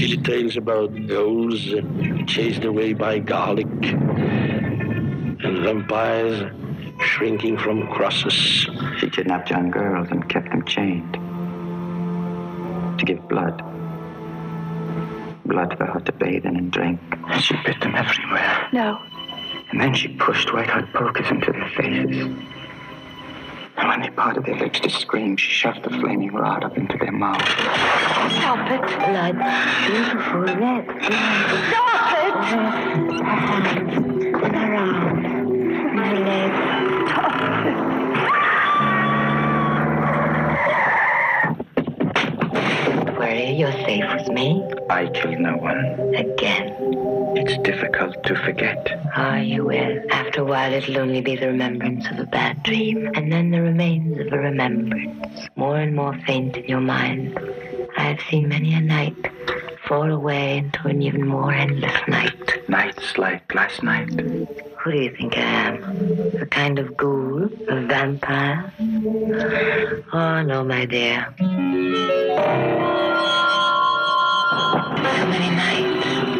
silly tales about ghouls chased away by garlic and vampires shrinking from crosses. She kidnapped young girls and kept them chained to give blood. Blood for her to bathe in and drink. And she bit them everywhere. No. And then she pushed white hot pokers into their faces. And when they parted their lips to scream, she shoved the flaming rod up into their mouths. Stop it. Blood. Beautiful red blood. Stop it. Her hands, and her arms, and legs. Stop it. Worry, you're safe with me. I killed no one. Again. It's difficult to forget. Ah, you will. After a while, it'll only be the remembrance of a bad dream, and then the remains of a remembrance, more and more faint in your mind. I have seen many a night fall away into an even more endless night. Nights like last night. Who do you think I am? A kind of ghoul? A vampire? Oh, no, my dear. So many nights,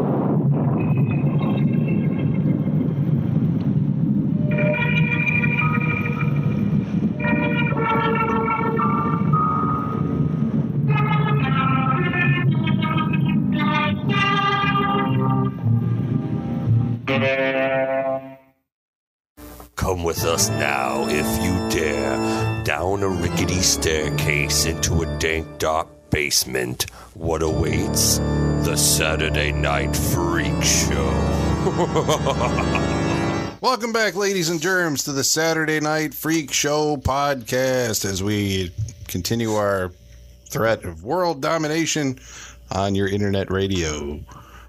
Come with us now, if you dare, down a rickety staircase into a dank, dark basement. What awaits? The Saturday Night Freak Show. Welcome back, ladies and germs, to the Saturday Night Freak Show podcast as we continue our threat of world domination on your internet radio.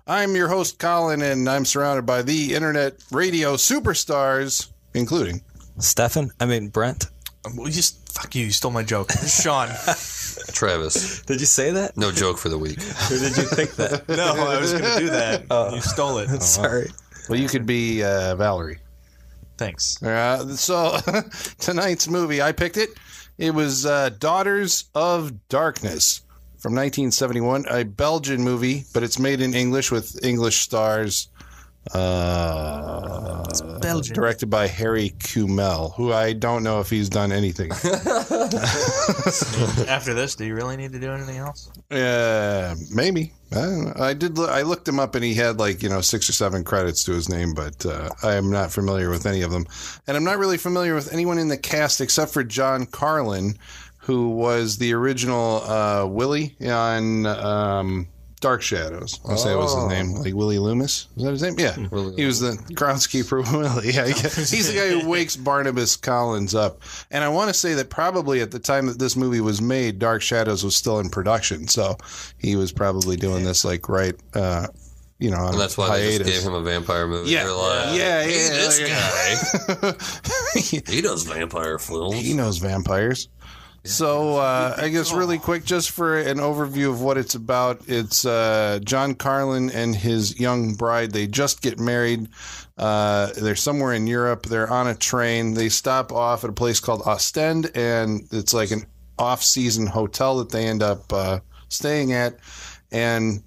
I'm your host, Colin, and I'm surrounded by the internet radio superstars, including Stefan, I mean Brent. Well, you just fuck you. You stole my joke. Sean. Travis. Did you say that? No joke for the week. Or did you think that? no, I was going to do that. Oh. You stole it. Sorry. Well, you could be uh, Valerie. Thanks. Uh, so tonight's movie, I picked it. It was uh, Daughters of Darkness from 1971, a Belgian movie, but it's made in English with English stars. Uh, Belgian. Directed by Harry Kumel, who I don't know if he's done anything. After this, do you really need to do anything else? Uh, maybe. I, don't know. I did. Look, I looked him up, and he had like you know six or seven credits to his name, but uh, I am not familiar with any of them, and I'm not really familiar with anyone in the cast except for John Karlen, who was the original uh, Willie on um, Dark Shadows. I'll say it was his name, like Willie Loomis. Was that his name? Yeah, he was the groundskeeper Willie. Yeah, he's the guy who wakes Barnabas Collins up. And I want to say that probably at the time that this movie was made, Dark Shadows was still in production, so he was probably doing this like right. Uh, you know, on And that's why hiatus. they just gave him a vampire movie. Yeah. Like, Yeah, hey, yeah, this yeah. guy, he does vampire films. He knows vampires. So uh, I guess really quick, just for an overview of what it's about, it's uh, John Karlen and his young bride. They just get married. Uh, they're somewhere in Europe. They're on a train. They stop off at a place called Ostend, and it's like an off-season hotel that they end up uh, staying at. And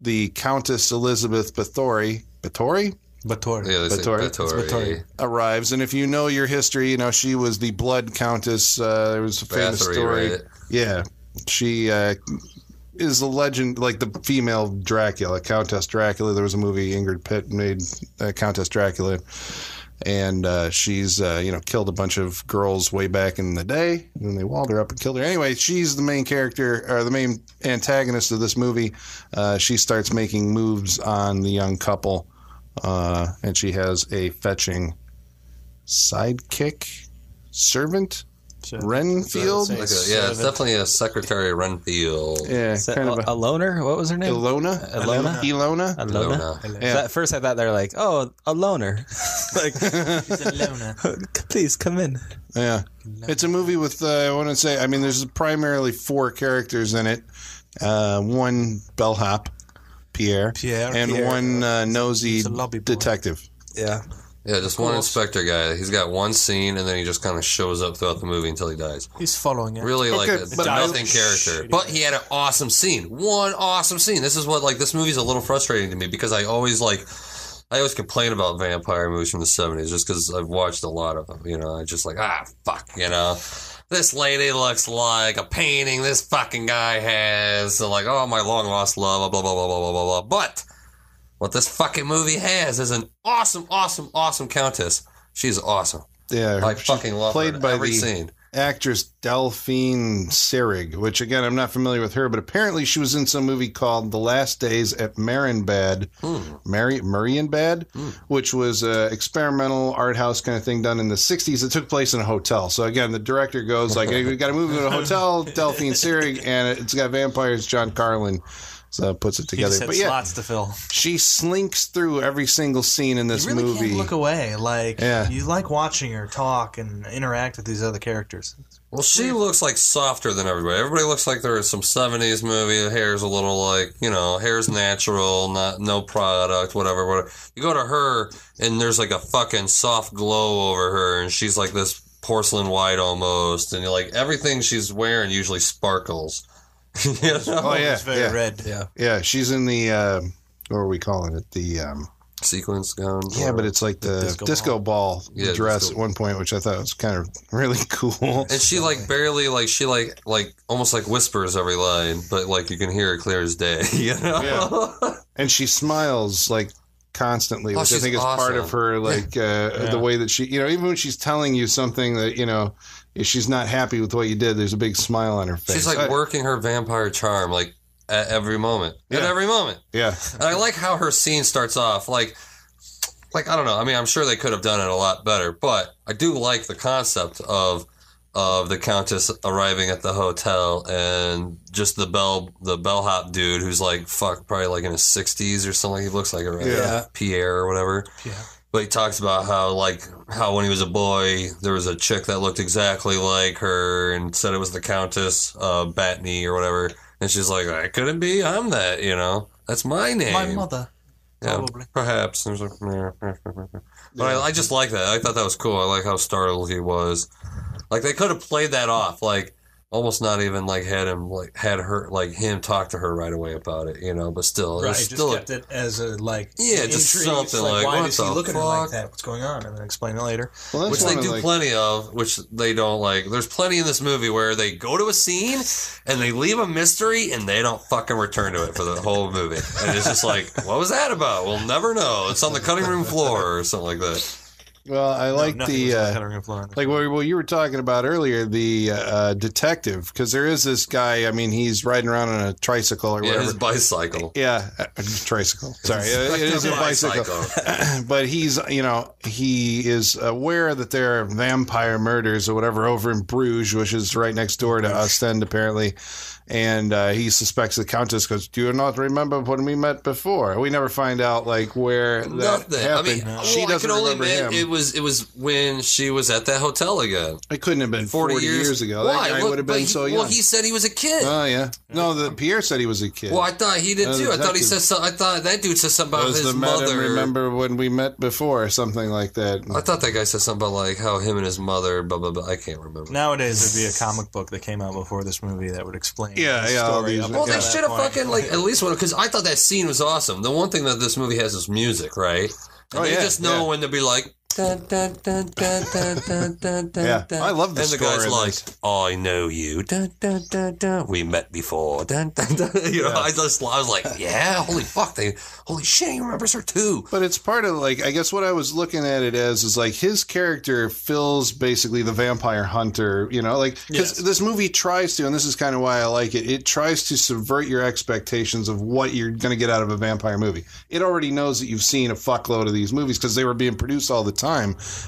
the Countess Elizabeth Bathory, Bathory, Bator. Yeah, they say Bathory. Bathory. arrives, and if you know your history, you know she was the Blood Countess. Uh, there was a famous Bathory, story. right? Yeah, she uh, is the legend, like the female Dracula, Countess Dracula. There was a movie Ingrid Pitt made, uh, Countess Dracula, and uh, she's uh, you know killed a bunch of girls way back in the day, and they walled her up and killed her. Anyway, she's the main character or the main antagonist of this movie. Uh, she starts making moves on the young couple, uh, and she has a fetching sidekick servant Renfield. Like a, yeah, it's definitely a Secretary Renfield. Yeah, that kind of a, a loner? What was her name? Ilona. Ilona? Ilona. Alona. Ilona. Yeah. At first, I thought they were like, "Oh, a loner." like, Luna. please come in. Yeah, it's a movie with uh, I want to say. I mean, there's primarily four characters in it. Uh, one bellhop, Pierre, Pierre. and Pierre. one uh, nosy lobby detective. Yeah. Yeah, just one inspector guy. He's got one scene, and then he just kind of shows up throughout the movie until he dies. He's following it. Really, like Okay, a but- nothing character. But he had an awesome scene. One awesome scene. This is what like this movie's a little frustrating to me because I always like. I always complain about vampire movies from the seventies just because I've watched a lot of them. You know, I just like ah fuck. You know, this lady looks like a painting this fucking guy has. So like, oh my long lost love. Blah blah blah blah blah blah blah. But what this fucking movie has is an awesome, awesome, awesome countess. She's awesome. Yeah, I fucking love played her by every the scene. Actress Delphine Seyrig, which again I'm not familiar with her, but apparently she was in some movie called The Last Days at Marienbad, Hmm. Mari- Marienbad, which was a experimental art house kind of thing done in the 60s. It took place in a hotel. So again, the director goes like, "Hey, "We got to move to a hotel." Delphine Seyrig, and it's got vampires. John Karlen. So puts it He together. just had But yeah, slots to fill. she slinks through every single scene in this You really movie. can't look away. Like Yeah. you like watching her talk and interact with these other characters. Well, she looks like softer than everybody. Everybody looks like they're in some '70s movie. The hair's a little like you know, hair's natural, not no product, whatever. Whatever. You go to her, and there's like a fucking soft glow over her, and she's like this porcelain white almost, and you're like everything she's wearing usually sparkles. you know? Oh yeah, It's very yeah. red. Yeah. Yeah, she's in the uh, what are we calling it? The um, sequence gown. yeah, but it's like the, disco disco, ball, Yeah, dress disco- at one point, which I thought was kind of really cool. And she like barely like she like like almost like whispers every line, but like you can hear it clear as day. You know? And she smiles like constantly, Oh, which I think is part of her like uh, the way that she, you know, even when she's telling you something that you know if she's not happy with what you did, there's a big smile on her face. She's like I- working her vampire charm like at every moment. At every moment. yeah, And I like how her scene starts off like like I don't know. I mean, I'm sure they could have done it a lot better, but I do like the concept of of the countess arriving at the hotel and just the bell the bellhop dude who's like fuck probably like in his 60s or something. He looks like a right? Yeah. Pierre or whatever. Yeah. But he talks about how like how when he was a boy there was a chick that looked exactly like her and said it was the Countess uh, Batney or whatever, and she's like, "I couldn't be. I'm that. You know, that's my name." My mother. Yeah, Probably. perhaps. There's a- But I, I just like that. I thought that was cool. I like how startled he was. Like they could have played that off, like almost not even like had him like had her like him talk to her right away about it, you know. But still, it Right, was just still kept it as a like Yeah, just intrigue. It's something like, why what does he the look at her like that? What's going on? And then explain it later. well, which they do like- plenty of, which they don't like. There's plenty in this movie where they go to a scene and they leave a mystery and they don't fucking return to it for the whole movie. And it's just like, what was that about? We'll never know. It's on the cutting room floor or something like that. Well, I like the uh, cutting room floor in this like what, what you were talking about earlier, the uh, detective, because there is this guy. I mean, he's riding around on a tricycle or Yeah, whatever. his bicycle. Yeah, uh, tricycle. Sorry, it is a bicycle. but he's, you know, he is aware that there are vampire murders or whatever over in Bruges, which is right next door to Ostend, apparently. And uh, he suspects the Countess because, do you not remember when we met before? We never find out, like, where that Nothing. I happened. mean, well, she I doesn't can only remember admit him. it was it was when she was at that hotel again. It couldn't have been 40, 40, years, ago. Why? That guy would have been he- so young. Well, he said he was a kid. oh, yeah. No, the Pierre said he was a kid. well, I thought he did Uh, too. I thought he said so. I thought that dude said something about was his the madam mother. remember when we met before or something like that. I thought that guy said something about like how him and his mother, blah blah blah. I can't remember. Nowadays, there'd be a comic book that came out before this movie that would explain. Yeah, the yeah, all these- Well, they that should have point. fucking like at least one because I thought that scene was awesome. The one thing that this movie has is music, right? And Oh, they yeah, just know yeah. when to be like. Dun, dun, dun, dun, dun, dun, dun, dun, Yeah, dun. I love the And the guy's like, this. "I know you." Dun, dun, dun, dun. We met before. Dun, dun, dun. You know, I just, I was like, "Yeah, holy fuck!" They, holy shit, he remembers her too. But it's part of like I guess what I was looking at it as is like his character fills basically the vampire hunter, you know, like because Yes. this movie tries to, and this is kind of why I like it. It tries to subvert your expectations of what you're going to get out of a vampire movie. It already knows that you've seen a fuckload of these movies because they were being produced all the time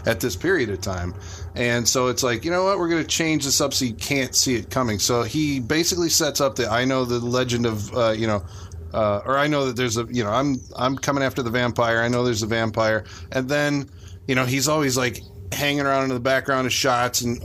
at this period of time. And so it's like, you know what, we're going to change this up so you can't see it coming. So he basically sets up the I know the legend of, uh, you know, uh, or I know that there's a, you know, I'm I'm coming after the vampire. I know there's a vampire, and then, you know, he's always like hanging around in the background of shots and,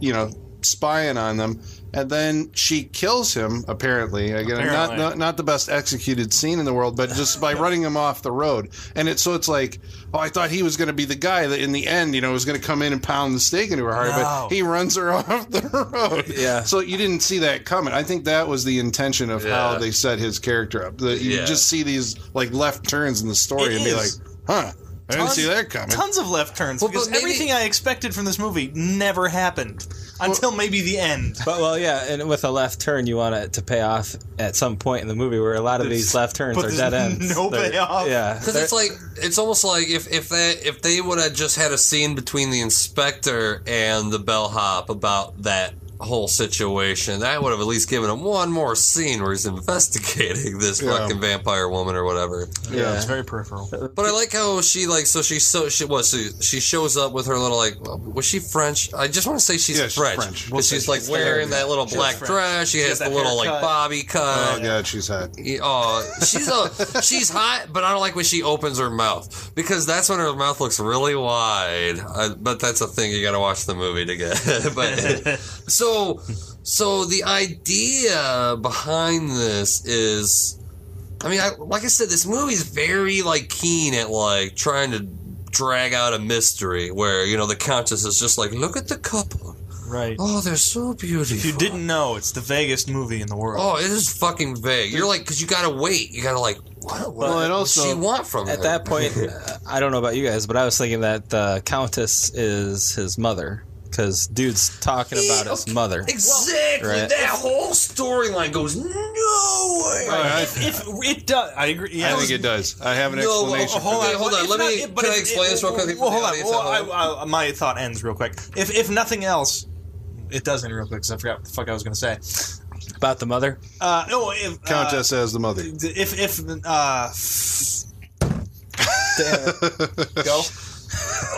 you know, spying on them. And then she kills him. Apparently, again, not, Apparently. not not the best executed scene in the world, but just by running him off the road. And it's so it's like, oh, I thought he was going to be the guy that in the end, you know, was going to come in and pound the stake into her heart, No. but he runs her off the road. Yeah. So you didn't see that coming. I think that was the intention of how they set his character up. That you Yeah. just see these like left turns in the story It and be like, huh, I didn't Tons- see that coming. Tons of left turns Well, because maybe- everything I expected from this movie never happened until maybe the end. But well, yeah, and with a left turn, you want it to pay off at some point in the movie where a lot of these left turns but are dead ends. no They're- payoff. Yeah, Because it's like it's almost like if if they if they would have just had a scene between the inspector and the bellhop about that whole situation, that would have at least given him one more scene where he's investigating this Yeah. fucking vampire woman or whatever. Yeah, it's very peripheral. But I like how she like so she so she was she, she shows up with her little like was she French? I just want to say she's Yeah, she's French. French. 'Cause We'll say she's like she's wearing French. that little She's black dress. She, She has has the that little like bobby cut. oh god, she's hot. Oh, she's a she's hot, but I don't like when she opens her mouth because that's when her mouth looks really wide. I, but that's a thing you got to watch the movie to get. but so so the idea behind this is, I mean, I, like I said, this movie's very like keen at like trying to drag out a mystery where you know the countess is just like, look at the couple. Right. Oh, they're so beautiful. If you didn't know, it's the vaguest movie in the world. Oh, it is fucking vague. You're like, because you gotta wait. You gotta like, what? What Well, and what's also- she want from at him? that point, uh, I don't know about you guys, but I was thinking that the countess is his mother because dude's talking about his okay. mother. exactly. Right. That whole storyline goes no way. I, if, if it does, I agree. Yeah, I think it does. I have an No, explanation. hold on, hold on. Let me- if- but can I if- explain this real quick Well, hold on. Well. I, I, my thought ends real quick. If if nothing else, it does end real quick because I forgot what the fuck I was going to say. About the mother. Uh, no, if uh, Countess as the mother. if if uh, go.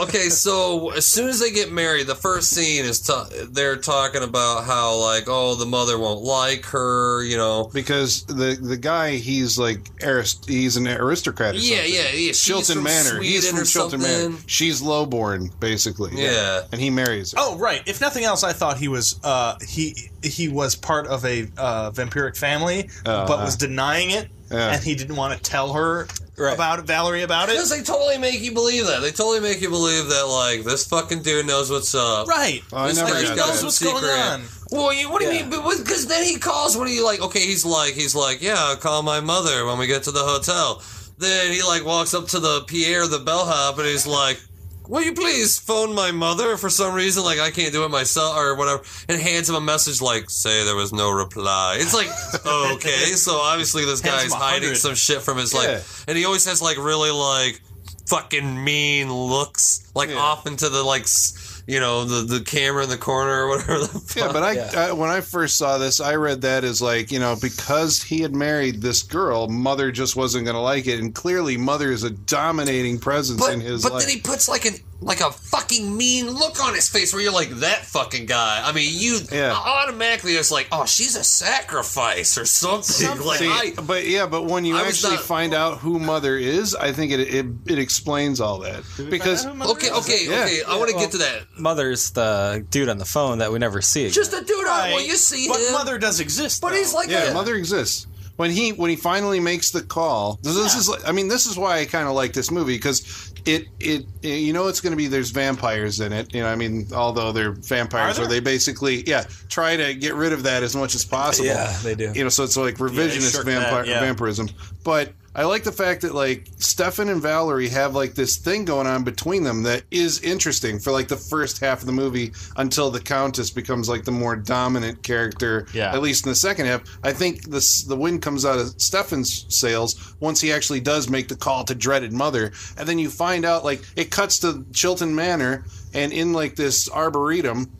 Okay, so as soon as they get married, the first scene is ta- they're talking about how like, oh, the mother won't like her. You know, because the the guy he's like arist- he's an aristocrat. Or Yeah, something. yeah, yeah. Chilton from Manor. he's from or Chilton Manor. She's lowborn, basically. Yeah. and he marries her. Oh, right. If nothing else, I thought he was uh, he he was part of a uh, vampiric family, but Uh-huh. was denying it, Yeah. and he didn't want to tell her Right. about it, Valerie about it. Because they totally make you believe that. They totally make you believe that, like, this fucking dude knows what's up. Right. Oh, I This never guy's got got that. some what's going on. Well, you, what do you Yeah. mean? Because then he calls when he, like, okay, he's like, he's like, yeah, I'll call my mother when we get to the hotel. Then he, like, walks up to the Pierre, the bellhop, and he's like, will you please phone my mother for some reason? Like, I can't do it myself or whatever. And hands him a message like, say there was no reply. It's like, okay. So obviously this guy's hiding some shit from his, like, Yeah. and he always has, like, really, like, fucking mean looks, like, Yeah. off into the, like, s- you know, the, the camera in the corner or whatever the fuck. Yeah, but I, Yeah. I when I first saw this, I read that as like you know because he had married this girl, mother just wasn't going to like it, and clearly mother is a dominating presence But, in his but life. then he puts like an like a fucking mean look on his face where you're like that fucking guy. I mean, you Yeah. automatically it's like, oh, she's a sacrifice or something. Like See, I, but yeah, but when you I actually not- find out who mother is, I think it it, it explains all that because okay, okay, Yeah. okay. I want to well- get to that. Mother's the dude on the phone that we never see. Again. Just a dude. on Right. Well, you see but him, mother does exist. but though. he's like, yeah, a, mother exists. When he when he finally makes the call, this, this is like, I mean this is why I kind of like this movie because it, it it you know it's going to be there's vampires in it. You know, I mean although they're vampires, Are there? where they basically yeah try to get rid of that as much as possible. Yeah, they do. You know, so it's like revisionist shirk vampire that, yeah. vampirism. But I like the fact that like Stefan and Valerie have like this thing going on between them that is interesting for like the first half of the movie until the Countess becomes like the more dominant character. Yeah. At least in the second half, I think this the wind comes out of Stefan's sails once he actually does make the call to dreaded mother, and then you find out like it cuts to Chilton Manor, and in like this arboretum.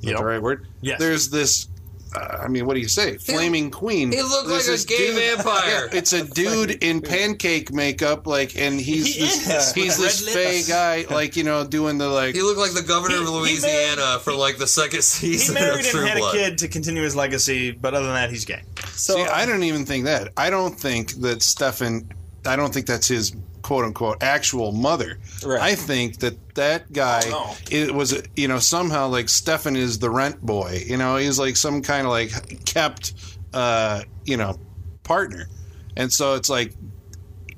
Yep. the right word? Yes. There's this uh, I mean, what do you say? Flaming Queen. he looked like a this gay vampire. Yeah, it's a dude in pancake makeup, like, and he's He this, is, he's with this red fey lips. guy, like, you know, doing the like. He looked like the governor He- of he Louisiana for like the second He season married of and True had Blood. a kid to continue his legacy, but other than that, he's gay. So See, I don't even think that. I don't think that Stefan. I don't think that's his quote unquote actual mother. Right. I think that that guy Oh, no. it was you know somehow like Stefan is the rent boy. You know, he's like some kind of like kept uh you know partner, and so it's like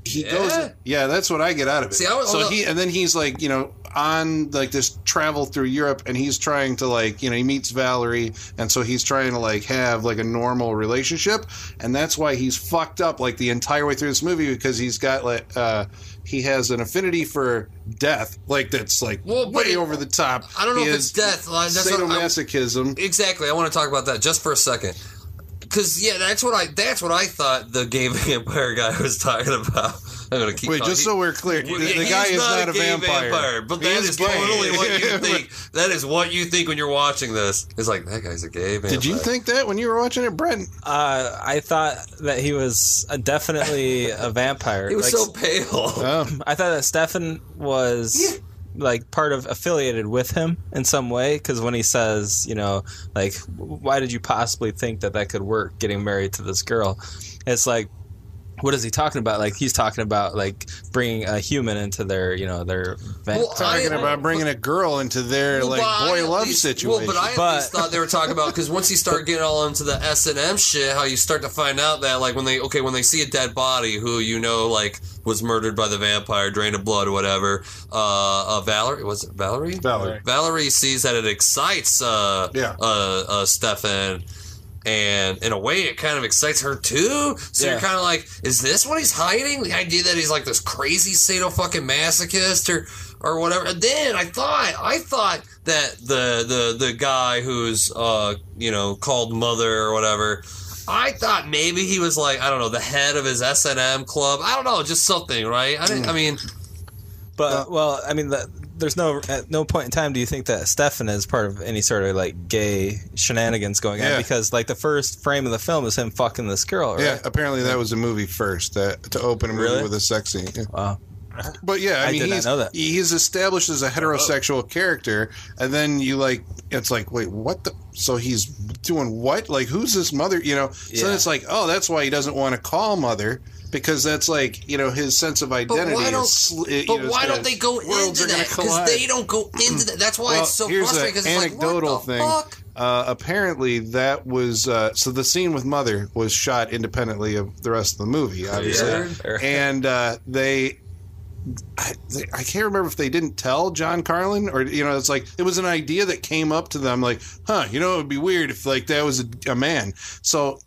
he Yeah? goes. Yeah, that's what I get out of it. See, I was- so he and then he's like you know on like this travel through Europe and he's trying to like you know he meets Valerie and so he's trying to like have like a normal relationship and that's why he's fucked up like the entire way through this movie because he's got like uh he has an affinity for death like that's like Well, way over the top I don't know He if it's death. Like, that's what I- sadomasochism Exactly. I want to talk about that just for a second. Cause yeah, that's what I that's what I thought the gay vampire guy was talking about. I'm gonna keep. wait talking. just so we're clear Well, the, the he's guy is not, a gay vampire, but He that is is totally what you think. that is what you think when you're watching this. It's like that guy's a gay vampire. Did you think that when you were watching it, Brent? uh, I thought that he was uh definitely a vampire. he was Like, so pale? Oh. I thought that Stefan was like part of affiliated with him in some way because when he says, you know, like, why did you possibly think that that could work getting married to this girl? It's like, what is he talking about? Like, he's talking about like bringing a human into their, you know, their vamp- Well, Talking I- about bringing a girl into their Well, like boy love least- situation. Well, but I at But- least thought they were talking about because once you start getting all into the S and M shit, how you start to find out that like when they okay when they see a dead body who you know like was murdered by the vampire, drained of blood or whatever. Uh, uh Valerie was it Valerie? Valerie. Valerie sees that it excites uh Yeah. uh, uh Stefan. And in a way, it kind of excites her too. So Yeah. you're kind of like, is this what he's hiding? The idea that he's like this crazy sado fucking masochist or or whatever. And then I thought, I thought that the the the guy who's uh you know called mother or whatever. I thought maybe he was like I don't know the head of his S and M club. I don't know, just something, right? I didn't. I mean, But well, I mean, the, there's no at no point in time do you think that Stefan is part of any sort of like gay shenanigans going on Yeah. because like the first frame of the film is him fucking this girl, right? Yeah, apparently that was a movie first that, to open a movie Really? with a sex scene. Yeah. Wow. But yeah, I, I mean, did not he's, know that. he's established as a heterosexual character, and then you like, it's like, wait, what the? So he's doing what? Like, who's this mother? You know? So Yeah. it's like, oh, that's why he doesn't want to call mother because that's like, you know, his sense of identity. why don't- is, sl- you but know, why don't they go into that? Because they don't go into that. That's why Well, it's so here's frustrating. Because an it's like, what anecdotal the thing. fuck? Uh, apparently, that was uh, so. The scene with Mother was shot independently of the rest of the movie, obviously, Yeah. and uh, they. I, they, I can't remember if they didn't tell John Karlen or you know it's like it was an idea that came up to them like huh you know it would be weird if like that was a, a man so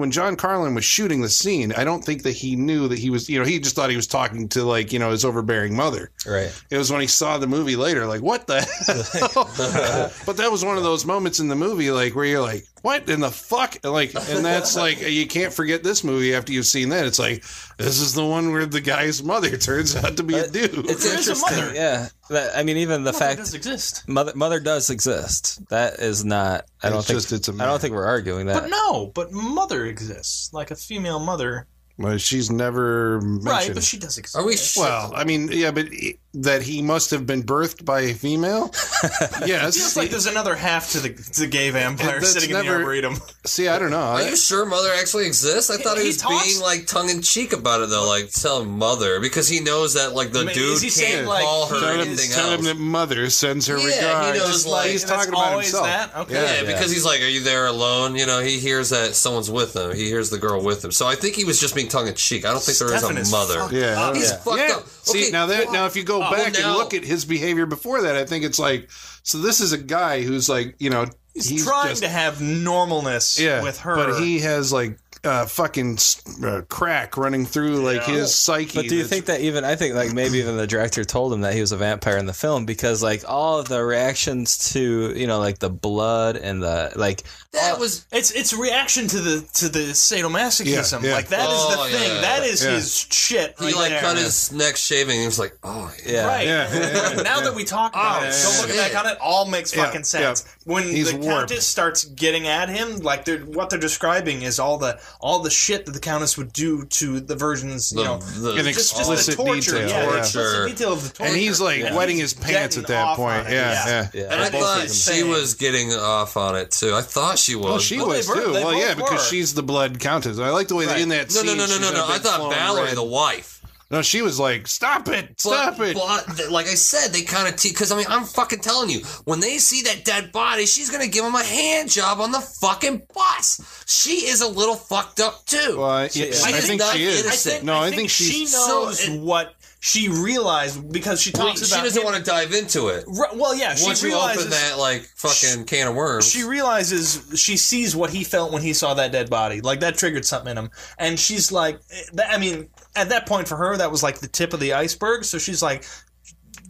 when John Karlen was shooting the scene I don't think that he knew that he was you know he just thought he was talking to like you know his overbearing mother Right. it was when he saw the movie later, like, what the hell? but that was one of those moments in the movie, like, where you're like, what in the fuck? Like, and that's like, you can't forget this movie after you've seen that. It's like, this is the one where the guy's mother turns out to be a uh, dude. It's There is a interesting. mother. Yeah. That, I mean, even the Mother fact does exist. mother mother does exist. That is not. I don't It's think. just it's a I man. don't think we're arguing that. But no, but mother exists. Like a female mother. Well, she's never mentioned. Right, but she does exist. Are we? well, I mean, yeah, but he- that he must have been birthed by a female. yes. Feels like there's another half to the, to the gay vampire That's sitting in never- the arboretum. See, I don't know. Are I- you sure Mother actually exists? I thought he, He was talks- being like tongue in cheek about it though, like tell Mother because he knows that like the I mean, dude he can't saying, like, call her Tell him, anything tell him else. that mother sends her Yeah, he regards. knows, Just like- he's talking about always himself. that? Okay. yeah, Yeah. because he's like, "Are you there alone?" You know, he hears that someone's with him. He hears the girl with him. So I think he was just being tongue in cheek. I don't think there Stefan is is a mother. fucked Yeah, up. He's Yeah. fucked yeah. up. See now that now if you go back and look at his behavior before that, I think it's like so. This is a guy who's like you know He's, trying just- to have normalness yeah, with her. but he has like uh, fucking uh, crack running through like Yeah. his psyche. But do you that's- think that even I think like maybe even the director told him that he was a vampire in the film because like all of the reactions to you know like the blood and the like that was It's it's reaction to the to the sadomasochism. Yeah, yeah. Like that is Oh, the thing. yeah. That is Yeah. his shit. he right like there. cut his neck shaving. He was like, "Oh, yeah." yeah Right. Yeah, yeah, yeah. now that we talk about Oh, it, so looking shit. back on it, all makes Yeah, fucking sense. yeah. When He's the way warp. Countess starts getting at him, like they're what they're describing is all the all the shit that the Countess would do to the virgins. You The- know, the- In just, just explicit the torture, detail, yeah, yeah. the explicit Torture. detail of the torture. and he's like Yeah. wetting his pants getting at that off point. on it, Yeah, yeah. And I both thought them. she was getting off on it too. I thought she was. Well, she Well, they was were- too. they Well, both yeah, because she's the blood countess. I like the way that Right. in that no, scene. no, no, no, she's no, in a no. I big thought flowing Valerie, red. the wife. No, she was like, "Stop it, stop but, it." But like I said, they kind of because I mean I'm fucking telling you, when they see that dead body, she's gonna give him a hand job on the fucking bus. She is a little fucked up too. Well, I, She I is think not she is. innocent. no, I, think, she's. she knows so- what she realized because she Well, talks she about. doesn't him- want to dive into it. Right, well, yeah, she Once you realizes open that like fucking can of worms, she realizes she sees what he felt when he saw that dead body. Like that triggered something in him, and she's like, eh, I mean, at that point for her, that was like the tip of the iceberg. So she's like,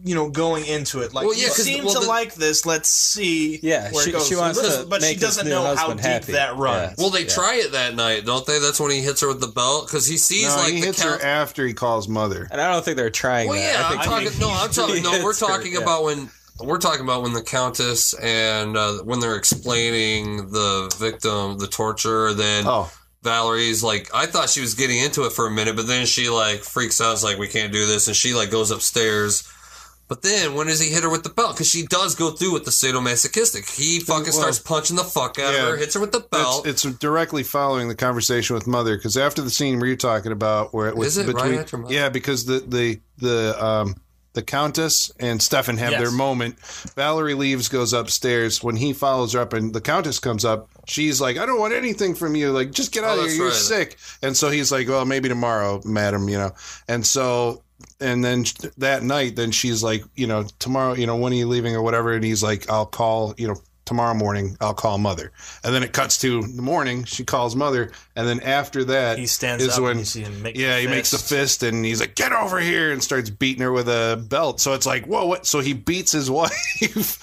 you know, going into it like, Well, yeah, you 'cause- seem well, to the- like this. Let's see, Yeah, where she- it goes. she wants So- to but she make this doesn't know how deep happy. that runs. well, they Yeah. try it that night, don't they? That's when he hits her with the belt because he sees No, like he the hits count. her after he calls mother. And I don't think they're trying Well, that. yeah, I I'm talking. he- no, I'm talking. No, we're hits her, talking yeah. about when we're talking about when the countess and uh, when they're explaining the victim, the torture. Then Oh, Valerie's like, I thought she was getting into it for a minute, but then she like freaks out. Is like, we can't do this, and she like goes upstairs. But then when does he hit her with the belt? Because she does go through with the sadomasochistic. He fucking Well, starts punching the fuck out yeah. of her, hits her with the belt. it's, it's directly following the conversation with mother because after the scene where you're talking about where it was Is it right after Mother? yeah because the the the um the countess and Stefan have Yes. their moment. Valerie leaves, goes upstairs. When he follows her up, and the countess comes up, she's like, "I don't want anything from you. Like, just get Oh, out of here. You're right. sick." And so he's like, "Well, maybe tomorrow, madam." You know. And so, and then that night, then she's like, "You know, tomorrow. You know, when are you leaving or whatever?" And he's like, "I'll call. You know." Tomorrow morning, I'll call mother, and then it cuts to the morning. She calls mother, and then after that, he stands is up when you see him make yeah, the he makes a fist. fist and he's like, "Get over here!" and starts beating her with a belt. So it's like, whoa, what? So he beats his wife.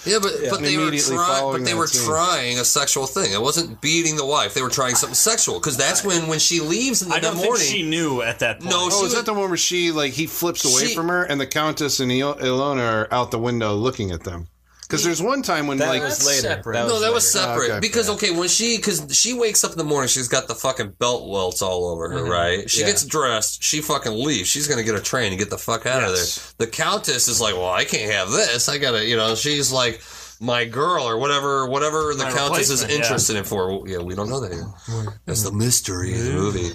Yeah, but but they were immediately trying. following But they were scene. trying a sexual thing. It wasn't beating the wife. They were trying something sexual because that's when when she leaves in the I don't morning. think she knew at that point. No, Oh, she is that the one where she like he flips away She- from her and the countess and Il- Ilona are out the window looking at them? Because there's one time when That like was later. separate. That no, that was later. Oh, separate. okay. because okay, when she because she wakes up in the morning, she's got the fucking belt welts all over her. Mm-hmm. Right? She Yeah. gets dressed. She fucking leaves. She's gonna get a train and get the fuck out Yes. of there. The countess is like, well, I can't have this. I gotta, you know, she's like. My girl, or whatever, whatever the My countess is replacement, yeah. interested in for. Yeah, we don't know that yet. Mm-hmm. That's the mystery of the mm-hmm. movie.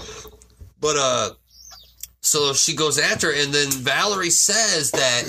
But uh, so she goes after, and then Valerie says that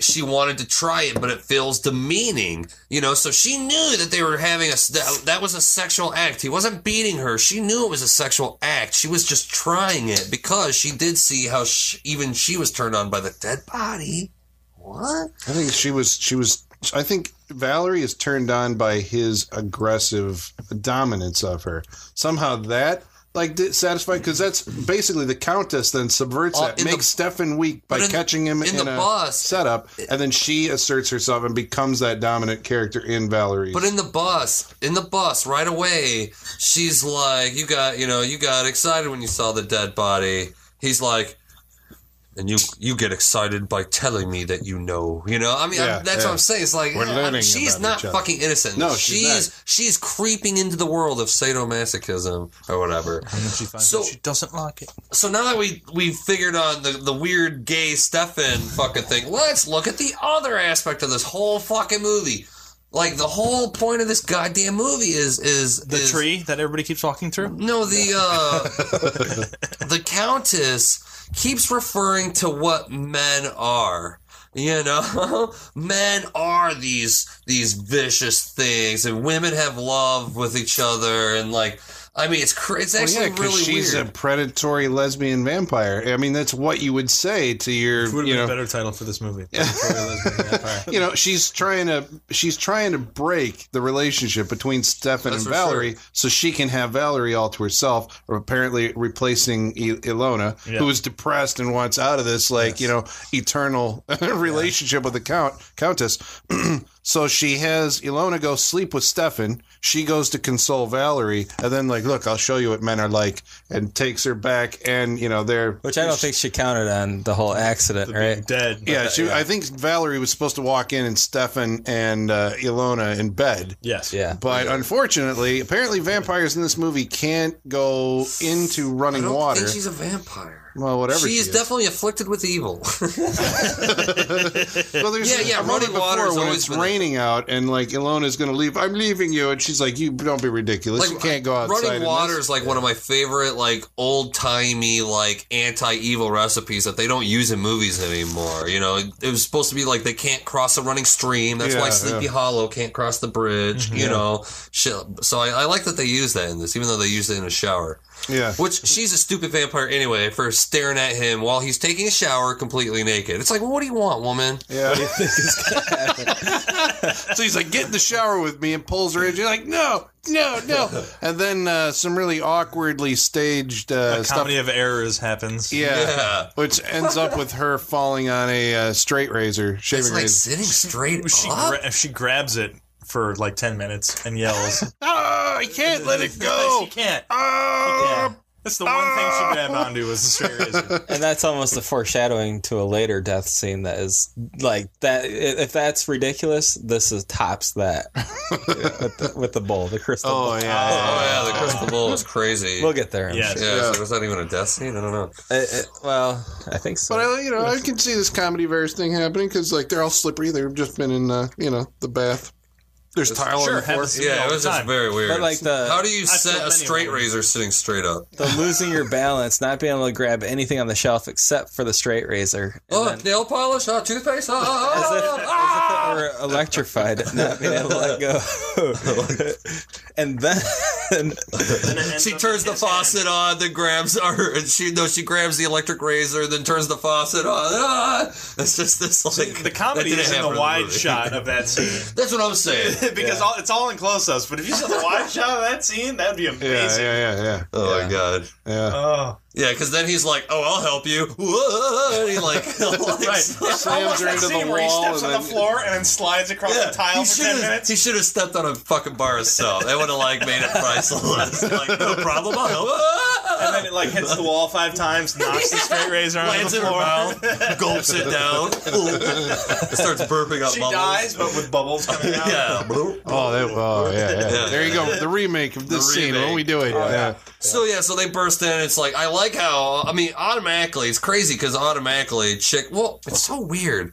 she wanted to try it, but it feels demeaning. You know, so she knew that they were having a that, that was a sexual act. He wasn't beating her. She knew it was a sexual act. She was just trying it because she did see how sh even she was turned on by the dead body. What? I think she was she was I think Valerie is turned on by his aggressive dominance of her. Somehow that like satisfied because that's basically the countess then subverts Uh, that, in the- makes Stefan weak by in- catching him in, in the a bus- setup, and then she asserts herself and becomes that dominant character in Valerie But in the bus, in the bus, right away, she's like, "You got, you know, you got excited when you saw the dead body." He's like, "And you, you get excited by telling me that you know." You know, I mean, Yeah, I'm, that's yeah. what I'm saying. It's like We're yeah, learning she's about not each other. fucking innocent. No, she's she's she's creeping into the world of sadomasochism or whatever. And then she finds So- she doesn't like it. So now that we we figured on the the weird gay Stefan fucking thing, let's look at the other aspect of this whole fucking movie. Like the whole point of this goddamn movie is is The is, tree that everybody keeps walking through. No, the uh the countess keeps referring to what men are. You know, men are these these vicious things, and women have love with each other, and like, I mean, it's cra- it's Well, actually yeah, because really she's weird. a predatory lesbian vampire. I mean, that's what you would say to your, Would have you been a know, better title for this movie. Predatory Lesbian you know, she's trying to she's trying to break the relationship between Stefan That's and Valerie, sure. so she can have Valerie all to herself, or apparently replacing I- Ilona, Yeah. who is depressed and wants out of this like you know eternal relationship with the count countess. So she has Ilona go sleep with Stefan. She goes to console Valerie, and then like, look, I'll show you what men are like, and takes her back, and you know they're Which I don't think she counted on the whole accident, right? Dead. yeah. She, I think Valerie was supposed to walk in and Stefan and uh, Ilona in bed. Yes. Yeah. But unfortunately, apparently vampires in this movie can't go into I running don't water. think she's a vampire. Well, whatever. She she is definitely afflicted with evil. Well, there's Yeah, yeah, a running water's before when always it's a- raining out and like Ilona's going to leave. I'm leaving you, and she's like, "You don't be ridiculous. you can't go outside." Running in water is like one of my favorite, like old timey, like anti-evil recipes that they don't use in movies anymore. You know, it, it was supposed to be like they can't cross a running stream. That's why Sleepy yeah. Hollow can't cross the bridge. Mm-hmm. You know, shit. So I, I like that they use that in this, even though they use it in a shower. Yeah. Which she's a stupid vampire anyway for staring at him while he's taking a shower completely naked. It's like, well, what do you want, woman? Yeah. so he's like, "Get in the shower with me," and pulls her in. She's like, "No, no, no." And then uh, some really awkwardly staged uh, A stuff. comedy of errors happens. Yeah, Yeah. which ends up with her falling on a uh, straight razor, shaving It's like razor. sitting straight She, up. gra- she grabs it for like 10 minutes and yells. Oh, I can't let it go. she go. can't. Oh, Yeah. That's the one thing she grabbed onto was the straight razor. And that's almost a foreshadowing to a later death scene that is like that. If that's ridiculous, this is tops that with, the, with the bowl, the crystal. Oh, bowl. yeah. Oh yeah, the crystal bowl is crazy. We'll get there. I'm Yes. sure. yeah, so was that even a death scene? I don't know. It- it- well, I think so. But I, you know, I can see this comedy verse thing happening because like they're all slippery. They've just been in, uh, you know, the bath. There's tile Sure, on the floor. the Yeah, it was just very weird. But like the How do you I've set a straight women. razor sitting straight up? the losing your balance, not being able to grab anything on the shelf except for the straight razor. Oh, then- nail polish, oh, toothpaste, oh, oh, as if, oh, as oh, if it were electrified, not being able to let go. and then She turns the faucet on, then grabs or she no, she grabs the electric razor, then turns the faucet on. Ah! It's just this like The comedy didn't is in the wide movie. shot of that scene. That's what I'm saying. because all, it's all in close ups. But if you saw the wide shot of that scene, that'd be amazing. yeah, yeah, yeah. Oh my god. yeah. Oh, Yeah, because then he's like, "Oh, I'll help you." Whoa, and he like, like right. Slams her into the scene where he wall steps on and the floor and then slides across Yeah, the tile he for should ten have. minutes. He should have stepped on a fucking bar of soap. That would have like made it priceless. like, no problem. I'll help. And then it like hits the wall five times, knocks the straight razor on lands the in floor. mouth, gulps it down, it starts burping up She bubbles. dies, but with bubbles coming out. Yeah. Oh, that, oh yeah, yeah, Yeah. There you go. The remake of this The scene. When remake. we do it. yeah. So yeah, so they burst in. It's like I like how I mean automatically it's crazy because automatically chick. Well, it's so weird.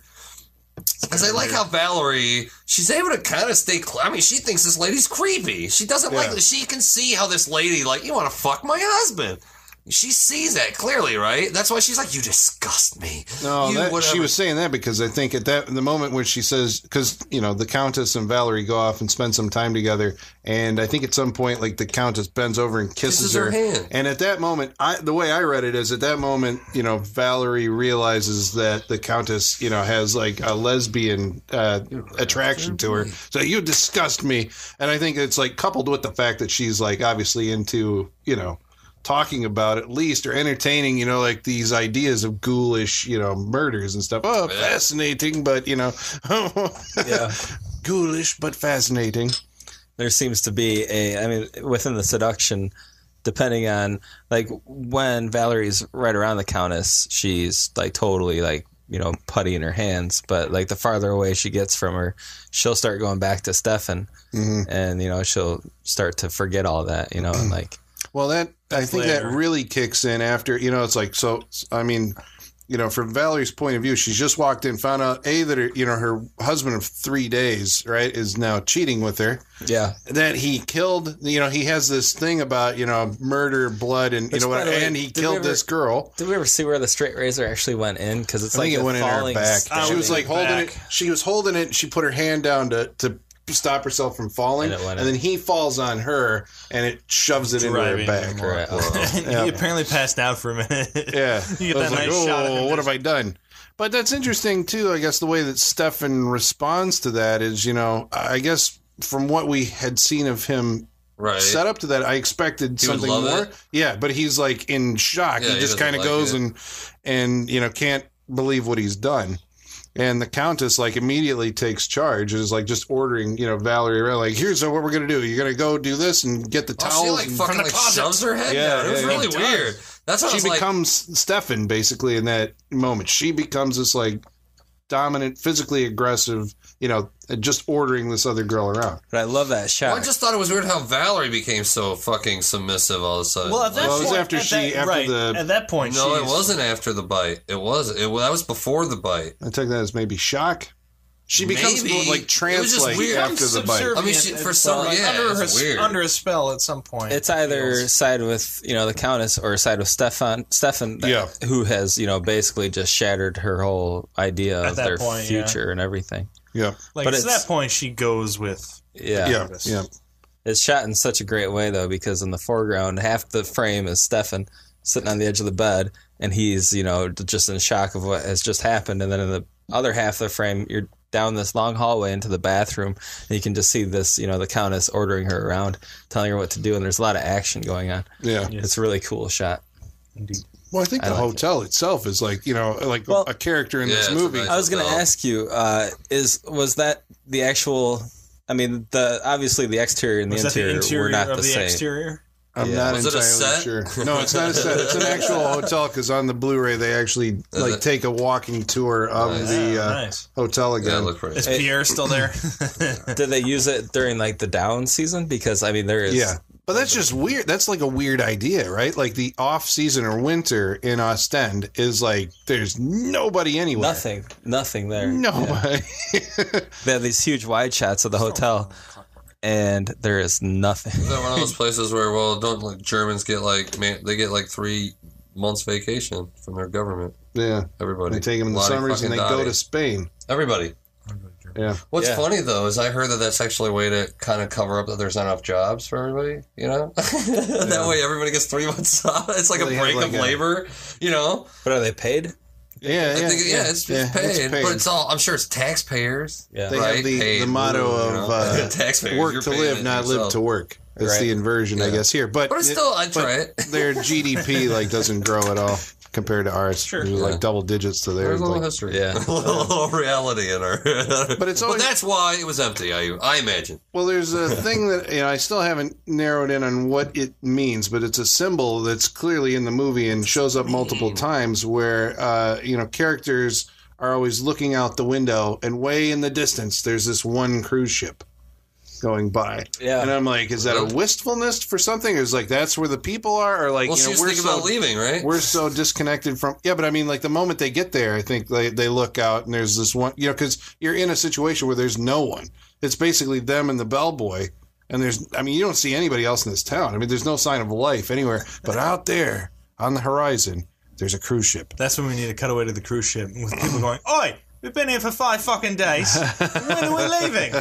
Because I like how Valerie, she's able to kind of stay. Cl- I mean, she thinks this lady's creepy. She doesn't like. Yeah. She can see how this lady like you want to fuck my husband. She sees that clearly, right? That's why she's like, "You disgust me." No, that, she was saying that because I think at that the moment when she says because you know the Countess and Valerie go off and spend some time together, and I think at some point like the Countess bends over and kisses, Kisses her hand. and at that moment, I the way I read it is at that moment you know Valerie realizes that the Countess you know has like a lesbian uh, attraction to her, so you disgust me, and I think it's like coupled with the fact that she's like obviously into you know talking about at least or entertaining, you know, like these ideas of ghoulish, you know, murders and stuff. Oh, fascinating, but you know, yeah, ghoulish but fascinating. there seems to be a. I mean, within the seduction, depending on like when Valerie's right around the Countess, she's like totally like you know putty in her hands. But like the farther away she gets from her, she'll start going back to Stefan, mm-hmm. and you know she'll start to forget all that. You know, and like Well, that I think that really kicks in after you know. It's like so. I mean, you know, from Valerie's point of view, she's just walked in, found out a that her, you know her husband of three days, right, is now cheating with her. yeah, That he killed, you know, he has this thing about you know murder, blood, and you know what, the way, and he killed ever- this girl. Did we ever see where the straight razor actually went in? Because it's I like think it went in her back. stone. She was like holding back. it. She was holding it. She put her hand down to to stop herself from falling, And and, it went in. then he falls on her, and it shoves it into her back. her Right. Yeah. he apparently passed out for a minute. Yeah, you get I that was nice like, shot of oh, him what just- have I done? But that's interesting too. I guess the way that Stefan responds to that is, you know, I guess from what we had seen of him right. set up to that, I expected He would something love more. it? Yeah, but he's like in shock. Yeah, he he just kind of like goes it. and and you know can't believe what he's done. And the Countess like immediately takes charge and is like just ordering, you know, Valerie around, like, here's what we're gonna do. You're gonna go do this and get the Oh, towels. she like and- fucking like shoves her head Yeah, down. It was yeah, really yeah. weird. That's what I she was like. becomes Stefan basically in that moment. She becomes this like dominant, physically aggressive, you know, just ordering this other girl around. But I love that Well, shot. I just thought it was weird how Valerie became so fucking submissive all of a sudden. Well, at that Well, it was point, after at she- that, after right, the- at that point, no, it wasn't after the bite. It was. It that was before the bite. I take that as maybe shock. She becomes Maybe. like It trans like after the bite. I mean, she- for some- like, yeah, under her weird. under a spell at some point. It's either side with you know the Countess or side with Stefan. Stefan, Yeah. who has you know basically just shattered her whole idea At of their point, yeah. future and everything. Yeah, like but at it's- that point she goes with Yeah, yeah, yeah. It's shot in such a great way though, because in the foreground, half the frame is Stefan sitting on the edge of the bed, and he's you know just in shock of what has just happened, and then in the other half of the frame, you're down this long hallway into the bathroom, and you can just see this, you know, the Countess ordering her around, telling her what to do, and there's a lot of action going on. Yeah. It's a really cool shot. Well, I think I the like hotel itself is like you know like Well- a character in Yeah, this movie. nice- I was going to ask you, uh, is was that the actual? I mean, the obviously the exterior and the was that the interior, interior were not of the, the, same. exterior. I'm Yeah. not Was it a entirely set? sure. No, it's not a set. It's an actual hotel because on the Blu-ray they actually like it? take a walking tour of Nice. the Yeah, uh, nice. hotel Yeah, again. it looked pretty. Is Pierre still there? Did they use it during like the down season? Because I mean, there is Yeah. But that's just weird. That's like a weird idea, right? Like the off season or winter in Ostend is like there's nobody anywhere. nothing, nothing there. Nobody. They have these huge wide shots of the hotel, and there is nothing. Is that one of those places where, well, don't like Germans get like man, they get like three months vacation from their government. yeah. Everybody. They take them in the Lottie summers and they fucking go to Spain. Everybody. Yeah. What's Yeah. funny though is I heard that that's actually a way to kind of cover up that there's not enough jobs for everybody. You know, that way everybody gets three months off. It's like Well, a break like of a- labor. You know, But are they paid? Yeah, I yeah, think, yeah, it's, yeah, it's, paid, paid. but it's all. I'm sure it's taxpayers. Yeah. They right? have the, Paid, the motto you of know? uh, Taxpayers, work you're to live, it not live to work. That's Right. the inversion, I guess, here. But, But it's still, I'd try it. their GDP like doesn't grow at all compared to ours. Sure. It was Yeah. like double digits to theirs. There's a little Like, history. Yeah. a little reality in our. But it's But always- that's why it was empty. I I imagine. well, there's a thing that you know I still haven't narrowed in on what it means, but it's a symbol that's clearly in the movie and shows up multiple times where uh, you know characters are always looking out the window and way in the distance there's this one cruise ship going by. Yeah. And I'm like, is that a wistfulness for something? Or is like that's where the people are? Or like Well, you know, we're thinking so about leaving, right? we're so disconnected from yeah but i mean like the moment they get there i think they, they look out and there's this one you know because you're in a situation where there's no one it's basically them and the bellboy and there's i mean you don't see anybody else in this town i mean there's no sign of life anywhere but out there on the horizon there's a cruise ship That's when we need to cut away to the cruise ship with people going, "Oi, we've been here for five fucking days. when are we leaving?"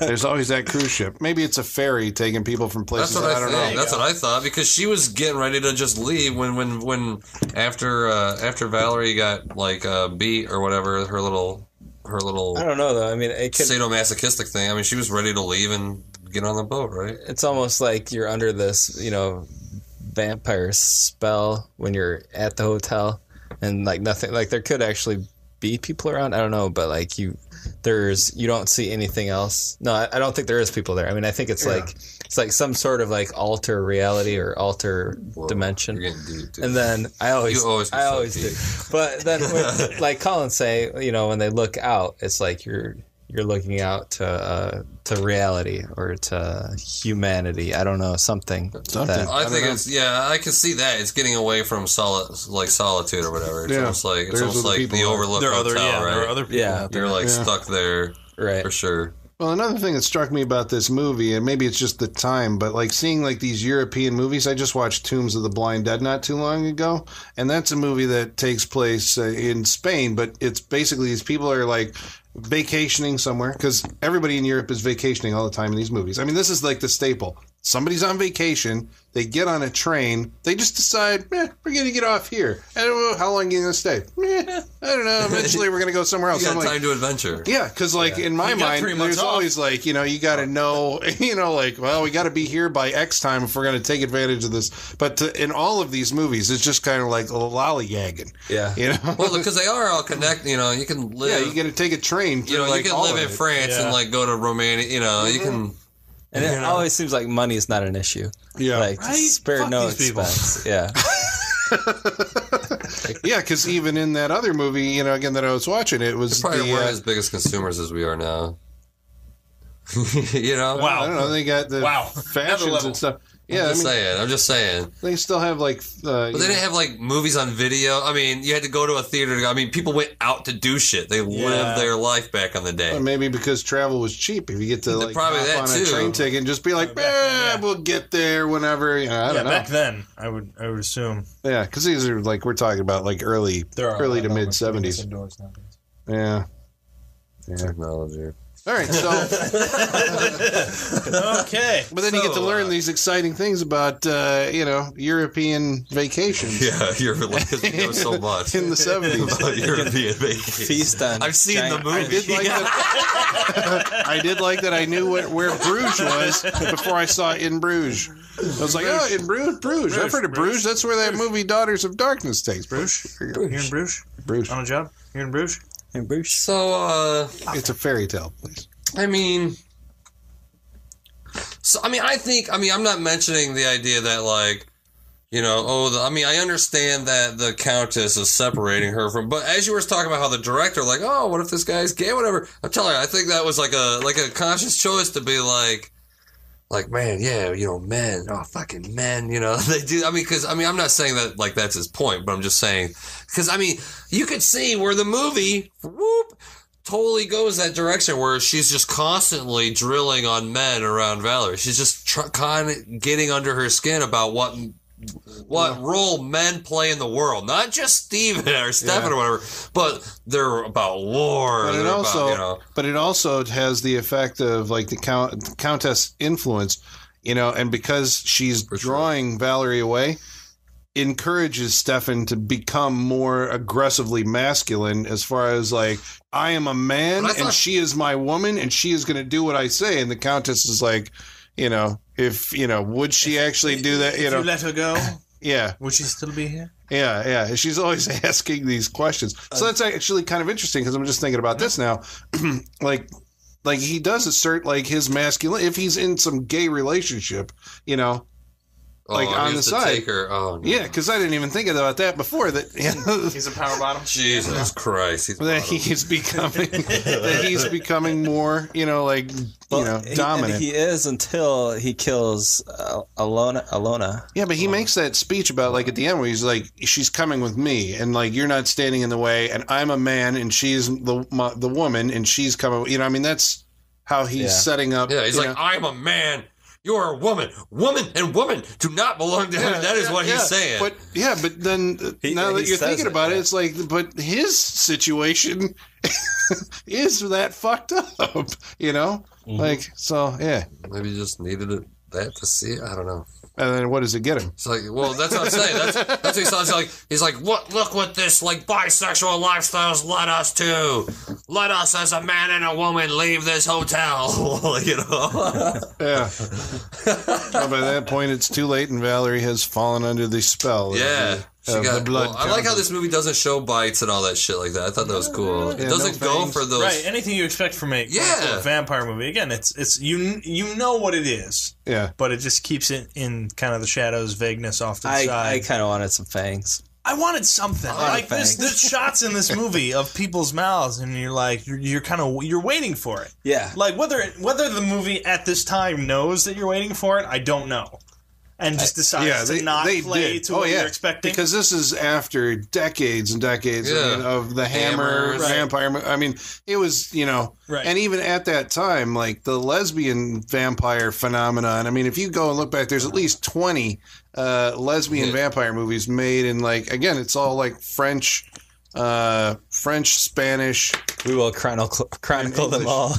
there's always that cruise ship maybe it's a ferry taking people from places That's what I, i don't think. know That's what I thought because she was getting ready to just leave when when when after uh, after Valerie got like uh, beat or whatever her little her little I don't know though. I mean, it could. sadomasochistic thing. I mean, she was ready to leave and get on the boat, right? It's almost like you're under this, you know, vampire spell when you're at the hotel, and like nothing. Like there could actually be people around. I don't know, but like you, there's you don't see anything else. No, I, I don't think there is people there. I mean, I think it's like it's like some sort of like alter reality or alter dimension. You're deep. And then I always, always I always deep. do. But then, when, like Colin say, you know, when they look out, it's like you're you're looking out to uh, to reality or to humanity. I don't know something. Something. that- I, don't think it's yeah. I can see that it's getting away from solid like solitude or whatever. It's Yeah. almost like it's There's almost the like the people are. Overlook there are other, Hotel, yeah, right? there are other people Yeah. out there. You're like Yeah. stuck there right. for sure. Well, another thing that struck me about this movie, and maybe it's just the time, but like seeing like these European movies, I just watched Tombs of the Blind Dead not too long ago, and that's a movie that takes place uh, in Spain, but it's basically these people are like vacationing somewhere because everybody in Europe is vacationing all the time in these movies. I mean, this is like the staple. Somebody's on vacation. They get on a train. They just decide, eh, we're going to get off here. I don't know how long you're going to stay. Eh, I don't know. Eventually, we're going to go somewhere else. You I'm got like, time to adventure. yeah, because like in my mind, three there's off. always like you know you got to know you know like well we got to be here by X time if we're going to take advantage of this. But to, in all of these movies, it's just kind of like lollygagging. Yeah. You know. Well, because they are all connected. You know, you can live. yeah, you got to take a train. you through, know, like, you can live in it. France Yeah. and like go to Romania. You know, you can. And it always seems like money is not an issue. Yeah. Like Right? spare Fuck no these people. expense. Yeah. Yeah, because even in that other movie, you know, again that I was watching, it was Probably the. weren't Uh, as big as consumers as we are now. you know. Wow. I don't know. They got the Wow. fashions and stuff. I'm Yeah, I just mean, saying. I'm just saying. they still have like. Uh, But they didn't have like movies on video. I mean, you had to go to a theater. To go. I mean, people went out to do shit. They lived their life back on the day. Or maybe because travel was cheap. If you get to like Probably hop that on too. a train ticket and just be like, back then, eh, yeah. we'll get there whenever. You know, I Yeah, don't know. back then, I would I would assume Yeah, because these are like we're talking about like early, early to mid elements putting us seventies. Yeah. Yeah. Technology. All right. So, Okay, but then you get to learn uh, these exciting things about uh, you know European vacations Yeah, you're like because we know so much in the seventies. about European vacation. Feast on. I've seen the movie. I did like that. I did like that. I knew where, where Bruges was before I saw In Bruges. I was like, oh, in Bruges, Bruges. I've heard of Bruges. That's where that movie Daughters of Darkness takes place. Bruges. Here in Bruges, Bruges. on a job. Here in Bruges. And Bruce. So, uh, It's a fairy tale, please. I mean, so I mean, I think I mean, I'm not mentioning the idea that like, you know, oh, the, I mean, I understand that the countess is separating her from, but as you were talking about how the director, like, oh, what if this guy's gay, whatever. I'm telling you, I think that was like a like a conscious choice to be like. Like man, yeah, you know, men, oh fucking men, you know, they do. I mean, because I mean, I'm not saying that like that's his point, but I'm just saying because I mean, you could see where the movie, whoop, totally goes that direction where she's just constantly drilling on men around Valerie. She's just tr- kind of getting under her skin about what what role men play in the world, not just Steven or Stefan Yeah. or whatever, but they're about war. But it also, about, you know, but it also has the effect of like the count, countess influence, you know, and because she's For sure. drawing Valerie away, encourages Stefan to become more aggressively masculine as far as like I am a man and she is my woman and she is going to do what I say, and the countess is like, you know, if you know, would she actually do that? You if know, you let her go, yeah. would she still be here? Yeah, yeah. She's always asking these questions. So uh, that's actually kind of interesting because I'm just thinking about this now. like, like he does assert like his masculine if he's in some gay relationship, you know. Like, oh, on he the used side. Take. Oh, no. Yeah, because I didn't even think about that before. That you know, He's a power bottom. Jesus Christ, he's that bottom. he's becoming that he's becoming more, you know, like you know, he- and dominant. He, is until he kills uh, Alona. Alona. Yeah, but he makes that speech about like at the end where he's like, "She's coming with me, and like you're not standing in the way, and I'm a man, and she's the my, the woman, and she's coming." You know, I mean, that's how he's Yeah. setting up. Yeah, he's like, know. I'm a man. You're a woman. Woman and woman do not belong to him. Yeah, that is yeah, what yeah. he's saying. But yeah, but then uh, He- now that you're thinking it, about it, it's like, but his situation is that fucked up, you know? Mm-hmm. Like, so yeah. Maybe you just needed it, that to see it. I don't know. And then what does it get him? It's like, well, that's what I'm saying. That's that's what he sounds like. He's like, what? Look what this like bisexual lifestyles led us to. Let us, as a man and a woman, leave this hotel. you know. Yeah. Well, by that point, it's too late, and Valerie has fallen under the spell. yeah. The- She of got, the blood. well, I like how this movie doesn't show bites and all that shit like that. I thought that was cool. it Yeah, doesn't no go fangs. for those. Right, anything you expect from a, Yeah. a vampire movie. Again, it's it's you you know what it is, Yeah. but it just keeps it in kind of the shadows, vagueness off to the I, I side. kind of wanted some fangs. I wanted something wanted like this. fangs. There's shots in this movie of people's mouths, and you're like, you're, you're kind of you're waiting for it. Yeah. Like whether whether the movie at this time knows that you're waiting for it, I don't know, and just decides Yeah, to they, not they play did. to oh, what yeah. you're expecting. Because this is after decades and decades I mean, of the Hammer, Hammers. vampire. mo- I mean, it was, you know, Right. and even at that time, like the lesbian vampire phenomenon. I mean, if you go and look back, there's at least 20 uh, lesbian Yeah. vampire movies made in, like, again, it's all like French. Uh, French, Spanish. We will chronicle chronicle them all.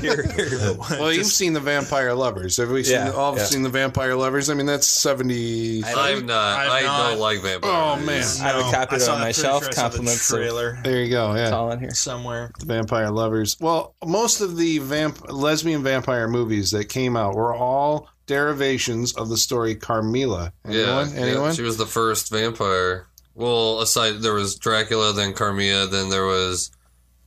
Here, here. Well, you've seen the Vampire Lovers. Have we seen Yeah, all yeah. seen the Vampire Lovers? I mean, that's seventy. I'm not. I've I not. don't like vampires. Oh man, I have a copy I of it on my shelf. sure I saw the Compliments of trailer there you go. Yeah, Colin here. somewhere. The Vampire Lovers. Well, most of the vamp lesbian vampire movies that came out were all derivations of the story Carmilla. Anyone? Yeah, Anyone? yeah, she was the first vampire. Well, aside there was Dracula, then Carmilla, then there was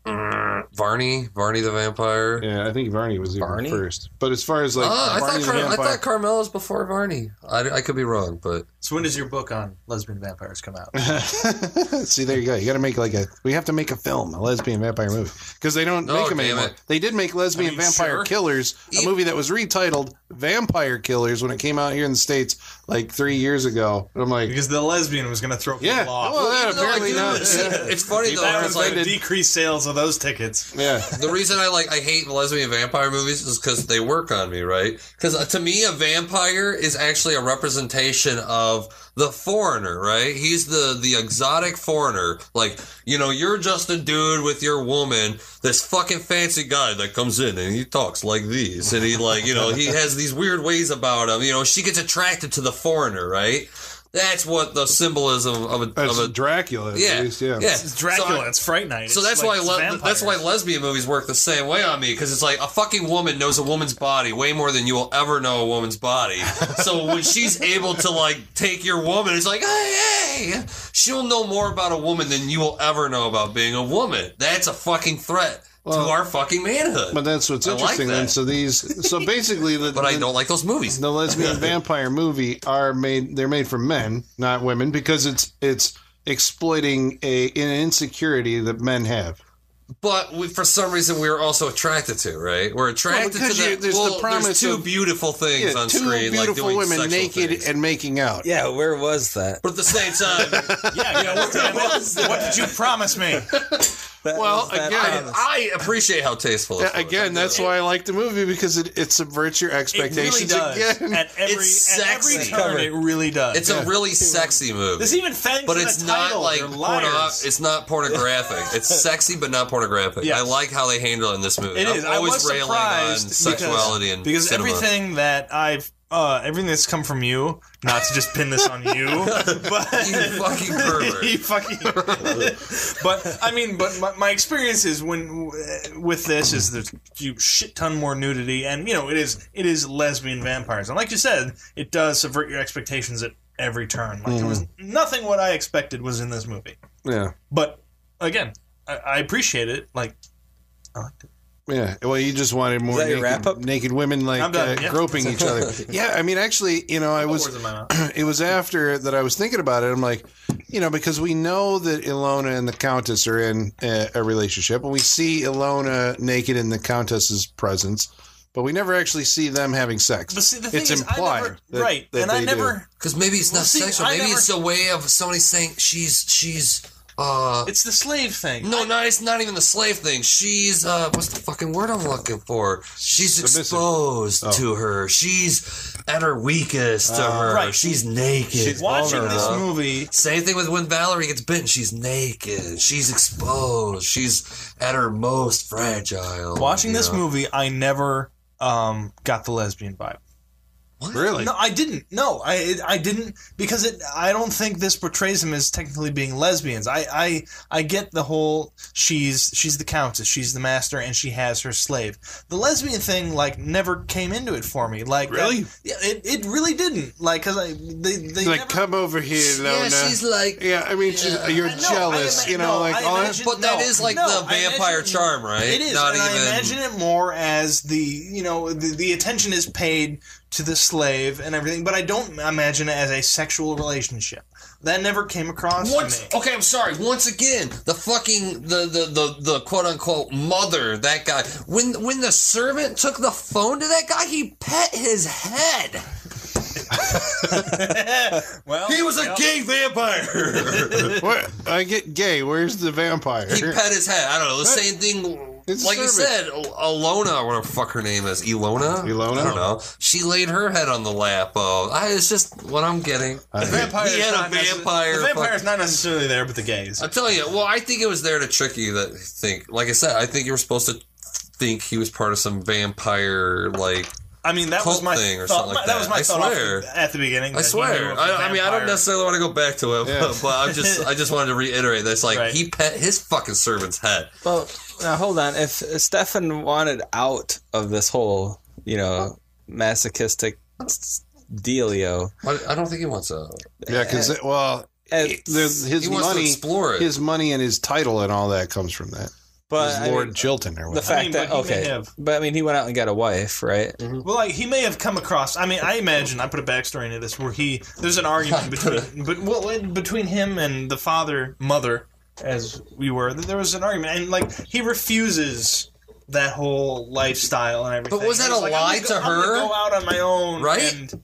Varney, Varney the vampire. yeah, I think Varney was even Barney? first. But as far as like Ah, I Barney thought the Car- I thought Carmilla was before Varney. I, I could be wrong, but So when does your book on lesbian vampires come out? See, there you go. You got to make like a. We have to make a film, a lesbian vampire movie, because they don't Oh, make them anymore. it. They did make lesbian vampire sure? killers, a E- movie that was retitled Vampire Killers when it came out here in the states like three years ago. And I'm like, because the lesbian was going to throw people yeah, off. well, that Even though I apparently not. it's funny People though. are that it's was like like decreased sales of those tickets. Yeah, the reason I like I hate lesbian vampire movies is because they work on me, right? Because uh, to me, a vampire is actually a representation of the foreigner, right? He's the the exotic foreigner. Like you know, you're just a dude with your woman. This fucking fancy guy that comes in and he talks like these, and he like you know he has these weird ways about him. You know, she gets attracted to the foreigner, right? That's what the symbolism of a, of a Dracula. At yeah, least, yeah. yeah. It's Dracula. So I- it's Fright Night. so It's that's like why le- that's why lesbian movies work the same way on me because it's like a fucking woman knows a woman's body way more than you will ever know a woman's body. so when she's able to like take your woman, it's like hey, hey, she'll know more about a woman than you will ever know about being a woman. That's a fucking threat Well, to our fucking manhood. But that's what's I like interesting. then, so these, so basically, the, But I the- don't like those movies. the lesbian vampire movie are made they're made for men not women because it's it's exploiting a an insecurity that men have But we, for some reason, we are also attracted to right. We're attracted because to you- that. there's the well, promise two of- beautiful things Yeah, on two screen, like beautiful doing women naked things. and making out Yeah, where was that? But at the same time, Yeah, yeah. What, damn it. what did you promise me? That Well, again, promise. I appreciate how tasteful. Yeah, again that's why i like the movie because it, it subverts your expectations. It really expectations does. again At every, It's at every turn, it really does. It's a really sexy movie. There's even fangs but in it's the not title. like porno- it's not pornographic. it's sexy but not pornographic. Yes. I like how they handle it in this movie. It I'm is. I always was railing on surprised sexuality because, and because cinema. everything that I've uh, everything that's come from you, not to just pin this on you, but You fucking pervert. you fucking. but I mean, but my, my experience is when with this is there's you shit ton more nudity, and you know it is it is lesbian vampires, and like you said, it does subvert your expectations at every turn. Like there was Mm-hmm. nothing what I expected was in this movie, yeah but again, I, I appreciate it. Like I liked it. Yeah well you just wanted more naked, wrap-up? naked women like uh, yeah. groping each other yeah i mean actually you know i was Words in my mouth. it was after that I was thinking about it. I'm like, you know, because we know that Ilona and the Countess are in a, a relationship, and we see Ilona naked in the Countess's presence, but we never actually see them having sex. But see, the thing it's is, I implied, never, that- right? that and I never. Because maybe it's not Well, see, sexual. I Maybe never- it's a way of somebody saying she's she's uh It's the slave thing. no, no, it's not even the slave thing. She's uh what's the fucking word I'm looking for? She's Submissive. exposed Oh. to her. She's at her weakest to her. right. She's naked. She's Watching this movie, Same thing with when Valerie gets bitten. She's naked. She's exposed. She's at her most fragile. watching this know? movie, I never um, got the lesbian vibe. Really? No, I didn't. No, I I didn't because it. I don't think this portrays them as technically being lesbians. I I I get the whole she's she's the countess, she's the master, and she has her slave. The lesbian thing like never came into it for me. Like that- Really? yeah, it, it really didn't. Like because I they they like, never, come over here, Yeah, she's like. Yeah, I mean, she's, you're No, jealous, ima- you know, no, like I all that. imagine- But that no, is like no, the vampire imagine- charm, right? It is, Not and even. I imagine it more as the you know the, the attention is paid to the slave and everything, but I don't imagine it as a sexual relationship. That never came across Once, to me. okay, I'm sorry. Once again, the fucking the the the, the quote unquote mother that guy. When when the servant took the phone to that guy, he pet his head. well, He was a yeah. gay vampire. What? I get gay. Where's the vampire? he pet his head. I don't know. The same thing It's like you said, Alona, or whatever the fuck her name is, Elona. Elona, I don't know. She laid her head on the lap of. I, it's just what I'm getting. The vampire He is had a not vampire. The vampire is not necessarily there, but the gays. I tell you, well, I think it was there to trick you. That think, like I said, I think you were supposed to think he was part of some vampire, like I mean, that cult was my thing or thought. something like that. that. was my I thought swear. at the beginning. I swear. I, I mean, I don't necessarily want to go back to it, Yeah. but, but I'm just, I just wanted to reiterate this. Like Right. he pet his fucking servant's head. Well, now hold on. If Stefan wanted out of this whole, you know, masochistic s- dealio, I, I don't think he wants a. Yeah, because eh, well, eh, his He wants to money, explore it. his money and his title and all that comes from that. But His I Lord mean, Chilton or the whatever. fact mean, that but okay, have- but I mean, he went out and got a wife, right? Mm-hmm. Well, like he may have come across. I mean, I imagine I put a backstory into this where he there's an argument between, but well, between him and the father mother, as we were. There was an argument, and like he refuses that whole lifestyle and everything. But was that He's a like, I'm lie gonna to go- I'm gonna her? go out on my own, Right? And, and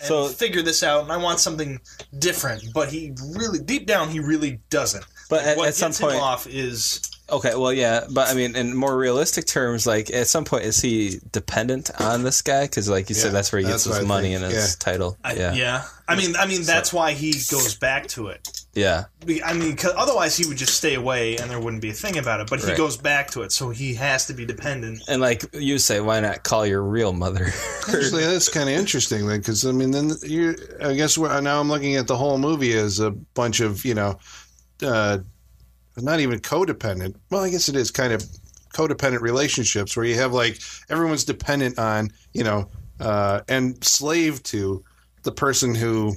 So- figure this out, and I want something different. But he really, deep down, he really doesn't. But Like, at, what at some gets him point, off is okay, well, yeah, but I mean, in more realistic terms, like at some point, is he dependent on this guy? Because, like you Yeah, said, that's where he gets his I money think, and his yeah. title. I, yeah, yeah. I mean, I mean that's why he goes back to it. yeah. Be- I mean, 'cause otherwise he would just stay away and there wouldn't be a thing about it. But he Right. goes back to it, so he has to be dependent. And like you say, why not call your real mother? Actually, that's kind of interesting then, because I mean, then you, I guess now I'm looking at the whole movie as a bunch of you know, uh, not even codependent. Well, I guess it is kind of codependent relationships where you have like everyone's dependent on you know, uh, and slave to the person who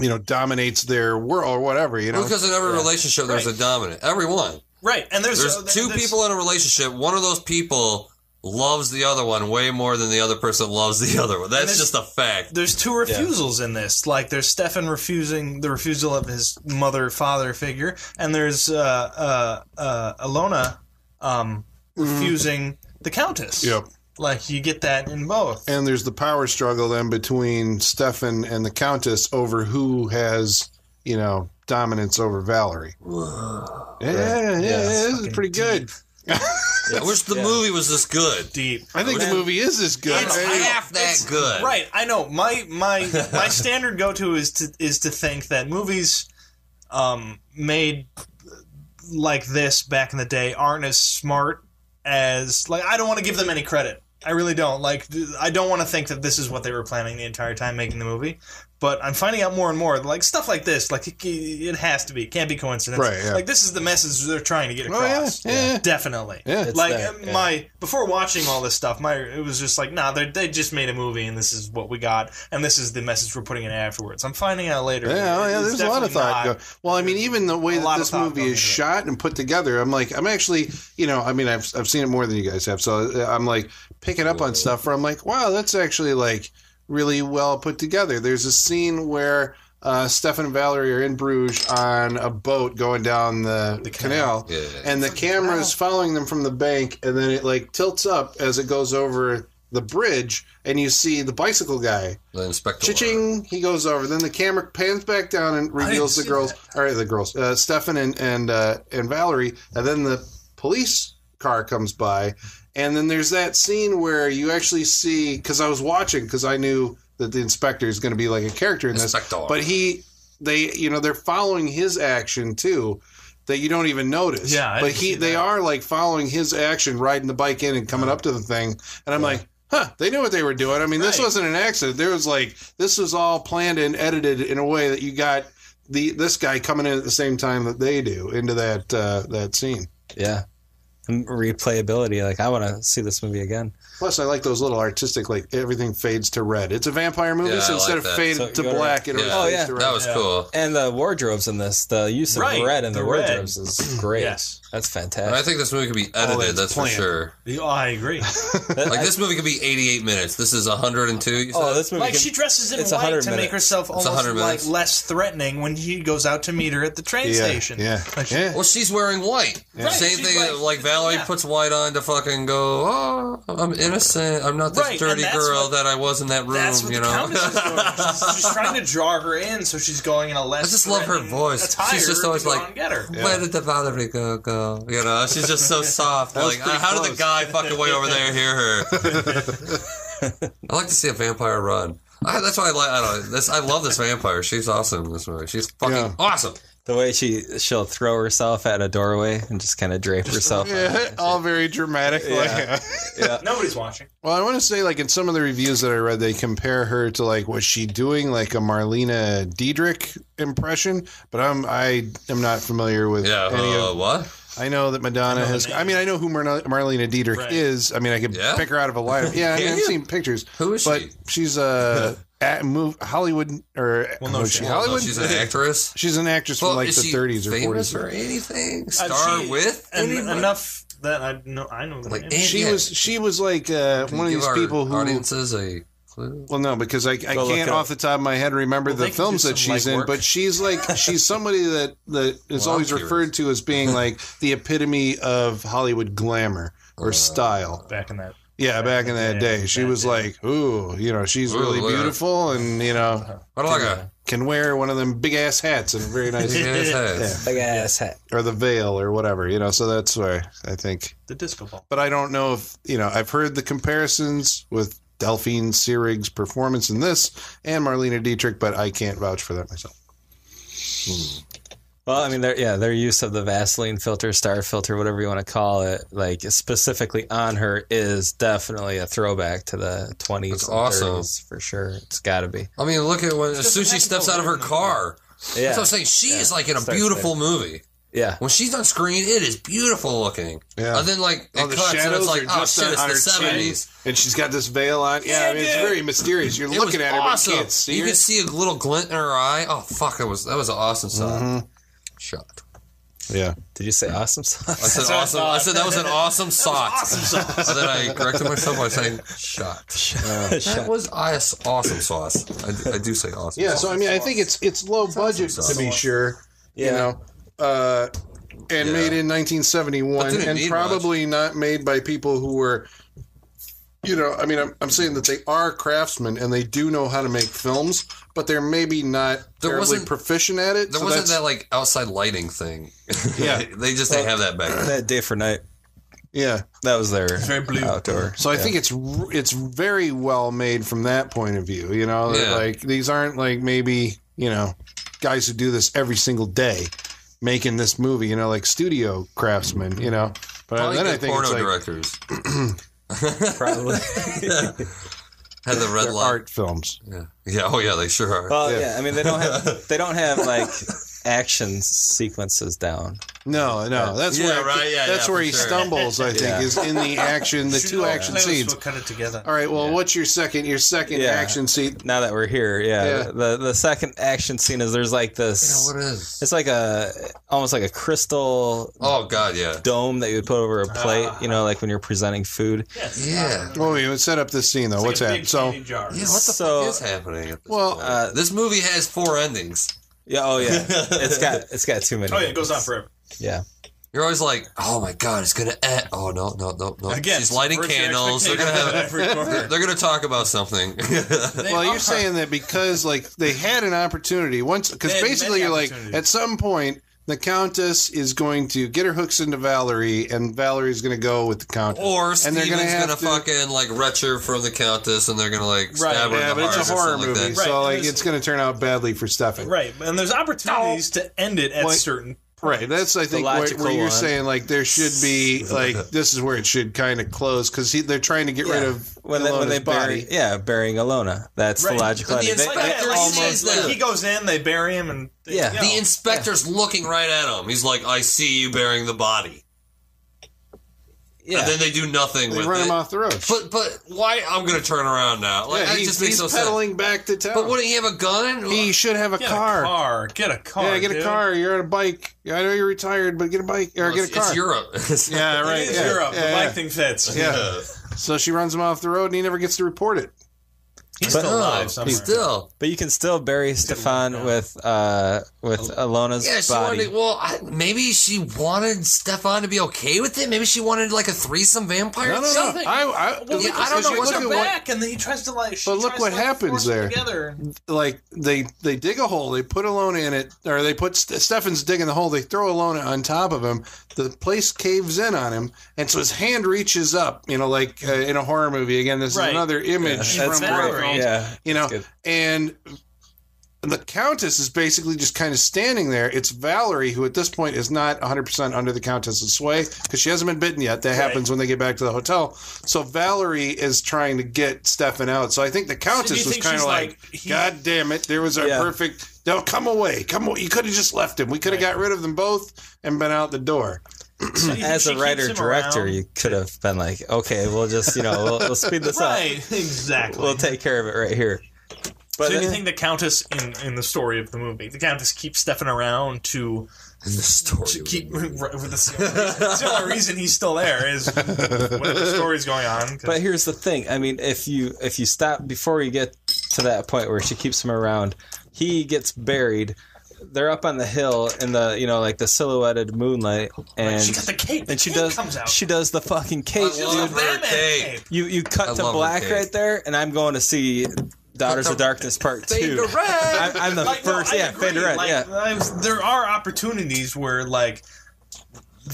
you know dominates their world or whatever. You know, because in every relationship, there's Right. a dominant. Everyone. Right, and there's There's uh, two there's- people in a relationship. One of those people loves the other one way more than the other person loves the other one. That's just a fact. There's two refusals in this. Like there's Stefan refusing the refusal of his mother father figure, and there's uh, uh, uh, Alona um, refusing the Countess. Yep. Like you get that in both. and there's the power struggle then between Stefan and the Countess over who has, you know, dominance over Valerie. yeah, yeah, yeah, this is pretty good. I wish the movie was this good. Deep. I think the movie is this good. It's Hey, half that good. Right, I know. My my my standard go to is to is to think that movies um, made like this back in the day aren't as smart as like I don't want to give them any credit. I really don't. Like I don't want to think that this is what they were planning the entire time making the movie. But I'm finding out more and more like stuff like this. Like it, it has to be. It can't be coincidence. Right, yeah. Like this is the message they're trying to get across Oh, yeah, across. yeah. Definitely. Yeah. It's like there, yeah. my before watching all this stuff, my it was just like, nah, they they just made a movie and this is what we got, and this is the message we're putting in afterwards. I'm finding out later. Yeah, oh, yeah, there's a lot of thought. not- Go- well, I mean, even the way that this movie is into it. shot and put together, I'm like, I'm actually, you know, I mean, I've I've seen it more than you guys have, so uh, I'm like picking up on stuff where I'm like, wow, that's actually like really well put together. There's a scene where uh, Stefan and Valerie are in Bruges on a boat going down the, canal, Yeah. and the camera is following them from the bank, and then it like tilts up as it goes over the bridge, and you see the bicycle guy. The inspector. Cha-ching! He goes over. Then the camera pans back down and reveals the see girls. All right, the girls, uh, Stefan and and uh, and Valerie. And then the police car comes by, and then there's that scene where you actually see because I was watching because I knew that the inspector is going to be like a character in this, Inspector. but he they you know they're following his action too. That you don't even notice. Yeah, I but didn't he they that. are like following his action, riding the bike in and coming up to the thing, and I'm like, huh, they knew what they were doing. I mean, this Right. wasn't an accident. There was like this was all planned and edited in a way that you got the this guy coming in at the same time that they do into that uh, that scene. yeah, And replayability. Like I want to see this movie again. Plus, I like those little artistic, like everything fades to red. It's a vampire movie, Yeah, so I instead like of that. faded So to you gotta- black, it Yeah. always Oh, fades yeah. to red. That was Yeah. cool. And the wardrobes in this, the use of Right, red in the, the red. wardrobes is great. Yes. That's And fantastic. I think this movie could be oh, edited. that's that's planned. for sure. Oh, I agree. Like this movie could be 88 minutes. This is 102. You oh, said? oh, this movie. like can- she dresses in it's white 100 to make minutes. herself almost like minutes. less threatening when he goes out to meet her at the train station. yeah, Like yeah. Well, she's wearing white. Same thing like- like that's Valerie yeah. puts white on to fucking go. Oh, I'm innocent. I'm not this Right, dirty girl what- that I was in that room. That's what you the know. Is doing. She's, she's trying to draw her in, so she's going in a less. I just love her voice. attire She's just always like, out and get her. "Where did the Valerie go? Go?" You know, she's just so soft. Like, pretty uh, how did the guy fucking way over there hear her? I like to see a vampire run. I, that's why I like. I don't know. This I love this vampire. She's awesome in this movie. She's fucking Yeah. awesome. The way she she'll throw herself at a doorway and just kind of drape herself. Yeah, all very dramatic. Yeah. Like, Nobody's watching. well, I want to say, like in some of the reviews that I read, they compare her to like was she doing like a Marlena Dietrich impression? But I'm I am not familiar with Yeah. any Uh, of. what? I know that Madonna I know has. I mean, I know who Mar- Marlena Dietrich Right. is. I mean, I could Yeah? pick her out of a lineup. Yeah, I mean, I've seen pictures. Who is but she? she's a at move Hollywood or Well, no, was she- she Well, no, Hollywood. she's an actress. She's an actress Well, from like the 30s or 40s. or anything? Uh, Star she- with and enough that I know. I know Like, and- She Yeah. was she was like uh, one of these our people who audiences a clue. Well, no, because I, I can't off the top of my head remember Well, the films that she's in, legwork. but she's like she's somebody that that is Well, always referred to as being like the epitome of Hollywood glamour or Uh, style. back in that. Yeah, back in that Yeah, day, she was day. like, "Ooh, you know, she's Ooh, really look at beautiful, and you know, I don't like a can wear one of them big ass hats and a very nice, big ass head. Big ass hat. or the veil or whatever, you know." So that's why I think. The disco ball. But I don't know if you know. I've heard the comparisons with Delphine Seyrig's performance in this and Marlena Dietrich, but I can't vouch for that myself. Hmm. Well, I mean, their yeah, their use of the Vaseline filter, star filter, whatever you want to call it, like specifically on her, is definitely a throwback to the twenties. It's awesome. 30s, for sure. It's got to be. I mean, look at when as soon as she steps out of her car. Yeah, That's what I'm saying. She Yeah. is like in a Starts beautiful movie. yeah. When she's on screen, it is beautiful looking. Yeah. And then like it Oh, the cuts and shadows it's like, are oh just shit, on it's her the chin, seventies. and she's got this veil on. Yeah, I mean, it's very mysterious. You're It looking was at her, awesome. but you can't see you her. could see a little glint in her eye. Oh fuck, it was that was an awesome shot. Mhm. Shot. Yeah, Did you say awesome I sauce? said I awesome. I said that was an awesome shot. awesome and then I corrected myself by saying shot. That was ice- awesome sauce. I do, I do say awesome. yeah. sauce. So I mean, I think it's it's low budget sauce. to be sure. You Yeah. know, uh, and Yeah. made in 1971, and need probably not made by people who were. You know, I mean, I'm, I'm saying that they are craftsmen and they do know how to make films, but they're maybe not There terribly wasn't- proficient at it. there so wasn't that like outside lighting thing. Yeah. they just didn't have that back then. that day for night. yeah. That was their very blue. outdoor. So I think it's it's very well made from that point of view. You know, Yeah. like these aren't like maybe you know guys who do this every single day making this movie. You know, like studio craftsmen. You know, but Probably then I think porno it's like directors probably. had the red light. art films. Yeah. yeah. Oh yeah, they sure are. Well, Yeah. yeah. I mean, they don't have they don't have like action sequences down. No, no, that's Yeah, where right, yeah, that's yeah, where he sure. stumbles. I think Yeah. is in the action, the two action scenes. We'll cut it together. All right, well, what's your second? Your second Yeah. action scene? Now that we're here, yeah, Yeah. The the second action scene is there's like Yeah, this. what is? It's like a almost like a crystal Oh god, yeah. dome that you would put over a plate. You know, like when you're presenting food. Yes. Yeah. Well, we would set up this scene though. It's what's a that? So, candy jar. Yeah, what the So- fuck is happening? At this well. Uh, this movie has four endings. Yeah. Oh yeah. it's got it's got too many. Oh yeah, it goes on forever. Yeah. You're always like, oh my god, it's gonna end. Oh no, no, no, no. Again, she's lighting candles. They're gonna have. every corner. They're gonna talk about something. well, you're saying that because like they had an opportunity once, because basically you're like at some point the Countess is going to get her hooks into Valerie, and Valerie's going to go with the Countess. or and Steven's they're gonna, gonna have to- fucking like retcher from the Countess, and they're gonna like stab her yeah, in the but heart it's a horror movie, Like. Right, so like it's going to turn out badly for Stefan. Right, and there's opportunities to end it at Well, certain. Right. That's I think where, where you're one. saying like there should be like this is where it should kind of close because they're trying to get rid of When they, when they bury, yeah, burying Alona. That's Right. the logical the ending. They- inspector they like, almost almost like, he goes in, they bury him, and they- Yeah. you The know. inspector's looking right at him. He's like, "I see you burying the body," yeah. and then they do nothing They with run it. him off the road. But but why? I'm gonna turn around now. Like, yeah, it he's, just makes he's no sense. pedaling back to town. But wouldn't he have a gun? he should have a Get car. a car. Get a car. Yeah, get a dude. car. You're on a bike. Yeah, I know you're retired, but get a bike or Well, get a it's, car. it's Europe. Yeah, right. is yeah, Europe. Yeah, the yeah. bike thing fits. Yeah. So she runs him off the road, and he never gets to report it. He's But- still alive somewhere. Still. But you can still bury Stefan with uh with Alona's Yeah, she body. wanted. Well, I, maybe she wanted Stefan to be okay with it. Maybe she wanted like a threesome vampire. No, no, no. something. I, I, Yeah, I don't know you what's look Look at what- back, and then he tries to like. she But look tries what to, like, happens there. Together. like they they dig a hole, they put Alona in it, or they put St- Stefan's digging the hole. They throw Alona on top of him. The place caves in on him, and so his hand reaches up. You know, like uh, in a horror movie. Again, this Right. is another image Yeah, from great. horror films. Yeah, you know, good. and the Countess is basically just kind of standing there. It's Valerie, who at this point is not 100% under the Countess's sway because she hasn't been bitten yet. That happens when they get back to the hotel. So Valerie is trying to get Stefan out. So I think the Countess was think kind of like, like, he- God damn it, there was our Yeah. perfect. No, come away. Come away. You could have just left him. We could have got rid of them both and been out the door. So As a writer director, around? you could have been like, okay, we'll just you know we'll, we'll speed this right? up. Exactly. We'll take care of it right here. But so you think the Countess in in the story of the movie, the Countess keeps Stefan around to in the story. to keep? That's the only, the only reason he's still there is whatever the story's going on. But here's the thing. I mean, if you if you stop before you get to that point where she keeps him around, he gets buried. They're up on the hill in the you know like the silhouetted moonlight, and she got the cape. and she cape does comes out. she does the fucking cape. I love dude. her Batman cape. cape. You you cut I to love her black cape. right there, and I'm going to see Daughters to of Darkness Part Fade Two. to red. I'm, I'm the Like, no, first, I yeah, agree. fade red, Like, yeah. I'm- there are opportunities where like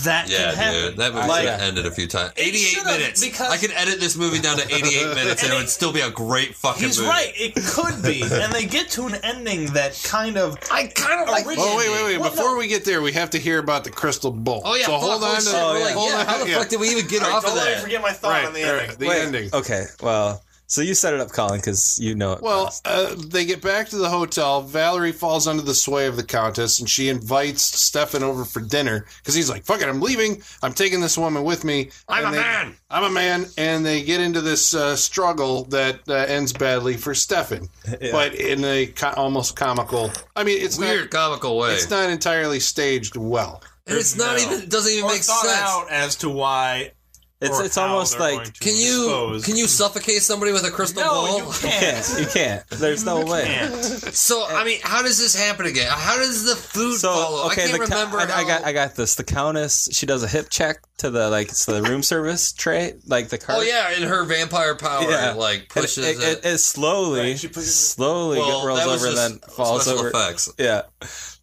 that Yeah, can happen. dude, that movie like, should have ended a few times. 88 minutes. because- I could edit this movie down to 88 minutes, and, And it would still be a great fucking He's movie. right. It could be, and they get to an ending that kind of. I kind of like. Original- Oh wait, wait, wait! Well, Before no. we get there, we have to hear about the crystal bowl. Oh yeah, so fuck, hold on to shit, that. we're like, hold yeah, on, how the yeah. fuck did we even get All right, off of don't let me that? forget my thought Right, on the right, ending. the Wait, ending. Okay, well, so you set it up, Colin, because you know it. Well, best. uh, they get back to the hotel. Valerie falls under the sway of the Countess, and she invites Stefan over for dinner because he's like, "Fuck it, I'm leaving. I'm taking this woman with me." I'm And a they- man. I'm a man, and they get into this uh, struggle that uh, ends badly for Stefan, but in a co- almost comical. I mean, it's Weird not. comical way. It's not entirely staged well. and it's not No. even. Doesn't even or make thought sense. out as to why. It's or it's how almost like Can you dispose. can you suffocate somebody with a crystal No, ball? you you can't. can't. You can't. There's no way. Can't. So I mean, how does this happen again? How does the food So follow? okay, I can't the cou- remember. I, I how- got I got this. The countess she does a hip check to the like it's the room service tray, like the cart. Oh yeah, and her vampire power Yeah. like pushes it, it. it, it slowly, Right, she pushes it- slowly Well, rolls over and then falls special over. effects. Yeah,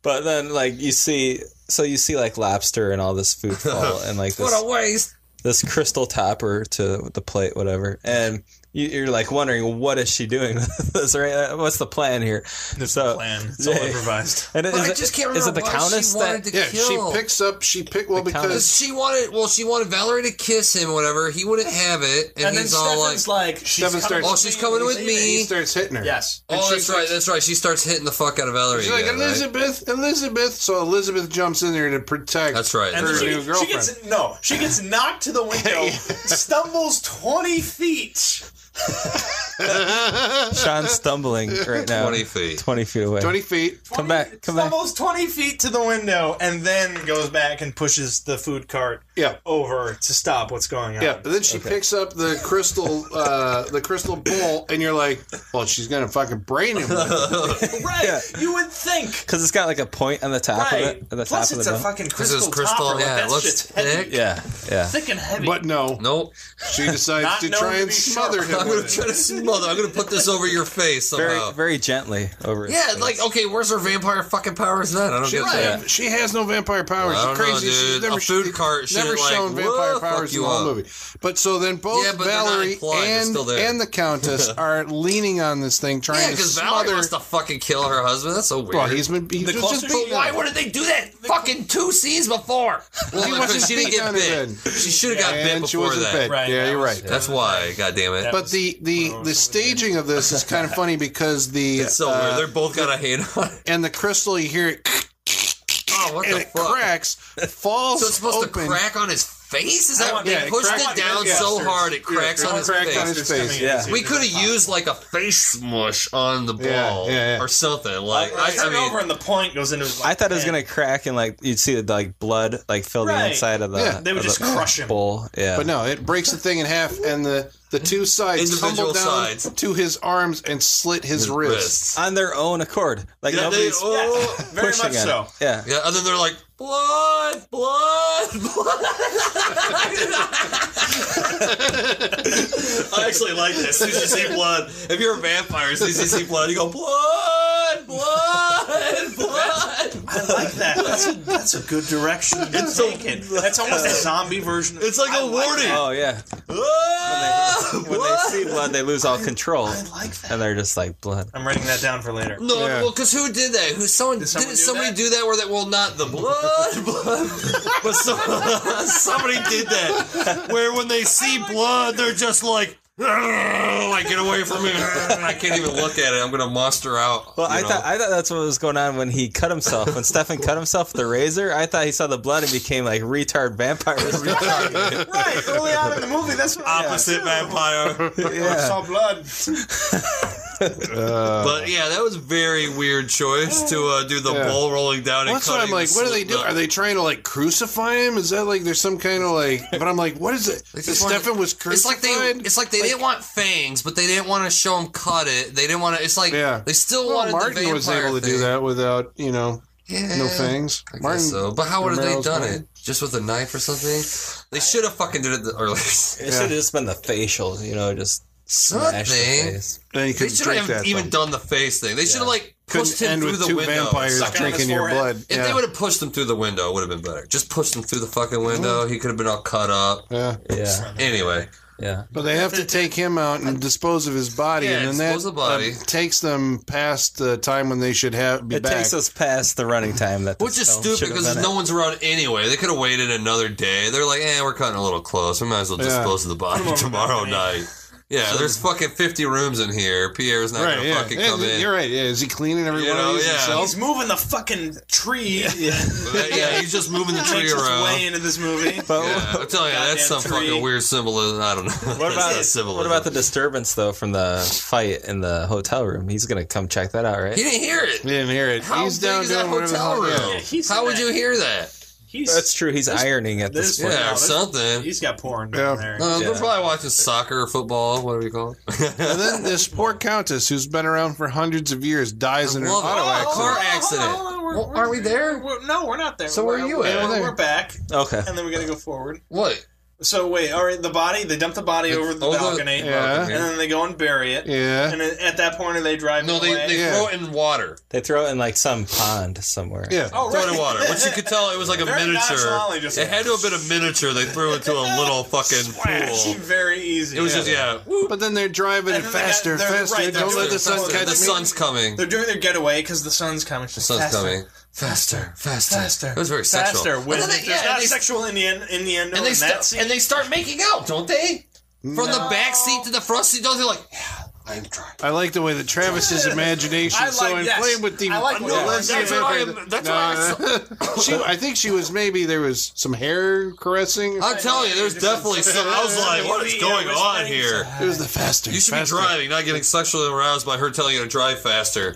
but then like you see, so you see like lobster and all this food fall and like this what a waste! This crystal topper to the plate, whatever, and you're like wondering what is she doing with this? Right? Uh, What's the plan here? There's So- no plan. It's all improvised. And But is I it- just can't is remember it the why countess she wanted that? to Yeah, kill. she picks up. She pick well The because Because she wanted, well, she wanted Valerie to kiss him, whatever. He wouldn't have it, and, And then he's all like, Stefan's like, she's coming starts- with Oh, she's me, coming with me. he starts hitting her. Yes. And "Oh, she's that's right, that's right." She starts hitting the fuck out of Valerie. She's like again, right? Elizabeth, Elizabeth. So Elizabeth jumps in there to protect. That's right. And her That's then right. new she, girlfriend. she gets no. She gets knocked to the window, stumbles twenty feet. Sean's stumbling right now. 20 feet. Twenty feet away. Twenty feet. Come back. Come back. stumbles twenty feet to the window, and then goes back and pushes the food cart Yeah. over to stop what's going on. Yeah, but then she picks up the crystal, uh, the crystal bowl, and you're like, "Well, she's gonna fucking brain him." with it. right. Yeah. You would think. Because it's got like a point on the top Right. of it. At the Plus, top it's of a the fucking This is crystal, crystal. topper. Yeah, it looks shit's heavy. thick. Yeah, yeah. thick and heavy. but no, Nope. she decides Not to known try to and be smother him I'm gonna try to smother. I'm gonna put this over your face Very, somehow. very gently over. his yeah, face. like okay, where's her vampire fucking powers then? I don't She get doesn't that. have- She has no vampire powers. I She's don't know, crazy. She's never A food cart never shouldn't, like, shown vampire powers in the whole movie. But so then both Yeah, but they're not Valerie and and the Countess are leaning on this thing, trying Yeah, to because Valerie wants to fucking kill her husband. That's so weird. well, he's been he's The just closer beaten she- But why on. wouldn't they do that fucking two scenes before? Well, He wasn't she didn't beat get bit. it. She should have got bit before that. Right, yeah, you're right. That's why. God damn it. But the the the staging of this is kind of funny because the it's so uh, weird. They're both got a hand on it. and the crystal you hear it Oh, what and the it fuck? cracks, falls So it's supposed open. to crack on his face? Is that what Yeah, they pushed cracked- it down yeah, so yeah, hard it cracks it on his face? on his face. Yeah. We could have used like a face smush on the ball Yeah, yeah, yeah. or something. Like I, I, I mean, over and the point goes into his. I thought it was gonna crack and like you'd see the like blood like fill the inside of the. Yeah, they would just the crush him. Bowl. Yeah. But no, it breaks the thing in half, and the the two sides Individual tumbled down sides. to his arms and slit his, wrists. on their own accord. Like Yeah, they, nobody's oh, Very pushing much at so. it. Yeah. yeah, and then they're like, blood, blood, blood. I actually like this. As soon as you see blood, if you're a vampire, as soon as you see blood, you go, blood, blood, blood. I like that. That's a, that's a good direction to take it. That's almost a zombie version. Of, It's like a I like warning. that. Oh yeah. Ah, When they blood. see blood, they lose all control, I like that. and they're just like blood. I'm writing that down for later. No, Yeah. well, because who did that? Who someone Did someone didn't do somebody that? do that where that well not the blood, blood, but some, somebody did that where when they see blood they're just like. Like get away from me! I can't even look at it. I'm gonna monster out. Well, I know? thought I thought that's what was going on when he cut himself. When Stefan cut himself with the razor, I thought he saw the blood and became like retard vampire. Right, early on in the movie, that's what opposite vampire. I yeah. saw blood. But yeah, that was a very weird choice to uh, do the Yeah. bull rolling down and That's what I'm like. What do they slit- do? the- Are they trying to like crucify him? Is that like there's some kind of like? But I'm like, what is it? They If just wanted- Stefan was It's like crucified. they, it's like they didn't want fangs, but they didn't want to show him cut it. They didn't want to. It's like Yeah. they still well, wanted Martin the was vampire able to do that without you know Yeah, no fangs. I Martin, guess so. But how would have they done Martin. it? Just with a knife or something? They should have fucking did it the- earlier. It should have just been the facial, you know, just smash the Something. face. Then you They couldn't should have even though. done the face thing. They should have like pushed Couldn't him end through with the two window. vampires Suck drinking your forehead. blood. If yeah. they would have pushed him through the window, it would have been better. Just pushed him through the fucking window. He could have been all cut up. yeah. Yeah, Anyway, yeah. But they have to take him out and dispose of his body, Yeah, and then that dispose of the body. uh, takes them past the time when they should have be It back. takes us past the running time that. which is stupid because no one's around anyway. They could have waited another day. They're like, eh, we're cutting a little close. We might as well Yeah. dispose of the body tomorrow night. Yeah, there's fucking 50 rooms in here. Pierre's not right, gonna yeah. fucking Yeah, come in. You're right. Yeah, is he cleaning every You one know, of these yeah. himself? He's moving the fucking tree. yeah, he's just moving the tree Makes its around. way into this movie. But Yeah, I'm telling you, that's some Goddamn tree. fucking weird symbolism. I don't know. what about symbolism. what about the disturbance though from the fight in the hotel room? He's gonna come check that out, right? He didn't hear it. He didn't hear it. How he's big down is that the hotel hell. room? Yeah. Yeah, he's How would that. you hear that? He's, That's true. He's ironing at this this- point. Yeah, or something. He's got porn Yeah. down there. Uh, They're probably watching soccer or football, whatever you call it. And then this poor countess, who's been around for hundreds of years, dies in her Love auto Oh, accident. car accident. hold on, we're- Well, aren't we there? we're- no, we're not there. So where We're- you we're- at? We're, we're back, Okay. and then we got to go forward. What? So wait, all right, the body. They dump the body over the the- balcony, Yeah. and then they go and bury it. Yeah. And then at that point, are they driving No, they, away? they Yeah. throw it in water. They throw it in like some pond somewhere. Yeah. oh, Throw right. it in water. Which you could tell it was like a Very miniature. nonchalantly just- It had to have been a miniature. They threw it into a little fucking Splash. pool. Very easy. It was just, yeah. whoop. But then they're driving And it then they got- faster, they're- faster. right, they're Don't let doing the sun faster. catch The me. sun's coming. They're doing their getaway because the sun's coming. The sun's coming. Faster, faster, Faster. It was very sexual. Faster. When And then they- yeah, not they- sexual in the end. In the end, and they in start and they start making out, don't they? From the back seat to the front seat, don't they? Like, yeah, I'm driving. I like the way that Travis's imagination I is so like- yes. inflamed with the I like no, you let's see That's if what I I- am- that's no, what I no. she, I think she was maybe there was some hair caressing. I'm telling you, there's definitely some. I was like, what is uh, going on here? It was the faster. You should faster. be driving, not getting sexually aroused by her telling you to drive faster.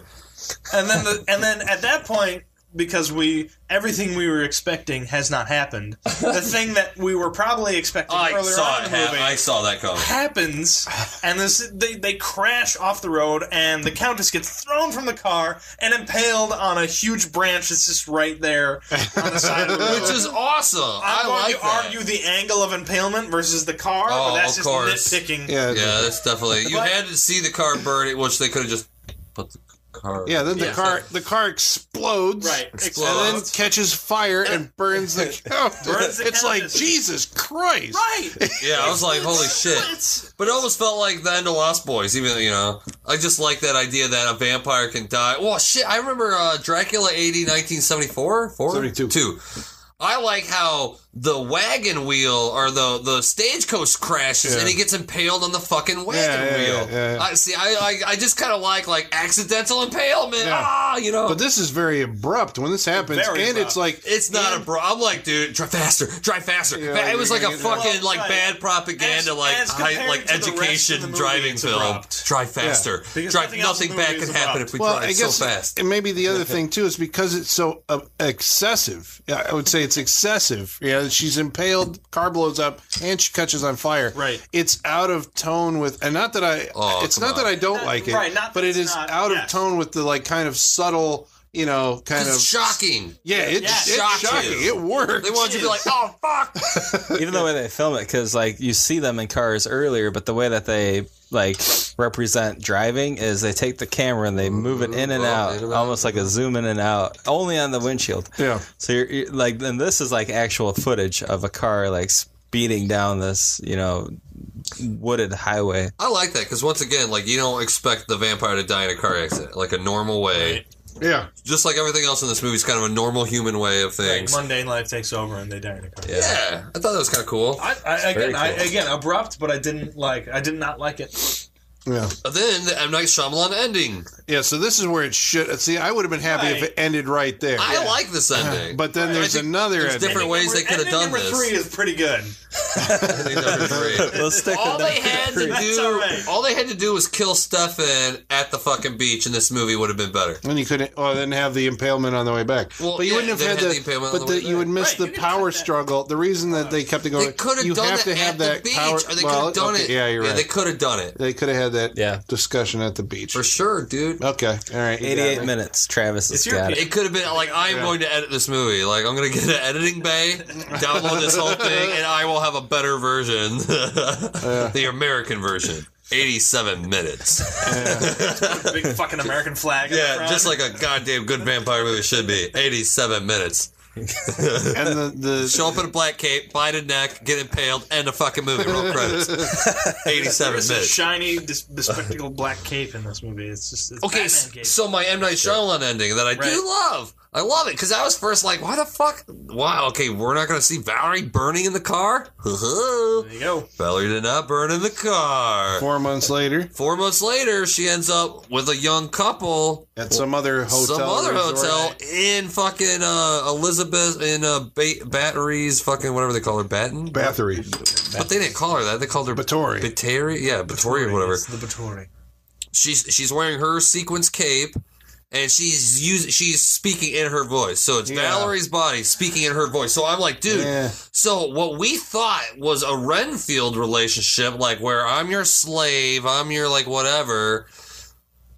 and then the, and then at that point because we everything we were expecting has not happened the thing that we were probably expecting I earlier saw on in the hap- movie I saw that coming. happens and this they, they crash off the road and the countess gets thrown from the car and impaled on a huge branch that's just right there on the side of the road Which is awesome. I'm I going like to that. argue the angle of impalement versus the car, Oh, but that's of just course. nitpicking. Yeah, Yeah, that's definitely. You But- had to see the car burn, which they could have just put the car. yeah. Then the Yeah. car the car explodes, Right, and Explodes. then catches fire and burns the countess. Burns the it's like countess. Jesus Christ. Right. Yeah, I was like, holy shit. It's- But it almost felt like the end of Lost Boys. Even you know, I just like that idea that a vampire can die. Well, shit, I remember uh, Dracula AD 1974, four, 72. two. I like how the wagon wheel or the the stagecoach crashes Yeah. and he gets impaled on the fucking wagon Yeah, yeah, wheel. yeah, yeah. I see. I I, I just kind of like like accidental impalement. Yeah. Ah, you know. But this is very abrupt when this happens, Very and it's like It's not and- a bro. I'm like, dude, drive faster, drive faster. Yeah, it was like a fucking Well, like right. bad propaganda, As- like as high, like to the rest of education movie, driving film. abrupt. Drive faster. Because drive. nothing else in Nothing the bad can happen if we Well, drive I guess, so fast. and maybe the other thing too is because it's so uh, excessive. I would say it's excessive. Yeah, know, she's impaled, car blows up, and she catches on fire. Right. It's out of tone with, and not that I, Oh, it's come not that. I don't like it, right, not but it's not- out of tone with the like kind of subtle, you know, kind It's of shocking. Yeah, it's, Yeah, it's shock shocking. you. It works. They want you to be like, oh fuck. Even the way they film it, because like you see them in cars earlier, but the way that they like represent driving is they take the camera and they mm, move it in and Oh, out, in and out. almost like a zoom in and out, only on the windshield. Yeah. So you're, you're like, and this is like actual footage of a car like speeding down this, you know, wooded highway. I like that because once again, like you don't expect the vampire to die in a car accident, like a normal way. Yeah. Just like everything else in this movie is kind of a normal human way of Right, things. mundane life takes over and they die in a car. Yeah, I thought that was kind of cool. I, I, again, very I, again, abrupt, but I didn't like. I did not like it. Yeah. But then the M Night Shyamalan ending. Yeah. So this is where it should. See, I would have been happy if it ended right there. I like this ending. But then I there's another There's ending. different ways they could have Ending done number this. three is pretty good. Ending number three. Let's stick all they had to do, all right. all they had to do was kill Stefan at the fucking beach, and this movie would have been better. And you couldn't, well, then have the impalement on the way back. Well, but you yeah, wouldn't have had had the, the impalement but the the, way you would miss Right, the power struggle. The reason that they kept it going, They could have you done have it to have at that the beach, power. or they could well, have done it. Yeah, you're right. They could have done it They could have had that discussion at the beach. for sure, dude. Okay, all right. 88 me. minutes. Travis has got it. It could have been like I'm going to edit this movie. Like I'm going to get an editing bay, download this whole thing, and I will have a better version, the American version. 87 minutes. Big fucking American flag. in the Yeah, front. just like a goddamn good vampire movie should be. 87 minutes. And the the Show up in a black cape, bite a neck, get impaled, end a fucking movie. Roll credits. 87 There's a minutes. shiny, dis- bespectacled black cape in this movie. It's just it's Okay, Batman cape. so my M Night Shyamalan ending that I Right. do love. I love it because I was first like, why the fuck? Wow, okay, we're not going to see Valerie burning in the car? there you go. Valerie did not burn in the car. four months later Four months later, she ends up with a young couple at some other hotel, some other hotel in fucking uh, Elizabeth in uh, ba- Batteries, fucking whatever they call her, Batten. Bathory. But they didn't call her that. They called her Bathory. Bathory, yeah, Bathory or whatever. It's the Bathory. She's she's wearing her sequence cape. And she's using, she's speaking in her voice. So it's Yeah. Valerie's body speaking in her voice. So I'm like, dude, Yeah. so what we thought was a Renfield relationship, like where I'm your slave, I'm your like whatever.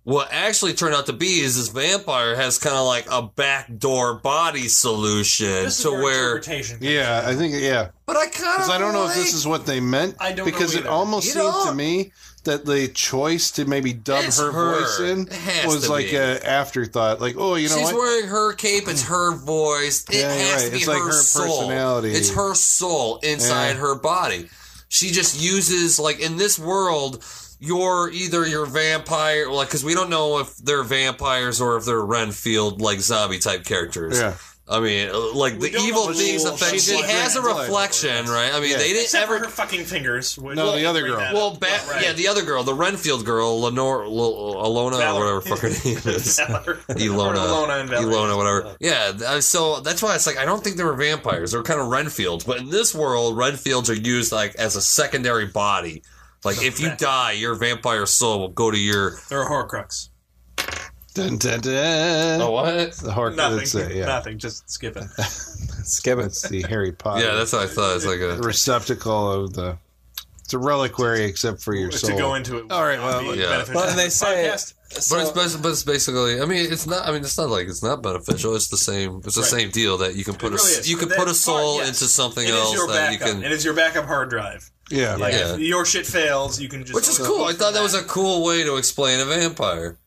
What actually turned out to be is this vampire has kind of like a backdoor body solution This is to where where. interpretation. Yeah, I think yeah. But I kind Because of I don't know if this is what they meant. I don't know because it almost You seemed know- to me that the choice to maybe dub It's her, her. voice in was like be. a afterthought. Like, oh, you know She's what? wearing her cape. It's her voice. It Yeah, has right. to be It's her, like her soul. personality. It's her soul inside Yeah. her body. She just uses like in this world. You're either your vampire, like, because we don't know if they're vampires or if they're Renfield, like zombie type characters. Yeah. I mean, uh, like We the evil things affect. she She has a reflection, right? I mean, Yeah. they didn't Except ever for her fucking fingers. which- No, the other girl. well, ba- Right. yeah, the other girl, the Renfield girl, Lenore, L- Alona, or whatever fuck her name is. Valerie. Ilona, Ilona and Valerie. Ilona, whatever. Yeah, so that's why it's like I don't think they were vampires. They're kind of Renfields, but in this world, Renfields are used like as a secondary body. Like if you die, your vampire soul will go to your. They're a Horcrux. Dun, dun, dun. Oh what? The Horcrux. Nothing. That's yeah. Nothing. Just skip it. Skip it. That's the Harry Potter. Yeah, that's what I thought. It's like a. receptacle of the. It's a reliquary except for your soul. to go into it. All right, well, Yeah. Well, they say, Podcast. But it's, but it's basically. I mean, it's not. I mean, it's not like it's not beneficial. It's the same. It's the Right. same deal that you can put really a is. you can That put a part, soul yes. into something It is else your that you backup. can. It is your backup hard drive. Yeah, Like Yeah. if your shit fails, you can just Which is cool. I thought for that was a cool way to explain a vampire.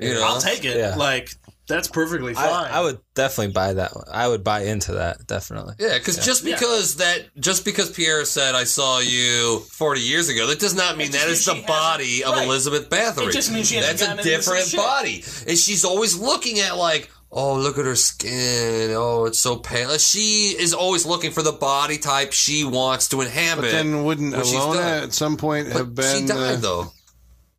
You know, I'll take it. Yeah. Like that's perfectly fine. I, I would definitely buy that one. I would buy into that, definitely. Yeah, because just Yeah. because that, just because Pierre said I saw you forty years ago, that does not mean It just that means the body of right. Elizabeth Bathory. It just means she That's a gotten into different shit. body, and she's always looking at like, oh, look at her skin. Oh, it's so pale. She is always looking for the body type she wants to inhabit. But then wouldn't Alona at some point have But been? she died uh, though.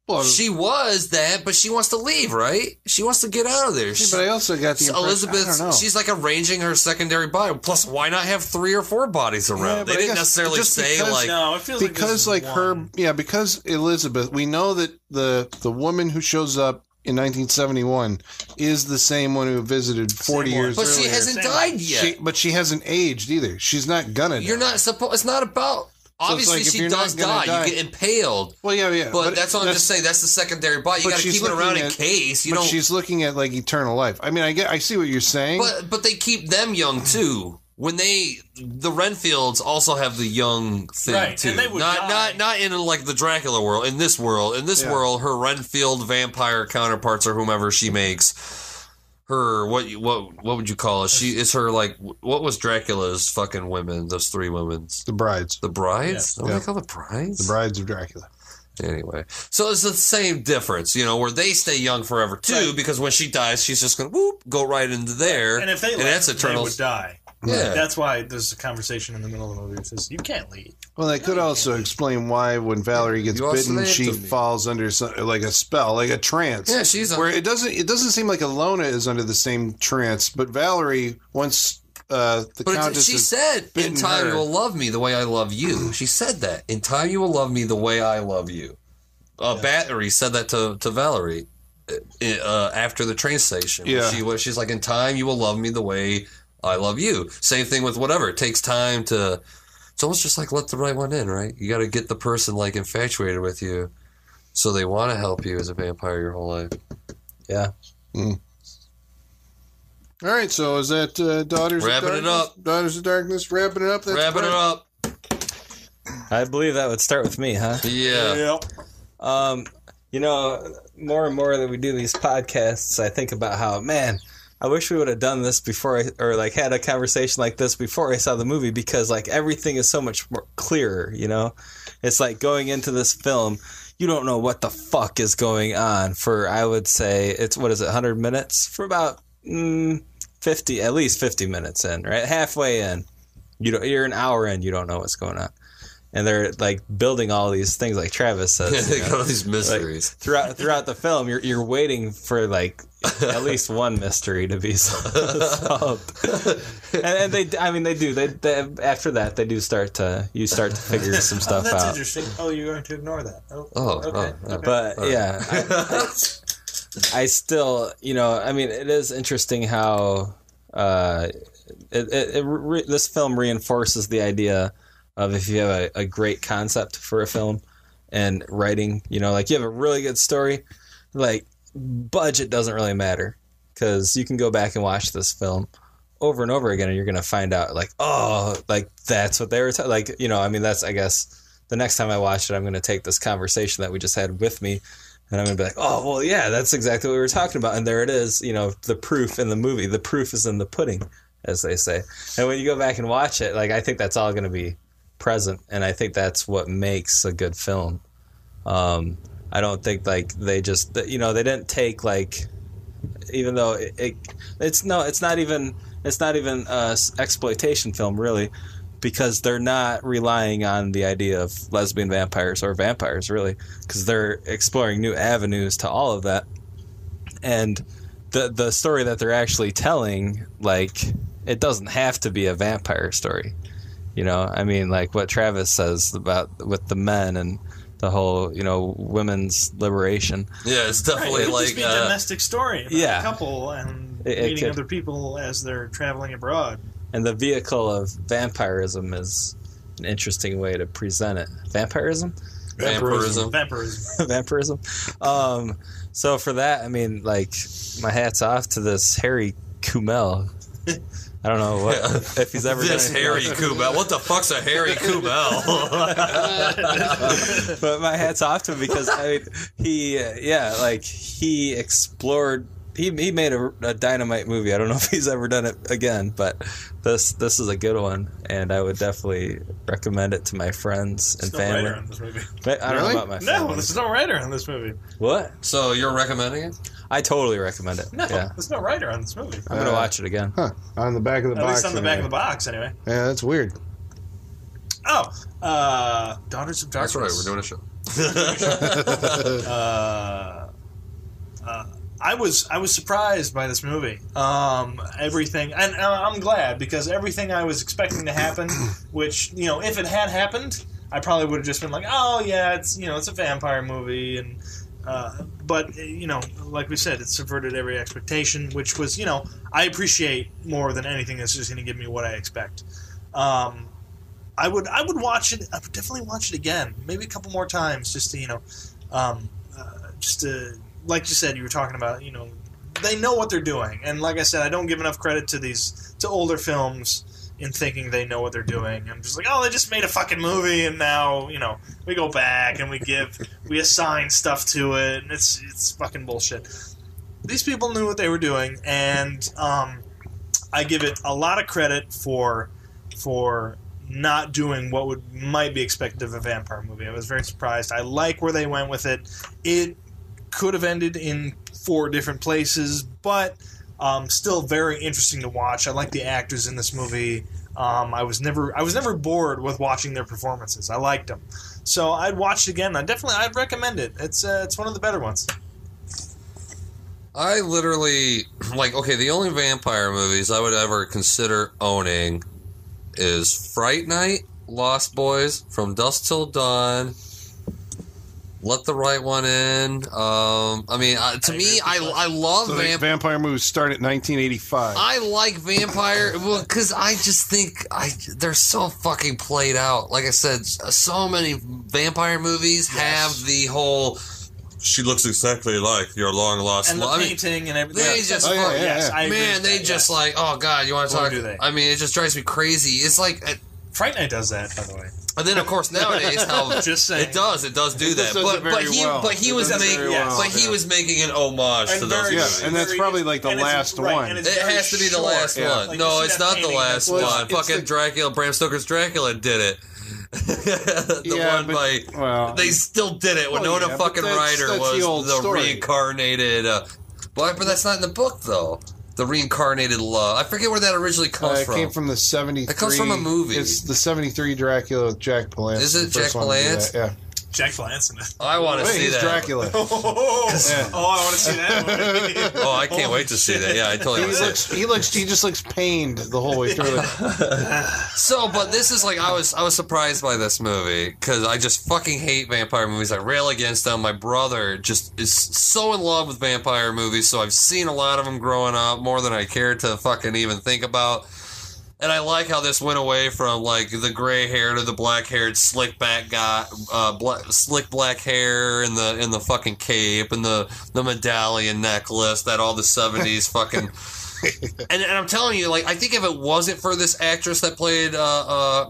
Well, She was that, but she wants to leave, right? She wants to get out of there. yeah, but I also got the So Elizabeth, I don't know. she's like arranging her secondary body. Plus, why not have three or four bodies around? Yeah, they didn't necessarily just say because- like, no, it feels because like, like her yeah because elizabeth we know that the the woman who shows up in 1971 is the same one who visited 40 Same one. years But she hasn't Same died yet. She- but she hasn't aged either. She's not gonna. You're die. not supposed. It's not about. Obviously, like she does die. die- You get impaled. Well, yeah, yeah. But, that's what I'm just saying. That's the secondary bite. You got to keep it around looking in case you but don't. she's looking at like eternal life. I mean, I get, I see what you're saying. But but they keep them young too. When they the Renfields also have the young thing Right, too. and they would not die. not not in like the Dracula world. In this world, in this Yeah. world, her Renfield vampire counterparts or whomever she makes. Her what what what would you call it? She is her like what was Dracula's fucking women? Those three women's the brides, the brides. Yes. What do Yeah. they call the brides? the brides of Dracula. Anyway, so it's the same difference, you know, where they stay young forever too, Right. because when she dies, she's just gonna whoop go right into there, And if they and left, that's eternal. they would die. Yeah. That's why there's a conversation in the middle of the movie that says you can't leave. Well, that could also explain why when Valerie gets You also bitten, named she me. falls under some, like a spell, like a trance. Yeah, she's a- where it doesn't. It doesn't seem like Alona is under the same trance, but Valerie once uh, the But it's, countess she has said, "In bitten time her- you will love me the way I love you." She said that. In time you will love me the way I love you. Uh, Battery said that to to Valerie uh, uh, after the train station. Yeah. she was. She's like, "In time you will love me the way I love you." Same thing with whatever. It takes time to. It's almost just like let the right one in, right? You got to get the person like infatuated with you, so they want to help you as a vampire your whole life. Yeah. All right, so is that uh, Daughters Wrapping of it Darkness? up. Daughters of Darkness, wrapping it up. That's Wrapping it up. I believe that would start with me, huh? Yeah. Um, you know, more and more that we do these podcasts, I think about how, man, I wish we would have done this before I, or like had a conversation like this before I saw the movie because like everything is so much more clearer, you know? It's like going into this film, you don't know what the fuck is going on for, I would say, it's, what is it, 100 minutes? For about mm, 50, at least 50 minutes in, right? Halfway in. You don't, you're an hour in, you don't know what's going on. And they're like building all these things, like Travis says. they you know? all these Like, mysteries. throughout throughout the film, you're you're waiting for like at least one mystery to be solved. and, and they, I mean, they do. They, they after that, they do start to you start to figure some Oh, stuff that's out. That's interesting. Oh, you're going to ignore that. Oh, Oh, okay. oh, okay. But yeah, I, I, I still, you know, I mean, it is interesting how uh, it, it, it re- this film reinforces the idea of if you have a, a great concept for a film and writing, you know, like you have a really good story, like budget doesn't really matter because you can go back and watch this film over and over again and you're going to find out like, oh, like that's what they were, ta- like, you know, I mean, that's, I guess the next time I watch it, I'm going to take this conversation that we just had with me and I'm going to be like, oh, well, yeah, that's exactly what we were talking about. And there it is, you know, the proof in the movie. The proof is in the pudding, as they say. And when you go back and watch it, like, I think that's all going to be present. And I think that's what makes a good film. Um, I don't think, like, they just, you know, they didn't take, like, even though it, it it's no, it's not even, it's not even a exploitation film, really because they're not relying on the idea of lesbian vampires or vampires really because they're exploring new avenues to all of that. And the the story that they're actually telling like it doesn't have to be a vampire story. You know i mean like what travis says about with the men and the whole you know women's liberation Yeah, it's Right, definitely it like just be a uh, domestic story about yeah. a couple and It- it meeting could. other people as they're traveling abroad. and the vehicle of vampirism is an interesting way to present it vampirism vampirism. Vampirism. vampirism. Um, so for that, I mean, like, my hat's off to this Harry Kumel. I don't know what if he's ever This done Harry Kubel. What the fuck's a Harry Kubel? but my hat's off to him because I mean, he, uh, yeah, like he explored. He, he made a, a dynamite movie. I don't know if he's ever done it again, but this this is a good one, and I would definitely recommend it to my friends and There's no writer family. on this movie. I don't Really? know about my No, family. there's no writer on this movie. What? so you're recommending it? I totally recommend it. No, Yeah, there's no writer on this movie. I'm gonna Uh, watch it again. Huh. On the back of the At box. least on the back of the box, anyway. Yeah, that's weird. Oh, uh, Daughters of Darkness. That's right. We're doing a show. uh, uh, I was I was surprised by this movie. Um, everything, and uh, I'm glad because everything I was expecting to happen, which you know, if it had happened, I probably would have just been like, oh yeah, it's you know, it's a vampire movie, and Uh, but you know, like we said, it subverted every expectation, which was you know I appreciate more than anything. That's just going to give me what I expect. Um, I would I would watch it. I would definitely watch it again, maybe a couple more times, just to you know, um, uh, just to like you said, you were talking about you know they know what they're doing, and like I said, I don't give enough credit to these to older films in thinking they know what they're doing. I'm just like, oh, they just made a fucking movie, and now you know we go back and we give we assign stuff to it, and it's it's fucking bullshit. These people knew what they were doing, and um, I give it a lot of credit for for not doing what would might be expected of a vampire movie. I was very surprised. I like where they went with it. It could have ended in four different places, but um, still very interesting to watch. I like the actors in this movie. Um, I was never I was never bored with watching their performances. I liked them, so I'd watch it again. I definitely I'd recommend it. It's uh, it's one of the better ones. I literally like okay. The only vampire movies I would ever consider owning is Fright Night, Lost Boys, From Dusk Till Dawn, Let the Right One In. Um, I mean, uh, to me, I I love So the vampire. vampire movies start at 1985. I like vampire well because I just think I they're so fucking played out. Like I said, so many vampire movies have the whole. She looks exactly like your long lost. And the lo-" I mean, painting and everything. they Yes, just, Oh, yeah, yes, yeah. I man, with they that, just yes. like, oh god, you want to talk? do they? I mean, it just drives me crazy. It's like, uh, Fright Night does that, by the way. And then of course nowadays how Just saying. it does, it does do It that. does But it very but he well. but he It was does it making very well, but he yeah. was making an homage And to those very- movies. Yeah, and that's very- probably like the and it's- last right, one. and It very has to be the short. last Yeah. one. Like, no, see it's that not the painting, last it's- one. it's Fucking the- Dracula, Bram Stoker's Dracula did it. the Yeah, one but- by well- they still did it. Well, Winona yeah, but fucking that's- Ryder that's was the old the story. reincarnated. Uh, but, but that's not in the book though. The reincarnated love. I forget where that originally Uh, comes it from. It came from the 73. It comes from a movie. It's the 73 Dracula with Jack Palance. Is it Jack one to do Palance? Yeah. Jack Palance in it. I want to Wait, see he's that. Dracula. Oh, Yeah. oh, I want to see that movie. Oh, I can't wait to see that. Yeah, I totally He want to see it. looks, he looks, he just looks pained the whole way through. So, but this is like I was I was surprised by this movie because I just fucking hate vampire movies. I rail against them. My brother just is so in love with vampire movies, so I've seen a lot of them growing up more than I care to fucking even think about. And I like how this went away from like the gray hair to the black haired slick back guy, uh, black, slick black hair and the in the fucking cape and the the medallion necklace that all the seventies fucking. And, and I'm telling you, like I think if it wasn't for this actress that played uh, uh,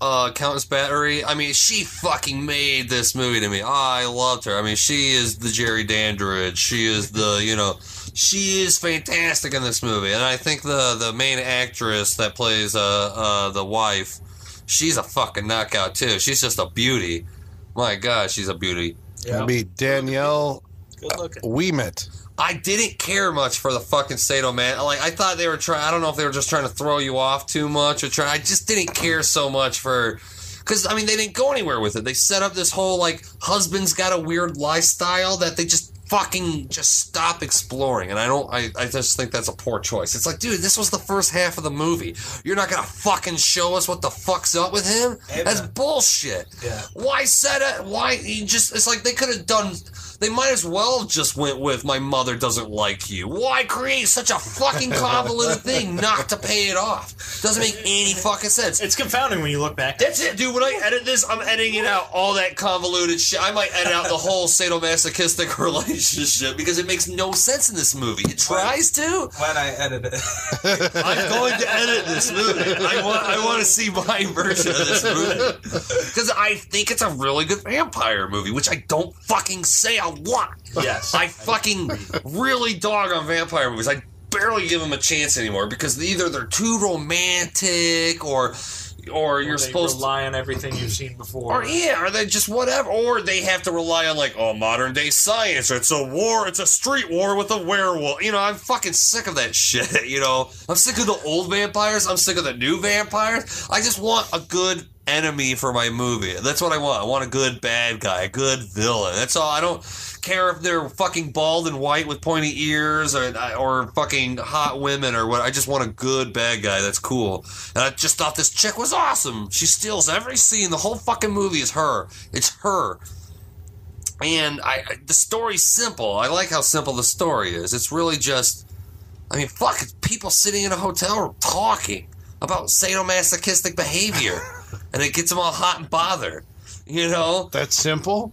uh, Countess Battery, I mean, she fucking made this movie to me. I loved her. I mean, she is the Jerry Dandrige. She is the you know she is fantastic in this movie, and I think the the main actress that plays uh, uh the wife, she's a fucking knockout too. She's just a beauty. My God, she's a beauty. That'd be Danielle Good looking. Ouimet. I didn't care much for the fucking Sato man. Like I thought they were trying. I don't know if they were just trying to throw you off too much or try. I just didn't care so much for. Because I mean, they didn't go anywhere with it. They set up this whole like husband's got a weird lifestyle that they just fucking just stop exploring. And I don't. I, I just think that's a poor choice. It's like, dude, this was the first half of the movie. You're not gonna fucking show us what the fuck's up with him. That's bullshit. Yeah. Why set it? Why you just? It's like they could have done. They might as well just went with my mother doesn't like you. Why create such a fucking convoluted thing not to pay it off? Doesn't make any fucking sense. It's confounding when you look back. That's it, dude. When I edit this, I'm editing it out all that convoluted shit. I might edit out the whole sadomasochistic relationship because it makes no sense in this movie. It tries to. When I edit it. I'm going to edit this movie. I want I want to see my version of this movie because I think it's a really good vampire movie, which I don't fucking say a lot. Yes. I fucking really dog on vampire movies. I barely give them a chance anymore because either they're too romantic or or you're supposed to rely on everything you've seen before. or yeah, or they just whatever, or they have to rely on like oh modern day science. It's a war. It's a street war with a werewolf. You know, I'm fucking sick of that shit. You know, I'm sick of the old vampires. I'm sick of the new vampires. I just want a good enemy for my movie. That's what I want. I want a good bad guy, a good villain. That's all. I don't care if they're fucking bald and white with pointy ears or or fucking hot women or what. I just want a good bad guy that's cool. And I just thought this chick was awesome. She steals every scene. The whole fucking movie is her. It's her. and I the story's simple. I like how simple the story is. It's really just, I mean, fuck, it's people sitting in a hotel room talking about sadomasochistic behavior, and it gets them all hot and bothered. You know, That's simple.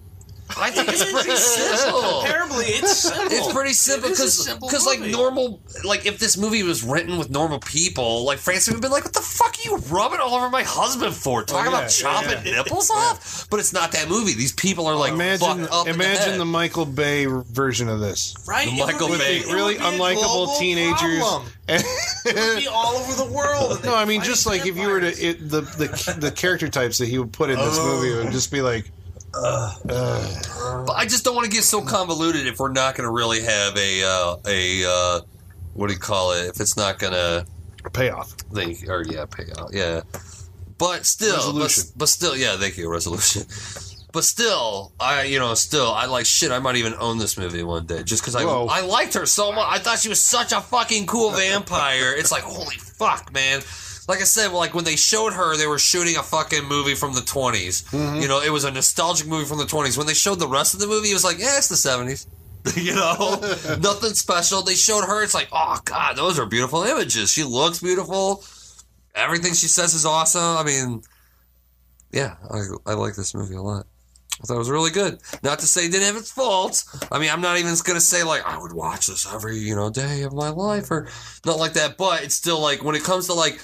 I think it's pretty simple. Comparably, it's simple. It's pretty simple It is a because because like normal like if this movie was written with normal people like Francis would have been like what the fuck are you rubbing all over my husband for oh, talking yeah, about chopping nipples off but it's not that movie these people are like Imagine, fucked up in the imagine head. the Michael Bay version of this. Right? The Michael be- Bay. Really unlikable teenagers. problem. It would be all over the world. No, I mean just like if you were to it, the the the character types that he would put in this Oh. movie would just be like, but I just don't want to get so convoluted if we're not going to really have a uh, a uh, what do you call it if it's not going to payoff. Thank or yeah, payout. Yeah. But still but, but still yeah, thank you, resolution. But still, I you know, still I like shit, I might even own this movie one day just cuz I Whoa. I liked her so much. I thought she was such a fucking cool vampire. it's like holy fuck, man. Like I said, like when they showed her, they were shooting a fucking movie from the 20s. Mm-hmm. You know, it was a nostalgic movie from the 20s. When they showed the rest of the movie, it was like, yeah, it's the 70s. you know, nothing special. They showed her. It's like, oh god, those are beautiful images. She looks beautiful. Everything she says is awesome. I mean, yeah, I, I like this movie a lot. I thought it was really good. Not to say it didn't have its faults. I mean, I'm not even gonna say like I would watch this every you know day of my life or not like that. But it's still like when it comes to like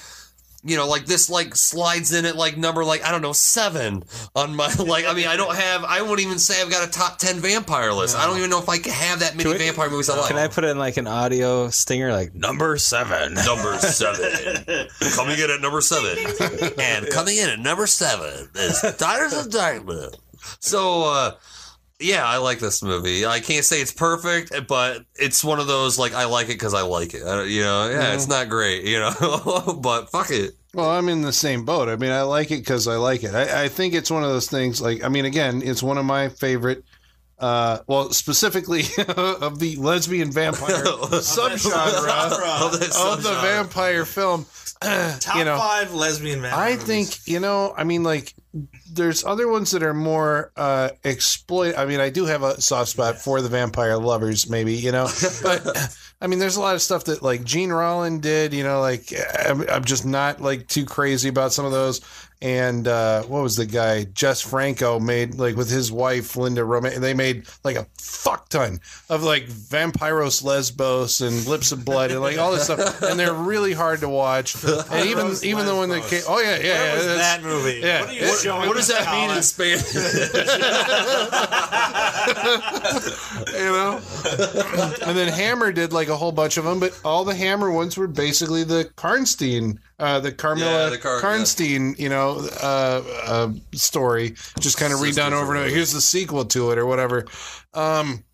you know, like this like slides in at like number like I don't know seven on my like. I mean, I don't have. I won't even say I've got a top ten vampire list. I don't even know if I can have that many we- vampire movies I like. Can I put in like an audio stinger like number seven? Number seven. coming in at number seven. And coming in at number seven is Daughters of Darkness. So, uh, yeah, I like this movie. I can't say it's perfect, but it's one of those, like, I like it because I like it. I, you know, yeah, it's not great, you know, but fuck it. Well, I'm in the same boat. I mean, I like it because I like it. I, I think it's one of those things. Like, I mean, again, it's one of my favorite. Uh, well, specifically of the lesbian vampire subgenre Of this of the vampire film. Top you know, five lesbian vampires. I think you know. I mean, like, there's other ones that are more uh, exploit. I mean, I do have a soft spot for the vampire lovers, maybe you know. But I mean, there's a lot of stuff that like Jean Rollin did. You know, like I'm, I'm just not like too crazy about some of those. And uh, what was the guy? Jess Franco made like with his wife Lina Romay. They made like a fuck ton of like Vampiros Lesbos and Lips of Blood and like all this stuff. And they're really hard to watch. And even Vampiros even the one that came. Oh yeah, yeah, yeah. that movie? yeah. What are you What- showing What does that mean in Spanish? you know. and then Hammer did like a whole bunch of them, but all the Hammer ones were basically the Karnstein, uh, the Carmilla Yeah, the Car- Karnstein, you know, uh, uh, story, just kind of redone over and over. Here's the sequel to it or whatever. Um,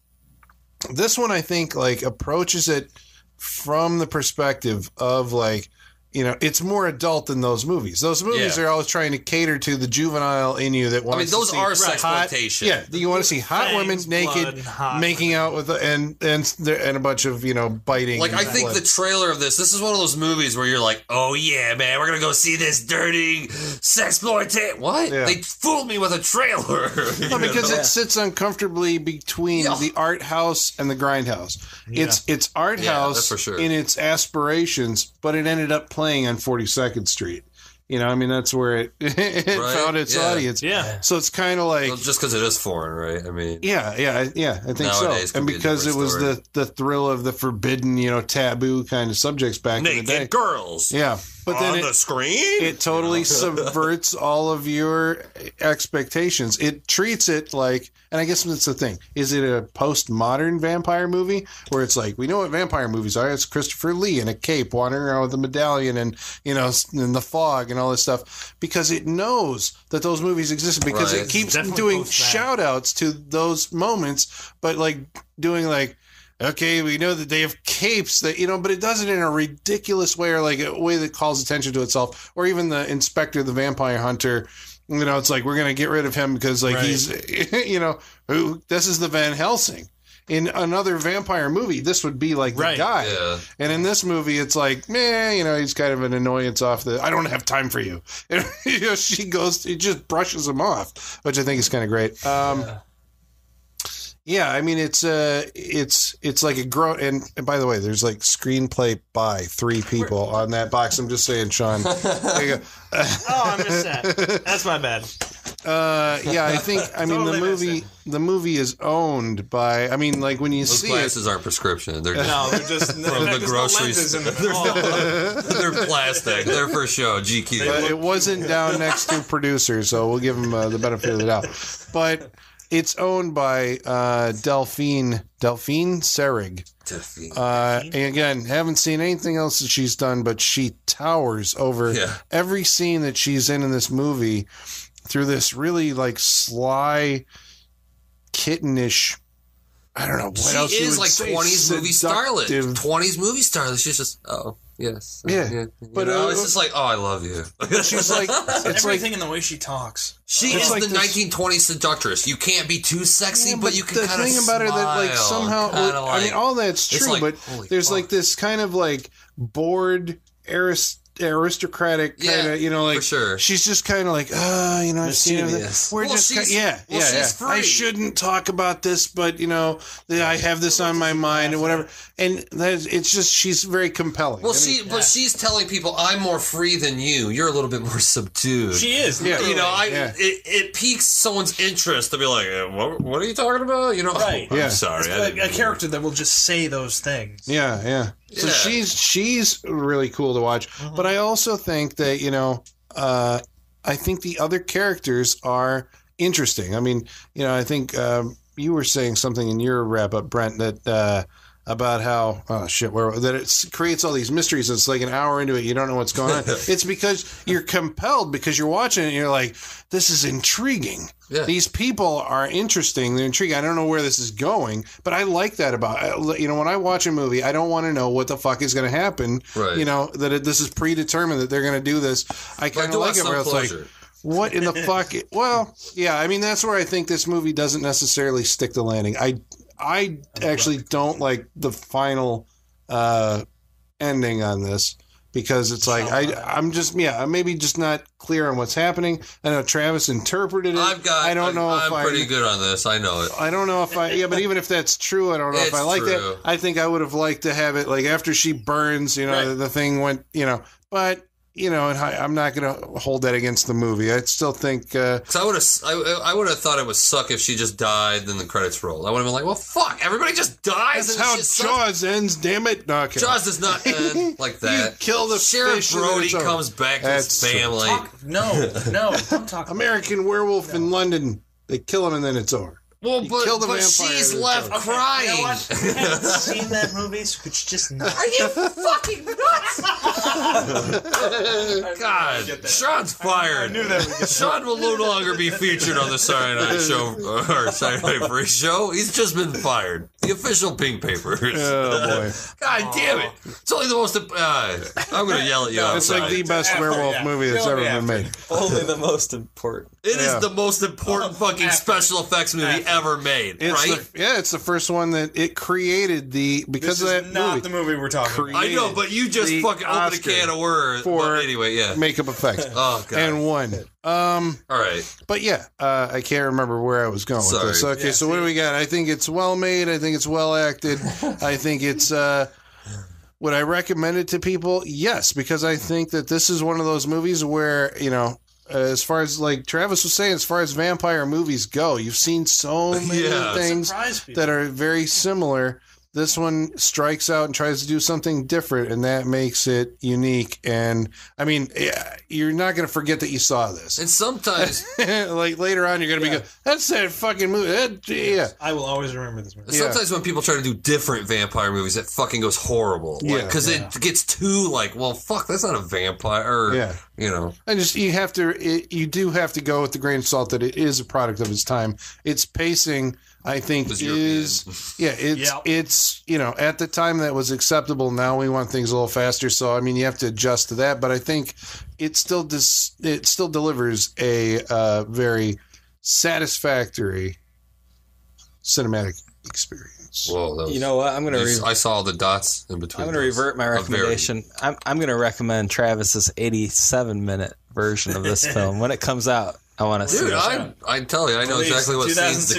this one, I think, like approaches it from the perspective of like. You know, it's more adult than those movies. Those movies Yeah. are always trying to cater to the juvenile in you that wants. I wants mean, to those see are hot- sexploitation. Yeah, you want to see hot women Fangs, naked, blood, hot. making out with and and there- and a bunch of you know biting. Like and I think blood. the trailer of this, this is one of those movies where you're like, "Oh yeah, man, we're gonna go see this dirty sexploitation." What? Yeah. They fooled me with a trailer. No, because it sits uncomfortably between Yeah. the art house and the grindhouse. It's it's art Yeah, house for sure. in its aspirations, but it ended up playing on Forty Second Street. You know, I mean, that's where it, it Right, found its yeah. audience. Yeah. So it's kind of like Well, just because it is foreign, right? I mean, Yeah, yeah, I- yeah. I think so. could And be because it was story. the the thrill of the forbidden, you know, taboo kind of subjects back in the day. naked girls Yeah, but then on it, the screen. it totally subverts all of your expectations. It treats it like, and I guess that's the thing. Is it a postmodern vampire movie where it's like we know what vampire movies are? It's Christopher Lee in a cape wandering around with a medallion and you know in the fog and all this stuff because it knows that those movies exist because Right. it keeps doing shout outs to those moments, but like doing like okay, we know that they have capes that, you know, but it does it in a ridiculous way or like a way that calls attention to itself. Or even the inspector, the vampire hunter, you know, it's like, we're going to get rid of him because like Right. he's, you know, who, this is the Van Helsing. In another vampire movie, this would be like the Right. guy. Yeah. And in this movie, it's like, man, you know, he's kind of an annoyance off the, I don't have time for you. And, you know, she goes, it just brushes him off, which I think is kind of great. Um, Yeah, I mean it's uh it's it's like a grown and, and by the way, there's like screenplay by three people on that box. I'm just saying, Sean. There you go. Oh, I missed that. That's my bad. Uh, yeah, I think I mean the Totally missed movie the movie is owned by I mean like when you Those see glasses aren't prescription. They're just No, they're just from there's the no grocery store. the They're plastic. They're for show. But GQ. it wasn't down next to producer, so we'll give them uh, the benefit of the doubt. But it's owned by uh, Delphine Delphine Seyrig. Uh, and again, haven't seen anything else that she's done, but she towers over Yeah. every scene that she's in in this movie through this really like sly, kittenish. I don't know what She else you is like twenties movie starlet. Twenties movie starlet. She's just oh yes Yeah, You but, know, uh, it's just like oh I love you. She's like, it's like everything in the way she talks. She It's is like the this- 1920s seductress. You can't be too sexy, Yeah, but, you can the kind of thing about her that like somehow I mean all that's true, like, but there's fuck. like this kind of like bored arist- aristocratic kind Yeah, of you know like for sure. she's just kind of like uh you know I've seen everything. Mischievous. we're Well, just ki- she's- yeah well, yeah, she's yeah. I shouldn't talk about this but you know that I have this on my mind and whatever and that's it's just she's very compelling Well, I mean, she but she's telling people I'm more free than you. You're a little bit more subdued. She is. Yeah. you know, I Yeah. it, it piques someone's interest to be like, what, what are you talking about? You know, Right. I'm Yeah. sorry, I a, didn't a character that will just say those things. Yeah, yeah. So Yeah. she's she's really cool to watch. Mm-hmm. But I also think that you know, uh, I think the other characters are interesting. I mean, you know, I think um, you were saying something in your wrap up, Brent, that. Uh, about how oh shit where that it creates all these mysteries it's like an hour into it you don't know what's going on it's because you're compelled because you're watching it and you're like this is intriguing Yeah. these people are interesting they're intriguing i don't know where this is going but i like that about you know when i watch a movie i don't want to know what the fuck is going to happen Right. you know that it, this is predetermined that they're going to do this i kind of like it where it's like what in the fuck? Well, yeah, I mean that's where I think this movie doesn't necessarily stick the landing. I I actually don't like the final uh ending on this because it's like I I'm just yeah, I'm maybe just not clear on what's happening. I know Travis interpreted it. I've got. I don't know I'm, if I'm pretty I good on this. I know it. I don't know if I yeah, but even if that's true, I don't know if I like that. I think I would have liked to have it like after she burns, you know, Right. the, the thing went, you know, but you know, and I, I'm not going to hold that against the movie. I still think uh, Cause I would have, I, I would have thought it would suck if she just died, then the credits rolled. I would have been like, well, fuck, everybody just dies. That's and how shit sucks. Jaws ends. Damn it! No, okay. Jaws does not end like that. You kill the Sheriff fish and Brody comes back to his That's true. family. No, no, don't talk. American Werewolf in London. They kill him and then it's over. Well, You but, kill the but she's then left it's over. crying. You know what? I haven't seen that movie, so could you just not? Are you fucking nuts? God, Sean's fired. I knew that Sean will no longer be featured on the Saturday Night Show or Saturday Night Free Show. He's just been fired. The official pink papers. Oh boy, God damn it! It's only the most. Uh, I'm gonna yell at you. it's like the best After, werewolf yeah. movie that's Really ever been made. Only the most important. It is Yeah. the most important fucking after. special effects movie ever made, It's right? the, yeah, it's the first one that it created the because This of is that not movie. the movie we're talking about. I know, but you just fucking opened a can of worms. for But anyway, yeah. makeup effects Oh god. and one. Um, All right. but yeah, uh, I can't remember where I was going Sorry. with this. Okay, Yeah, so what do we got? I think it's well made. I think it's well acted. I think it's. Uh, would I recommend it to people? Yes, because I think that this is one of those movies where you know. As far as like Travis was saying, as far as vampire movies go, you've seen so many Yeah. things that are very similar. This one strikes out and tries to do something different, and that makes it unique. And I mean, you're not going to forget that you saw this. And sometimes, like later on, you're going to be going "That's that fucking movie." That, yeah, I will always remember this movie. Yeah. sometimes when people try to do different vampire movies, it fucking goes horrible. Yeah. Because it gets too like, well, fuck, that's not a vampire. Or, Yeah. You know. and just you have to it, you do have to go with the grain of salt that it is a product of its time. Its pacing, I think, is yeah, it's Yeah. it's you know at the time that was acceptable. Now we want things a little faster, so I mean you have to adjust to that. But I think it still dis, it still delivers a uh, very satisfactory cinematic experience. Whoa, was, You know what? I'm gonna. you- Re- I saw the dots in between. I'm gonna those. revert my A very- recommendation. I'm I'm gonna recommend Travis's 87 minute version of this film when it comes out. I want to see. Dude, it. I I tell you, I know Released exactly what scenes to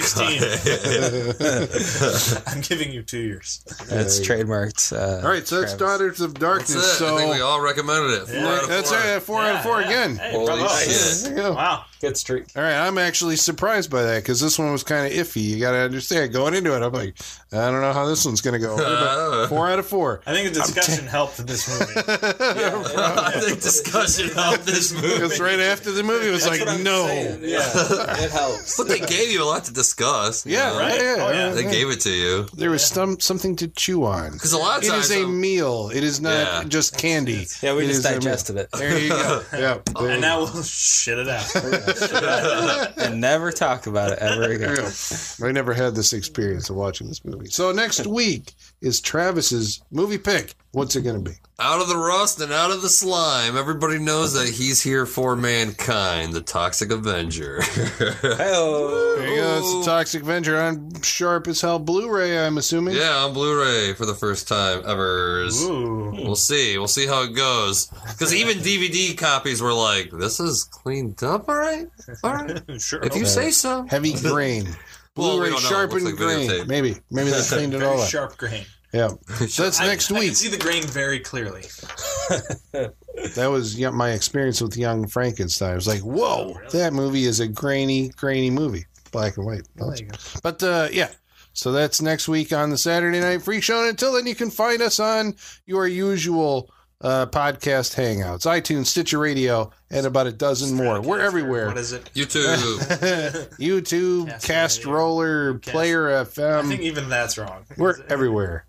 cut. I'm giving you two years. It's trademarked. Uh, All right, so that's Travis. Daughters of That's Darkness. it. So I think we all recommended it. Four out of that's four. it. Four out of four again. Hey, Holy shit. There. Wow. Good streak. All right, I'm actually surprised by that because this one was kind of iffy. You got to understand. Going into it, I'm like, I don't know how this one's going to go. Four out of four. I think the discussion helped this movie. I think discussion helped this movie. Because right after the movie, it was like, no. Yeah. It helps. But they gave you a lot to discuss. Yeah, right. Yeah, Oh, yeah. They yeah. gave it to you. There was some something to chew on. Because a lot of It times, is a um, meal. It is not Yeah. just candy. Yeah, we It just is a digested it There you go. Yeah. there And you now we'll shit it out. and never talk about it ever again. I never had this experience of watching this movie. So next week is Travis's movie pick. What's it going to be? out of the rust and out of the slime, everybody knows that he's here for mankind, the Toxic Avenger. Hey-oh. There you go. It's the Toxic Avenger on Sharp as Hell Blu-ray. I'm assuming. yeah, on Blu-ray for the first time ever. Ooh. We'll see. We'll see how it goes. Because even DVD copies were like, "This is cleaned up, all right, all right, Sure. if you say so." Heavy grain. Blu-ray don't know. It sharpened looks like grain. Maybe. Maybe they cleaned it Very all up. sharp grain. Yeah. So that's I- next I, week. can see the grain very clearly. That was yeah, my experience with Young Frankenstein. I was like, whoa, that movie is a grainy, grainy movie, black and white. There you go. But uh, yeah, so that's next week on the Saturday Night Freak Show. And until then, you can find us on your usual uh, podcast hangouts, iTunes, Stitcher Radio, and about a dozen more. We're everywhere. What is it? YouTube. YouTube, Cast Cast Roller, Cast- Player FM. I think FM. even that's wrong. We're everywhere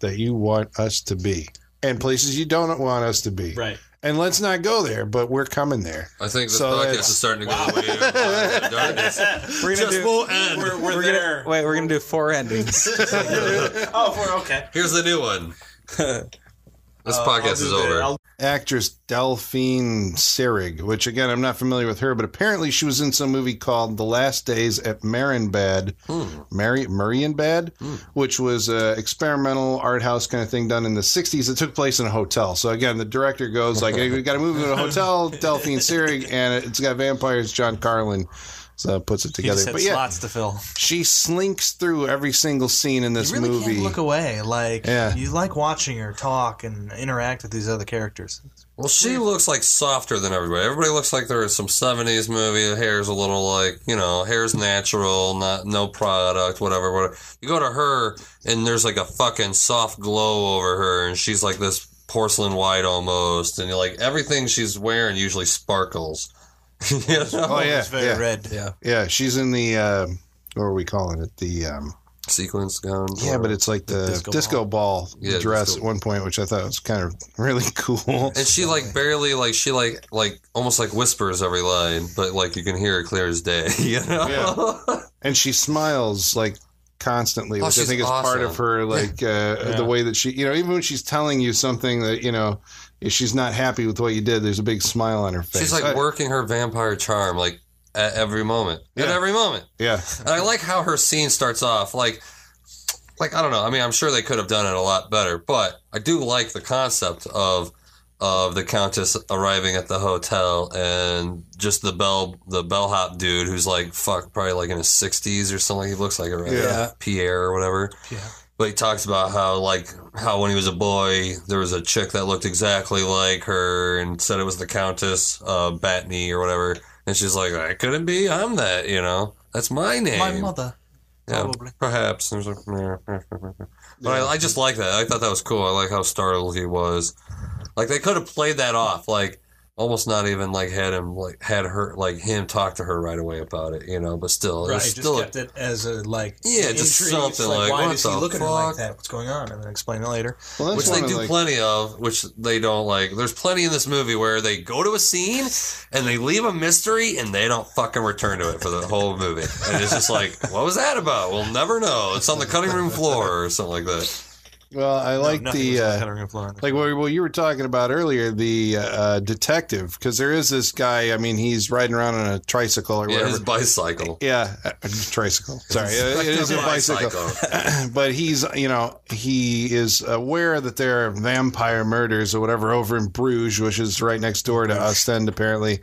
that you want us to be, and places you don't want us to be. Right. And let's not go there, but we're coming there. I think this So podcast that's- is starting to go way over darkness. We're gonna Just do. won't end. We're, we're, We're there. gonna, wait, we're gonna do four endings. oh, we're okay. Here's the new one. This Uh, podcast is the- over. Actress Delphine Seyrig, which again I'm not familiar with her, but apparently she was in some movie called The Last Days at Marienbad, hmm. Mari- Marienbad, hmm. which was an experimental art house kind of thing done in the 60s. It took place in a hotel. So again, the director goes like, "Hey, "We got to move to a hotel." Delphine Seyrig, and it's got vampires. John Karlen. So puts it He together. just had But yeah, slots to fill. she slinks through every single scene in this you really movie. can't look away. Like Yeah. you like watching her talk and interact with these other characters. Well, she looks like softer than everybody. Everybody looks like they're in some '70s movie. The hair's a little like you know, hair's natural, not no product, whatever. Whatever. You go to her, and there's like a fucking soft glow over her, and she's like this porcelain white almost, and you're like everything she's wearing usually sparkles. you know? oh yeah, It's very yeah, red. yeah. yeah. She's in the uh, what are we calling it? The um, sequence gown. Yeah, but it's like the, disco disco, ball, Yeah, dress disco- at one point, which I thought was kind of really cool. And she like barely like she like like almost like whispers every line, but like you can hear it clear as day. You know? And she smiles like constantly, Oh, which I think is part of her like uh, the way that she, you know, even when she's telling you something that you know, if she's not happy with what you did, there's a big smile on her face. She's like I- working her vampire charm like at every moment. At every moment. yeah, And I like how her scene starts off like like I don't know. I mean, I'm sure they could have done it a lot better, but I do like the concept of of the countess arriving at the hotel and just the bell the bellhop dude who's like fuck probably like in his 60s or something. He looks like a right? Yeah. Pierre or whatever. Yeah. But he talks about how like how when he was a boy there was a chick that looked exactly like her and said it was the Countess uh, Batney or whatever, and she's like, I couldn't be. I'm that. You know, that's my name. My mother. Yeah, Probably. perhaps. There's a, but I, I just like that. I thought that was cool. I like how startled he was. Like they could have played that off, like almost not even like had him like had her like him talk to her right away about it, you know. But still, it Right, was just still kept it as a like Yeah, just intrigue. Something like, why what does he the look at her like that? What's going on? And then explain it later. well, which they do like- plenty of, which they don't like. There's plenty in this movie where they go to a scene and they leave a mystery and they don't fucking return to it for the whole movie. And it's just like, what was that about? We'll never know. It's on the cutting room floor or something like that. Well, I like nothing the like uh, Hillary and Florida. like what, what you were talking about earlier, the uh, detective, because there is this guy. I mean, he's riding around on a tricycle or Yeah, whatever. his bicycle. Yeah, a a tricycle. Sorry, it is a bicycle. but he's, you know, he is aware that there are vampire murders or whatever over in Bruges, which is right next door to Ostend, apparently.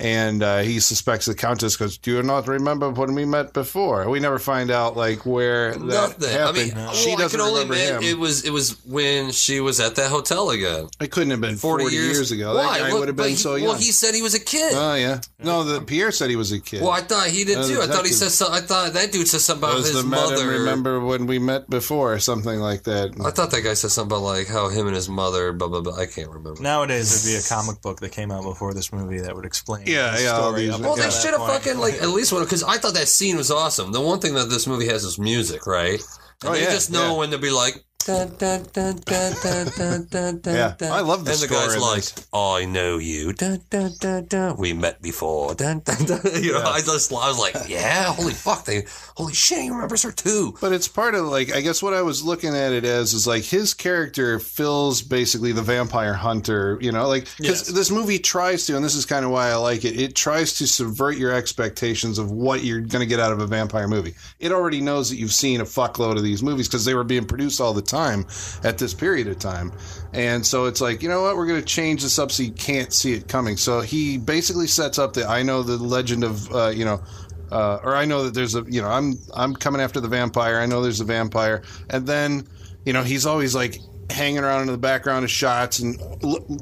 And uh, he suspects the Countess because, do you not remember when we met before? We never find out, like, where that Nothing. I happened. mean, well, she I doesn't can only remember him. it was it was when she was at that hotel again. It couldn't have been 40, 40 years, years, ago. Why? That guy would have been he- so young. Well, he said he was a kid. Oh, yeah. No, the, Pierre said he was a kid. Well, I thought he did Uh, too. I thought he said so, I thought that dude said something about was his the madam mother. remember when we met before or something like that. I thought that guy said something about like how him and his mother, blah blah blah. I can't remember. Nowadays, there'd be a comic book that came out before this movie that would explain. Yeah, yeah, all these- Well, they should have fucking like at least one because I thought that scene was awesome. The one thing that this movie has is music, right? And Oh, they yeah, just know yeah. when to be like. Dun, dun, dun, dun, dun, dun, dun, dun, Yeah, dun. I love the And the guy's like, this. "I know you." Dun, dun, dun, dun. We met before. Dun, dun, dun. You know, I just, I was like, "Yeah, holy fuck, they, holy shit, he remembers her too." But it's part of like I guess what I was looking at it as is like his character fills basically the vampire hunter, you know, like because this movie tries to, and this is kind of why I like it. It tries to subvert your expectations of what you're going to get out of a vampire movie. It already knows that you've seen a fuckload of these movies because they were being produced all the time at this period of time, and so it's like you know what, we're going to change this up so you can't see it coming. So he basically sets up the I know the legend of uh, you know uh, or I know that there's a you know I'm I'm coming after the vampire. I know there's a vampire, and then you know he's always like hanging around in the background of shots and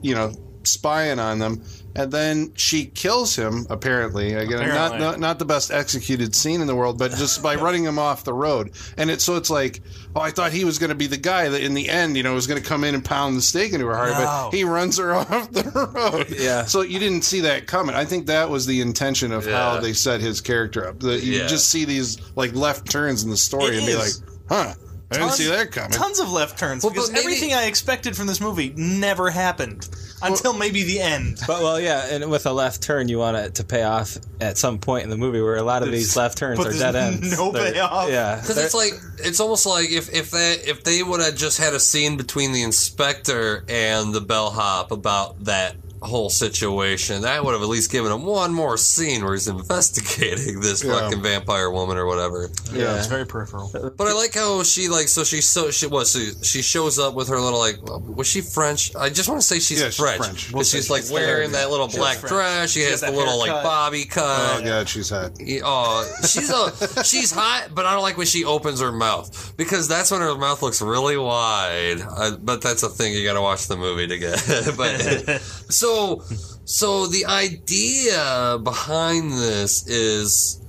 you know spying on them. And then she kills him. Apparently, again, not, Apparently. not not the best executed scene in the world, but just by running him off the road. And it's so it's like, oh, I thought he was going to be the guy that in the end, you know, was going to come in and pound the stake into her heart, No. but he runs her off the road. Yeah. So you didn't see that coming. I think that was the intention of how they set his character up. That you Yeah. just see these like left turns in the story It and be like, huh, I didn't see that coming. Tons of left turns Well, because maybe- everything I expected from this movie never happened until maybe the end. But well, yeah, and with a left turn, you want it to pay off at some point in the movie where a lot of these left turns but are there's dead ends. no They're- payoff. Yeah, Because it's like it's almost like if if that if they would have just had a scene between the inspector and the bellhop about that whole situation, that would have at least given him one more scene where he's investigating this Yeah. fucking vampire woman or whatever. Yeah, it's very peripheral. But I like how she like so she so she was she, she shows up with her little like was she French? I just want to say she's Yeah, she's French. French. 'Cause she's like wearing that little black French. dress. She, She has has the that little like haircut. bobby cut. Oh god, she's hot. Yeah, Oh, she's a she's hot, but I don't like when she opens her mouth because that's when her mouth looks really wide. I, but that's a thing you got to watch the movie to get. but so so so the idea behind this is,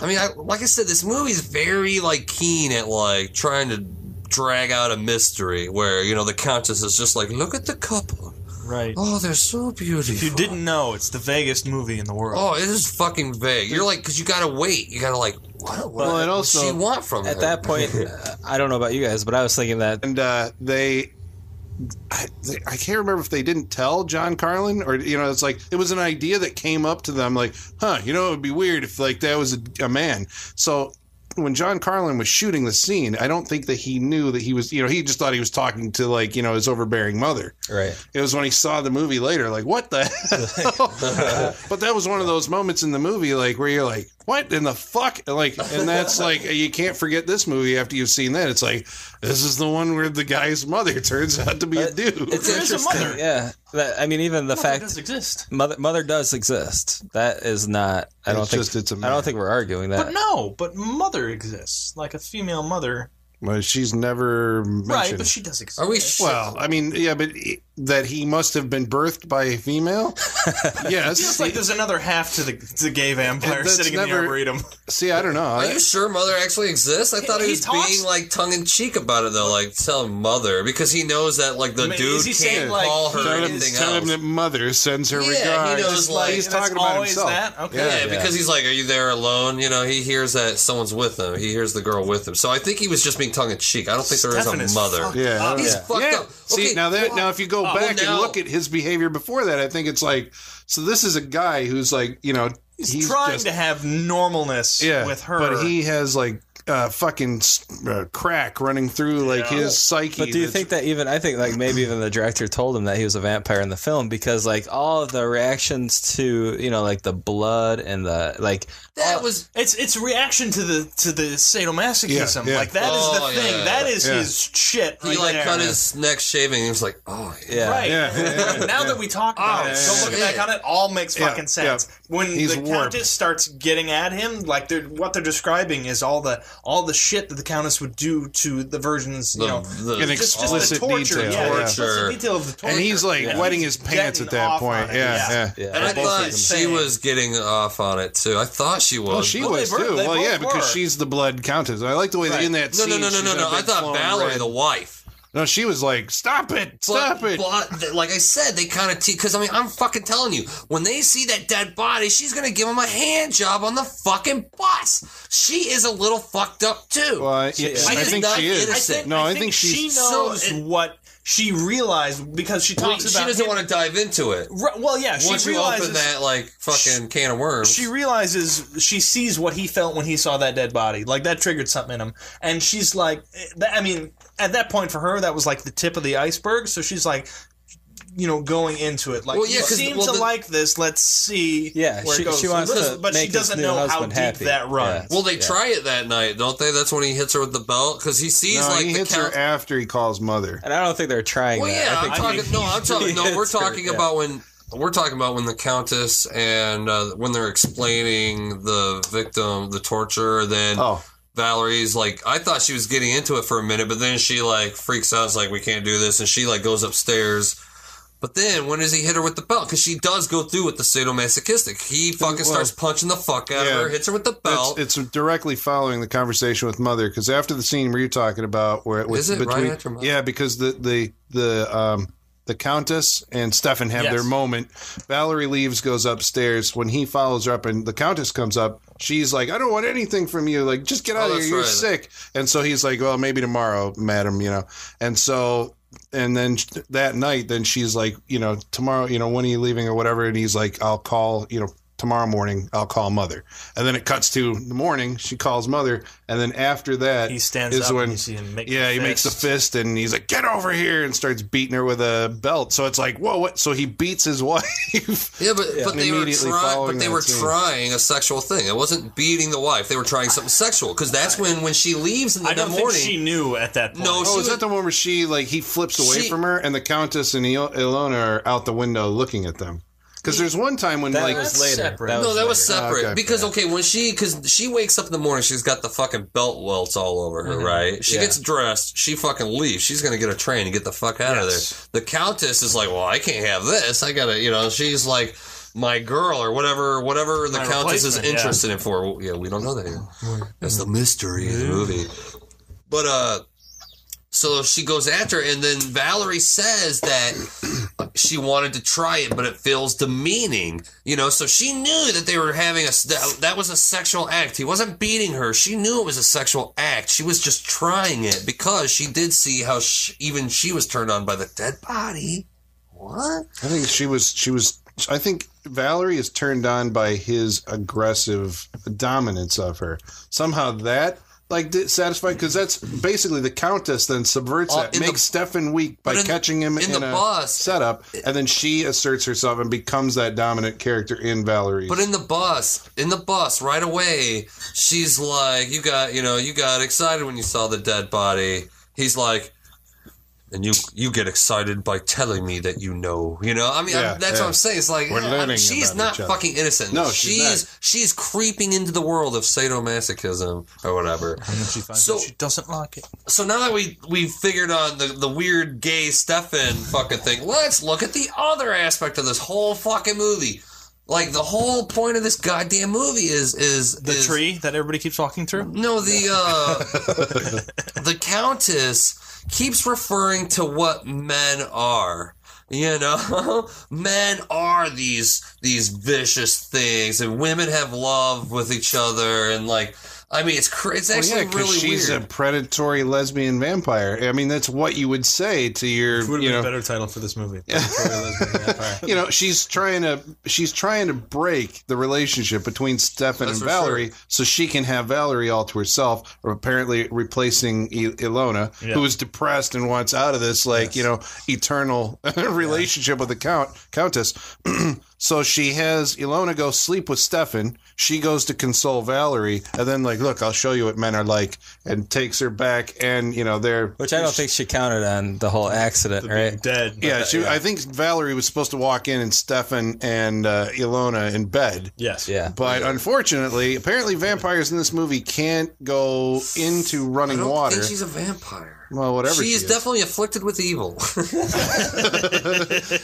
I mean, I, like I said, this movie's very like keen at like trying to drag out a mystery where you know the countess is just like, look at the couple. Right. Oh, they're so beautiful. If you didn't know, it's the vaguest movie in the world. Oh, it is fucking vague. You're like, because you gotta wait. You gotta like, what? What Well, and does also- she want from at her? that point, I don't know about you guys, but I was thinking that And uh, they. I, I can't remember if they didn't tell John Karlen or you know it's like it was an idea that came up to them like huh you know it would be weird if like that was a, a man so when John Karlen was shooting the scene I don't think that he knew that he was you know he just thought he was talking to like you know his overbearing mother right. it was when he saw the movie later, like, what the hell? but that was one of those moments in the movie, like, where you're like, what in the fuck? Like, and that's like, you can't forget this movie after you've seen that. It's like, this is the one where the guy's mother turns out to be a dude. It's There is a mother. Yeah, That- I mean, even the Mother fact does exist. mother mother does exist. That is not. I don't It's think. just- it's a I man. don't think we're arguing that. But no, but mother exists. Like a female mother. Well, she's never mentioned. Right, but she does exist. Are we? well, I mean, yeah, but he- that he must have been birthed by a female. yes. Feels like there's another half to the, to the gay vampire That's sitting in the never- arboretum. See, I don't know. Are I- you sure Mother actually exists? I thought he, He was talks- being like tongue in cheek about it though, like tell Mother because he knows that like the I mean, dude can't saying, like, call her he Tell him, anything tell him that mother sends her Yeah, he regards. knows, Just like- he's talking about always himself. that? Okay. yeah, because he's like, "Are you there alone?" You know, he hears that someone's with him. He hears the girl with him. So I think he was just being tongue in cheek. I don't think there Stefan is is a mother. fucked Yeah, up. He's fucked up. See now that now if you go well, oh, back now- and look at his behavior before that, I think it's like so. This is a guy who's like you know He's, trying just- to have normalness yeah, with her. but he has like uh, fucking uh, crack running through like his psyche. But do you think that even I think like maybe even the director told him that he was a vampire in the film because like all of the reactions to you know like the blood and the like that was it's it's reaction to the to the sadomasochism. Yeah, yeah. Like that is Oh, the thing. yeah. That is Yeah. his shit. he right like there. cut his neck shaving. He was like, oh yeah. yeah Right. Yeah, yeah, yeah, now yeah. that we talk about Oh, it, so looking shit. back on it, all makes Yeah, fucking sense. yeah. When He's the warped. countess starts getting at him, like they're what they're describing is all the all the shit that the countess would do to the virgins. You The- know, the- An just, just the explicit torture. detail, Yeah, the yeah. explicit detail of the torture. and he's like Yeah. wetting his pants Getting at that off point. on it, Yeah, yeah. yeah. Yeah. And I Both thought of them she was getting off on it too. I thought she was. Well, she Well, they was were- too. they Well, yeah, both because she's the blood countess. I like the way that Right. in that no, scene. no, no, no, she's no, in a no. I big thought flowing Valerie, red. the wife. No, she was like, "Stop it! Stop but, it!" But like I said, they kind of because I mean I'm fucking telling you, when they see that dead body, she's gonna give him a hand job on the fucking bus. She is a little fucked up too. Well, I, She I, is. Think not she is. innocent. No, I, think, she's. she so- knows it- what she realized because she Well, talks she about. doesn't him- want to dive into it. Right, well, yeah, she Once you realizes open that like fucking can of worms, she realizes she sees what he felt when he saw that dead body. Like that triggered something in him, and she's like, eh, I mean, at that point for her, that was like the tip of the iceberg. So she's like, you know, going into it, like, Well, yeah, you 'cause- seem well, to the- like this. Let's see. Yeah, where she- it goes. she wants but, to but she make his doesn't know how deep happy. that runs. well, they Yeah. try it that night, don't they? That's when he hits her with the belt because he sees no, like he the hits count. her after he calls mother. and I don't think they're trying Well, that. yeah, I think I'm talking. think No, I'm talking. No, we're hits her, talking yeah. about when we're talking about when the countess and uh, when they're explaining the victim, the torture. Then Oh, Valerie's like, I thought she was getting into it for a minute, but then she like freaks out. It's like we can't do this, and she like goes upstairs. But then when does he hit her with the belt? Because she does go through with the sadomasochistic. He fucking Well, starts punching the fuck out yeah. of her, hits her with the belt. it's, it's directly following the conversation with mother because after the scene where you're talking about where it was Is it right yeah because the the the um the countess and Stefan have Yes. their moment. Valerie leaves, goes upstairs. When he follows her up, and the countess comes up, she's like, "I don't want anything from you. Like, just get Oh, out of here. You're right. sick." And so he's like, "Well, maybe tomorrow, madam." You know. And so, and then that night, then she's like, "You know, tomorrow. You know, when are you leaving or whatever?" And he's like, "I'll call. You know." Tomorrow morning, I'll call mother, and then it cuts to the morning. She calls mother, and then after that, He stands is up when and you see him make yeah, the he makes the fist. fist and he's like, "Get over here!" and starts beating her with a belt. So it's like, whoa, what? So he beats his wife. Yeah, but but they were immediately trying. But they were scene. trying a sexual thing. It wasn't beating the wife. They were trying something sexual because that's when when she leaves in the I don't morning. think she knew at that point. No, oh, she is that the one where she like he flips away She- from her and the countess and Il- Ilona are out the window looking at them? Because there's one time when That like was later. separate. That no, was that was oh, separate Oh, okay. because okay, when she because she wakes up in the morning, she's got the fucking belt welts all over her. Mm-hmm. Right? She Yeah. gets dressed. She fucking leaves. She's gonna get a train and get the fuck out of there. The countess is like, well, I can't have this. I gotta, you know, she's like. My girl, or whatever, whatever the My countess is replacement, yeah. interested in for. Well, yeah, we don't know that yet. Mm-hmm. That's the mystery of the mm-hmm. movie. But uh, so she goes after, her, and then Valerie says that she wanted to try it, but it feels demeaning. You know, so she knew that they were having a that, that was a sexual act. He wasn't beating her. She knew it was a sexual act. She was just trying it because she did see how sh even she was turned on by the dead body. What? I think she was she was I think Valerie is turned on by his aggressive dominance of her. Somehow that like did satisfy because that's basically the countess then subverts Uh, that, in the- makes Stefan weak by in- catching him in in, the a bus- setup, and then she asserts herself and becomes that dominant character in Valerie. But in the bus, in the bus, right away, she's like, "You got, you know, you got excited when you saw the dead body." He's like, "And you, you get excited by telling me that you know." You know, I mean, Yeah, I'm, that's yeah. what I'm saying. It's like We're yeah, I mean, she's about not each other. fucking innocent. No, she's she's she's creeping into the world of sadomasochism or whatever. And then she finds So- out she doesn't like it. So now that we we figured on the the weird gay Stefan fucking thing, let's look at the other aspect of this whole fucking movie. Like the whole point of this goddamn movie is is The is, tree that everybody keeps walking through. No, the uh the countess keeps referring to what men are. You know, men are these these vicious things, and women have love with each other, and like I mean, it's cra- it's Well, actually yeah, because really she's weird. a predatory lesbian vampire. I mean, that's what you would say to your, Would you have know, a better title for this movie. Predatory you know, she's trying to she's trying to break the relationship between Stefan That's and for Valerie, so she can have Valerie all to herself, or apparently replacing I- Ilona, Yeah. who is depressed and wants out of this, like you know, eternal relationship with the count countess. so she has Ilona go sleep with Stefan. She goes to console Valerie, and then like, look, I'll show you what men are like, and takes her back, and you know, they're Which I don't think she counted on the whole accident, Being right? dead. yeah, she, I think Valerie was supposed to walk in and Stefan and uh, Ilona in bed. Yes. Yeah. But unfortunately, apparently vampires in this movie can't go into I running don't water. think she's a vampire. Well, whatever. she she is definitely afflicted with evil.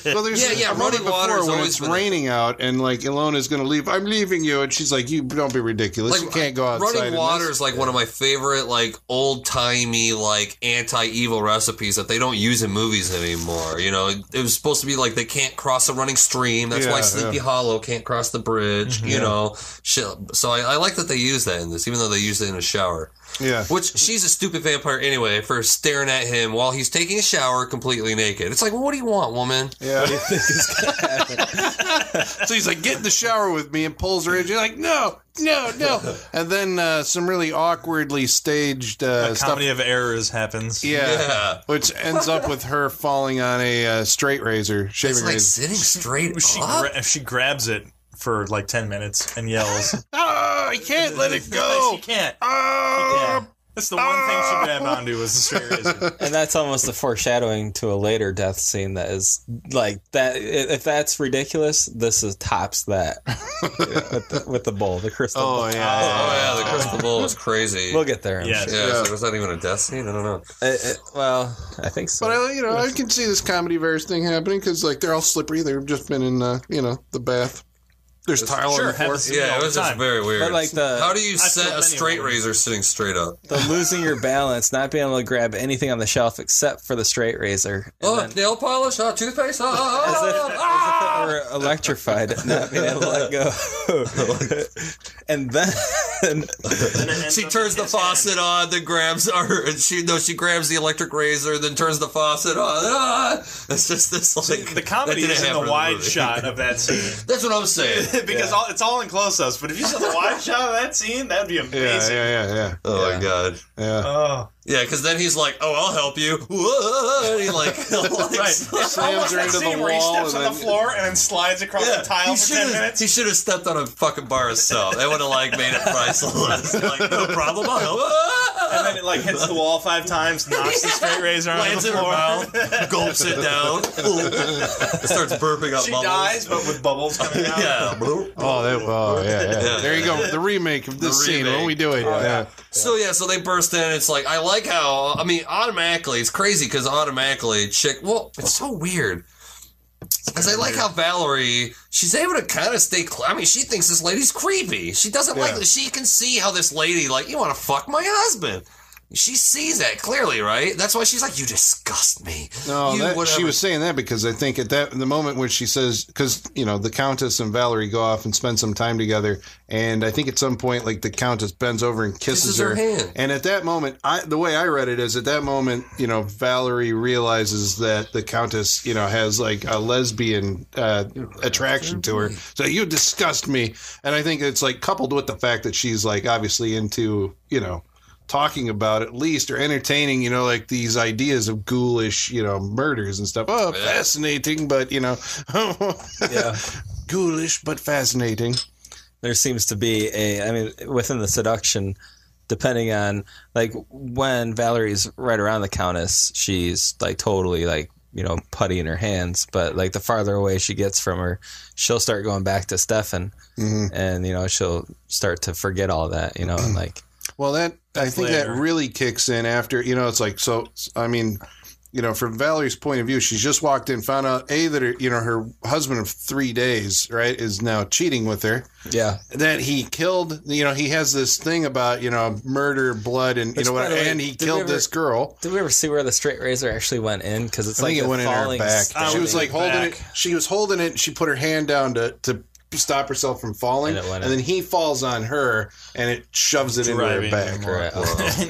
Well, there's Yeah, yeah, running water before when always it's raining out and like Ilona's going to leave. I'm leaving you, and she's like, "You don't be ridiculous. you can't go outside." Running in water is like one of my favorite, like old timey, like anti evil recipes that they don't use in movies anymore. You know, it, it was supposed to be like they can't cross a running stream. That's why Sleepy yeah. Hollow can't cross the bridge. Mm-hmm. You know, shit. So I, I like that they use that in this, even though they used it in a shower. Yeah. Which she's a stupid vampire anyway for staring at him while he's taking a shower completely naked. It's like, well, what do you want, woman? Yeah. so he's like, get in the shower with me and pulls her in. She's like, no, no, no. And then uh, some really awkwardly staged uh, A stuff. comedy of errors happens. Yeah. Yeah. Which ends up with her falling on a uh, straight razor, shaving It's like razor. sitting straight She, up. gra- she grabs it for like 10 minutes and yells. Ah, oh, I can't let it go. she can't. Oh. Yeah. That's the one thing she grabbed ah. onto was the straight razor. And that's almost a foreshadowing to a later death scene that is like that. If that's ridiculous, this is tops that with, the, with the bowl, the crystal. Oh, bowl. yeah. Oh yeah, oh, the crystal bowl was crazy. We'll get there. I'm Yeah. sure. yeah, so was that even a death scene? I don't know. It- it- well, I think so. But I, you know, I can see this comedy verse thing happening because like they're all slippery. They've just been in, uh, you know, the bath. There's tile Sure, on the floor. happens. Yeah, it was just very weird. But, like, the- how do you I've set a straight women. razor sitting straight up? the losing your balance, not being able to grab anything on the shelf except for the straight razor. And Oh, then- nail polish, oh, toothpaste, oh, oh, as if, oh, as ah! if it were electrified, not being able to let go. and then She turns the faucet on, then grabs her, and she no, she grabs the electric razor, then turns the faucet on. Ah! It's just this like The comedy is in the wide movie. shot of that scene. That's what I'm saying. because all, it's all in close-ups. But if you saw the wide shot of that scene, that'd be amazing. yeah, yeah, yeah. Oh my god. Yeah. Oh, Yeah, because then he's like, "Oh, I'll help you." Whoa! And he like, like right. Slams Almost her that into the scene where he wall steps and on the then- floor and then slides across the tile he for should ten have. minutes. He should have stepped on a fucking bar of soap. That would have like made it priceless. like, no problem. I'll help. And then it like hits the wall five times, knocks the straight razor on Lands the in her floor. mouth, gulps it down, it starts burping up She bubbles. dies, but with bubbles coming out. Yeah. Oh, that, oh yeah, yeah, Yeah. There you go. The remake of this The scene. remake. When we do it. yeah. So yeah, so they burst in. It's like I like how I mean automatically it's crazy because automatically chick. Well, it's so weird. Because I like how Valerie, she's able to kind of stay. Cl- I mean, she thinks this lady's creepy. She doesn't like. She can see how this lady like you want to fuck my husband. She sees that clearly, right? That's why she's like, "You disgust me." No, you that, she was saying that because I think at that the moment when she says because you know the Countess and Valerie go off and spend some time together, and I think at some point like the Countess bends over and kisses, Kisses her hand. and at that moment, I the way I read it is at that moment you know Valerie realizes that the Countess you know has like a lesbian uh, attraction to her, so you disgust me, and I think it's like coupled with the fact that she's like obviously into you know talking about at least or entertaining, you know, like these ideas of ghoulish, you know, murders and stuff. Oh, Yeah. fascinating, but you know, yeah, ghoulish but fascinating. there seems to be a. I mean, within the seduction, depending on like when Valerie's right around the Countess, she's like totally like you know putty in her hands. But like the farther away she gets from her, she'll start going back to Stefan, Mhm. and you know she'll start to forget all that. You know, and like Well, that I think that really kicks in after you know. It's like so. I mean, you know, from Valerie's point of view, she's just walked in, found out a that her, you know her husband of three days, right, is now cheating with her. yeah, That he killed, you know, he has this thing about you know murder, blood, and you know what, way, and he killed ever- this girl. Did we ever see where the straight razor actually went in? Because it's I like think it went in her back. She was like holding back. it. She was holding it. She put her hand down to to stop herself from falling, And and, it went in. then he falls on her, and it shoves it into her back. him more. Correct.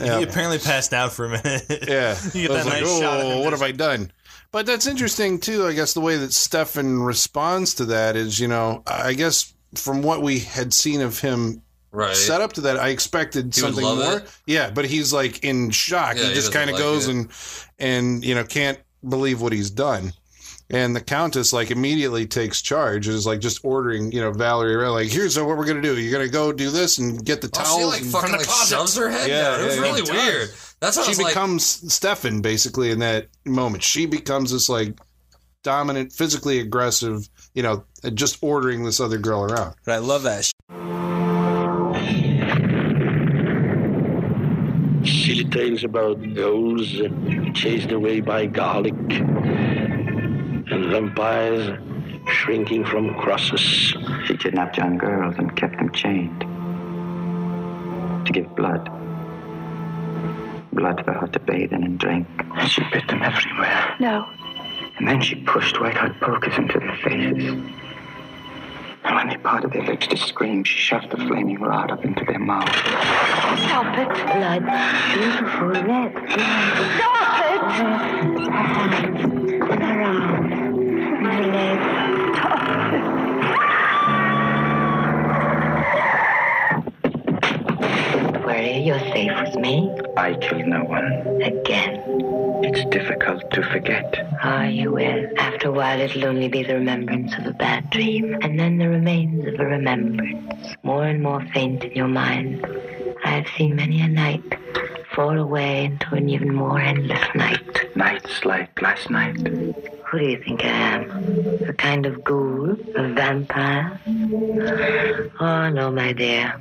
Yeah. he apparently passed out for a minute. Yeah, You get I was that like, nice shot of oh, him what just- have I done? But that's interesting too. I guess the way that Stefan responds to that is, you know, I guess from what we had seen of him Right. set up to that, I expected He would something love more. it? Yeah, but he's like in shock. Yeah, he he just kind of like goes it. and and you know can't believe what he's done. And the countess like immediately takes charge and is like just ordering, you know, Valerie around like, here's what we're gonna do. You're gonna go do this and get the Oh, towels. she like and- fucking like shoves her head Yeah, down. It was yeah, really he weird. That's what she was like. becomes Stefan basically in that moment. She becomes this like dominant, physically aggressive, you know, just ordering this other girl around. But I love that. sh- Silly tales about ghouls uh, chased away by garlic and vampires shrinking from crosses. She kidnapped young girls and kept them chained to give blood. Blood for her to bathe in and drink. And she bit them everywhere. No. And then she pushed white hot pokers into their faces. And when they parted their lips to scream, she shoved the flaming rod up into their mouths. Stop it. Blood. Beautiful red blood. Stop it. Uh, me. I killed no one. Again. It's difficult to forget. Ah, you will. After a while, it'll only be the remembrance of a bad dream, and then the remains of a remembrance, more and more faint in your mind. I have seen many a night fall away into an even more endless night. Nights like last night. Who do you think I am? A kind of ghoul? A vampire? Oh, no, my dear.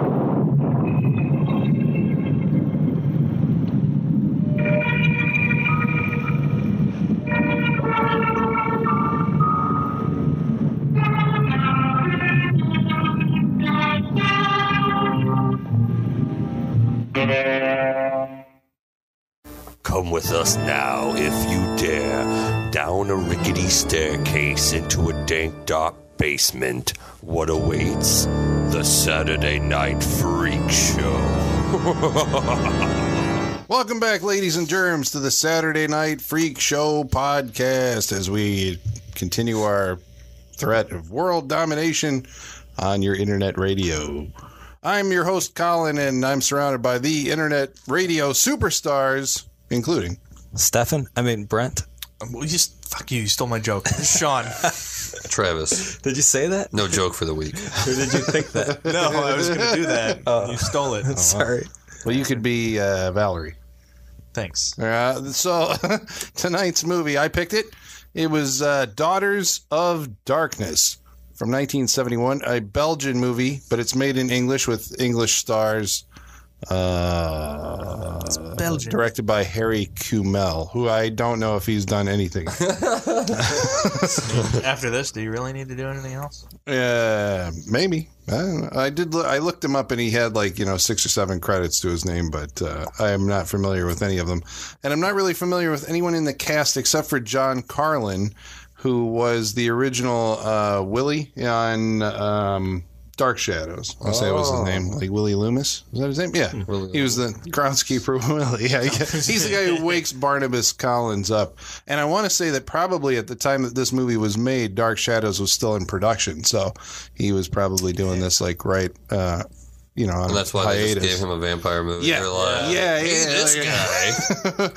Come with us now, if you dare, down a rickety staircase into a dank, dark basement. What awaits? The Saturday Night Freak Show. Welcome back, ladies and germs, to the Saturday Night Freak Show podcast as we continue our threat of world domination on your internet radio. I'm your host, Colin, and I'm surrounded by the internet radio superstars, including Stefan? I mean, Brent? Well, you just fuck you. You stole my joke, Sean. Travis. Did you say that? No joke for the week. Or did you think that? no, I was going to do that. Oh. You stole it. Sorry. Well, you could be uh, Valerie. Thanks. Uh, so tonight's movie, I picked it. It was uh, Daughters of Darkness from 1971, a Belgian movie, but it's made in English with English stars. Uh, Belgian. Directed by Harry Kumel, who I don't know if he's done anything. After this, do you really need to do anything else? Uh, maybe. I, don't know. I did. Look, I looked him up, and he had like you know six or seven credits to his name, but uh, I am not familiar with any of them, and I'm not really familiar with anyone in the cast except for John Karlen, who was the original uh, Willie on um, Dark Shadows. I'll say it was his name, like Willie Loomis. Was that his name? Yeah, he was the groundskeeper Willie. Yeah, he's the guy who wakes Barnabas Collins up. And I want to say that probably at the time that this movie was made, Dark Shadows was still in production, so he was probably doing this like right, uh, you know, on And that's why hiatus. they just gave him a vampire movie. Yeah. Like, Yeah, hey, yeah, this yeah.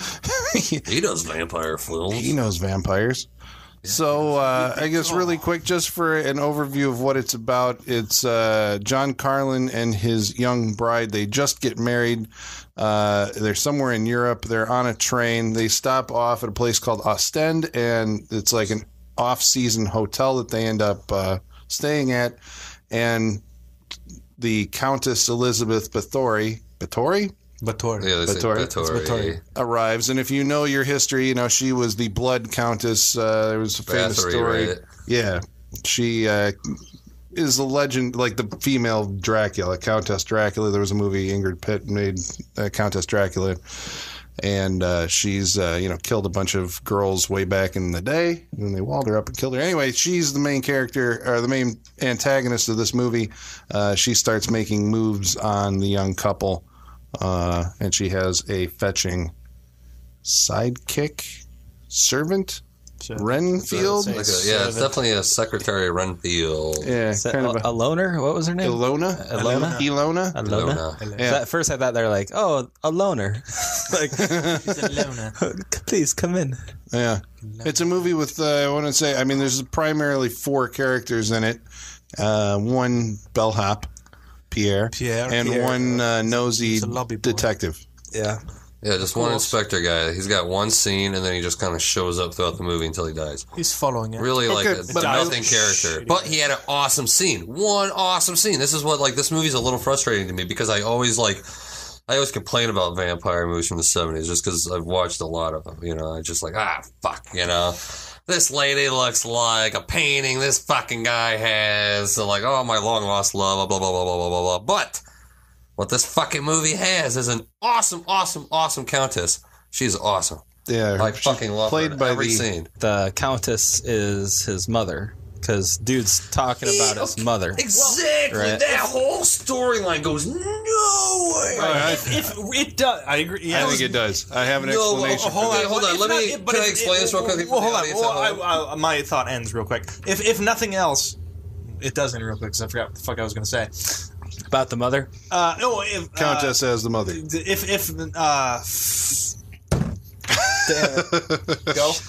guy, he does vampire films. He knows vampires. So uh, I guess really quick, just for an overview of what it's about, it's uh, John Karlen and his young bride. They just get married. Uh, they're somewhere in Europe. They're on a train. They stop off at a place called Ostend, and it's like an off-season hotel that they end up uh, staying at, and the Countess Elizabeth Bathory, Bathory Bathory. Yeah, they say Bathory. Bathory. It's Bathory. arrives, and if you know your history, you know she was the Blood Countess. Uh, there was a famous Bathory, story. right? Yeah, she uh, is a legend, like the female Dracula, Countess Dracula. There was a movie Ingrid Pitt made, uh, Countess Dracula, and uh, she's uh, you know killed a bunch of girls way back in the day, and then they walled her up and killed her. Anyway, she's the main character or the main antagonist of this movie. Uh, she starts making moves on the young couple, uh, and she has a fetching sidekick servant. Renfield, Like a, yeah, it's definitely a Secretary Renfield. yeah, Is kind of a, a, a loner? What was her name? Ilona, Ilona? Ilona. Alona. Ilona. Yeah. At first, I thought they were like, "Oh, a loner." like, please come in. Yeah, it's a movie with uh, I want to say. I mean, there's primarily four characters in it. Uh, one bellhop, Pierre, Pierre, and Pierre. one uh, nosy lobby detective. Yeah. Yeah, just one inspector guy. He's got one scene, and then he just kind of shows up throughout the movie until he dies. He's following it. Really, like Okay, a but nothing I- character. But he had an awesome scene. One awesome scene. This is what like this movie's a little frustrating to me because I always like. I always complain about vampire movies from the seventies just because I've watched a lot of them. You know, I just like ah fuck. You know, this lady looks like a painting this fucking guy has. So like, oh my long lost love. Blah blah blah blah blah blah blah. But what this fucking movie has is an awesome, awesome, awesome countess. She's awesome. Yeah, I fucking love played her. by Every the scene. The Countess is his mother because dude's talking about his mother. Exactly. Right. That whole storyline goes nowhere. I, If it does, I agree. Yeah, I think it does. I have an No, explanation. hold on, hold on. Let not- me. if- but Can I if- explain this real quickly? Well, for the hold on. Well, at? I, I, my thought ends real quick. If if nothing else, it does end real quick because I forgot what the fuck I was going to say. About the mother. Uh, no, if, uh, Countess as the mother. if if uh, go.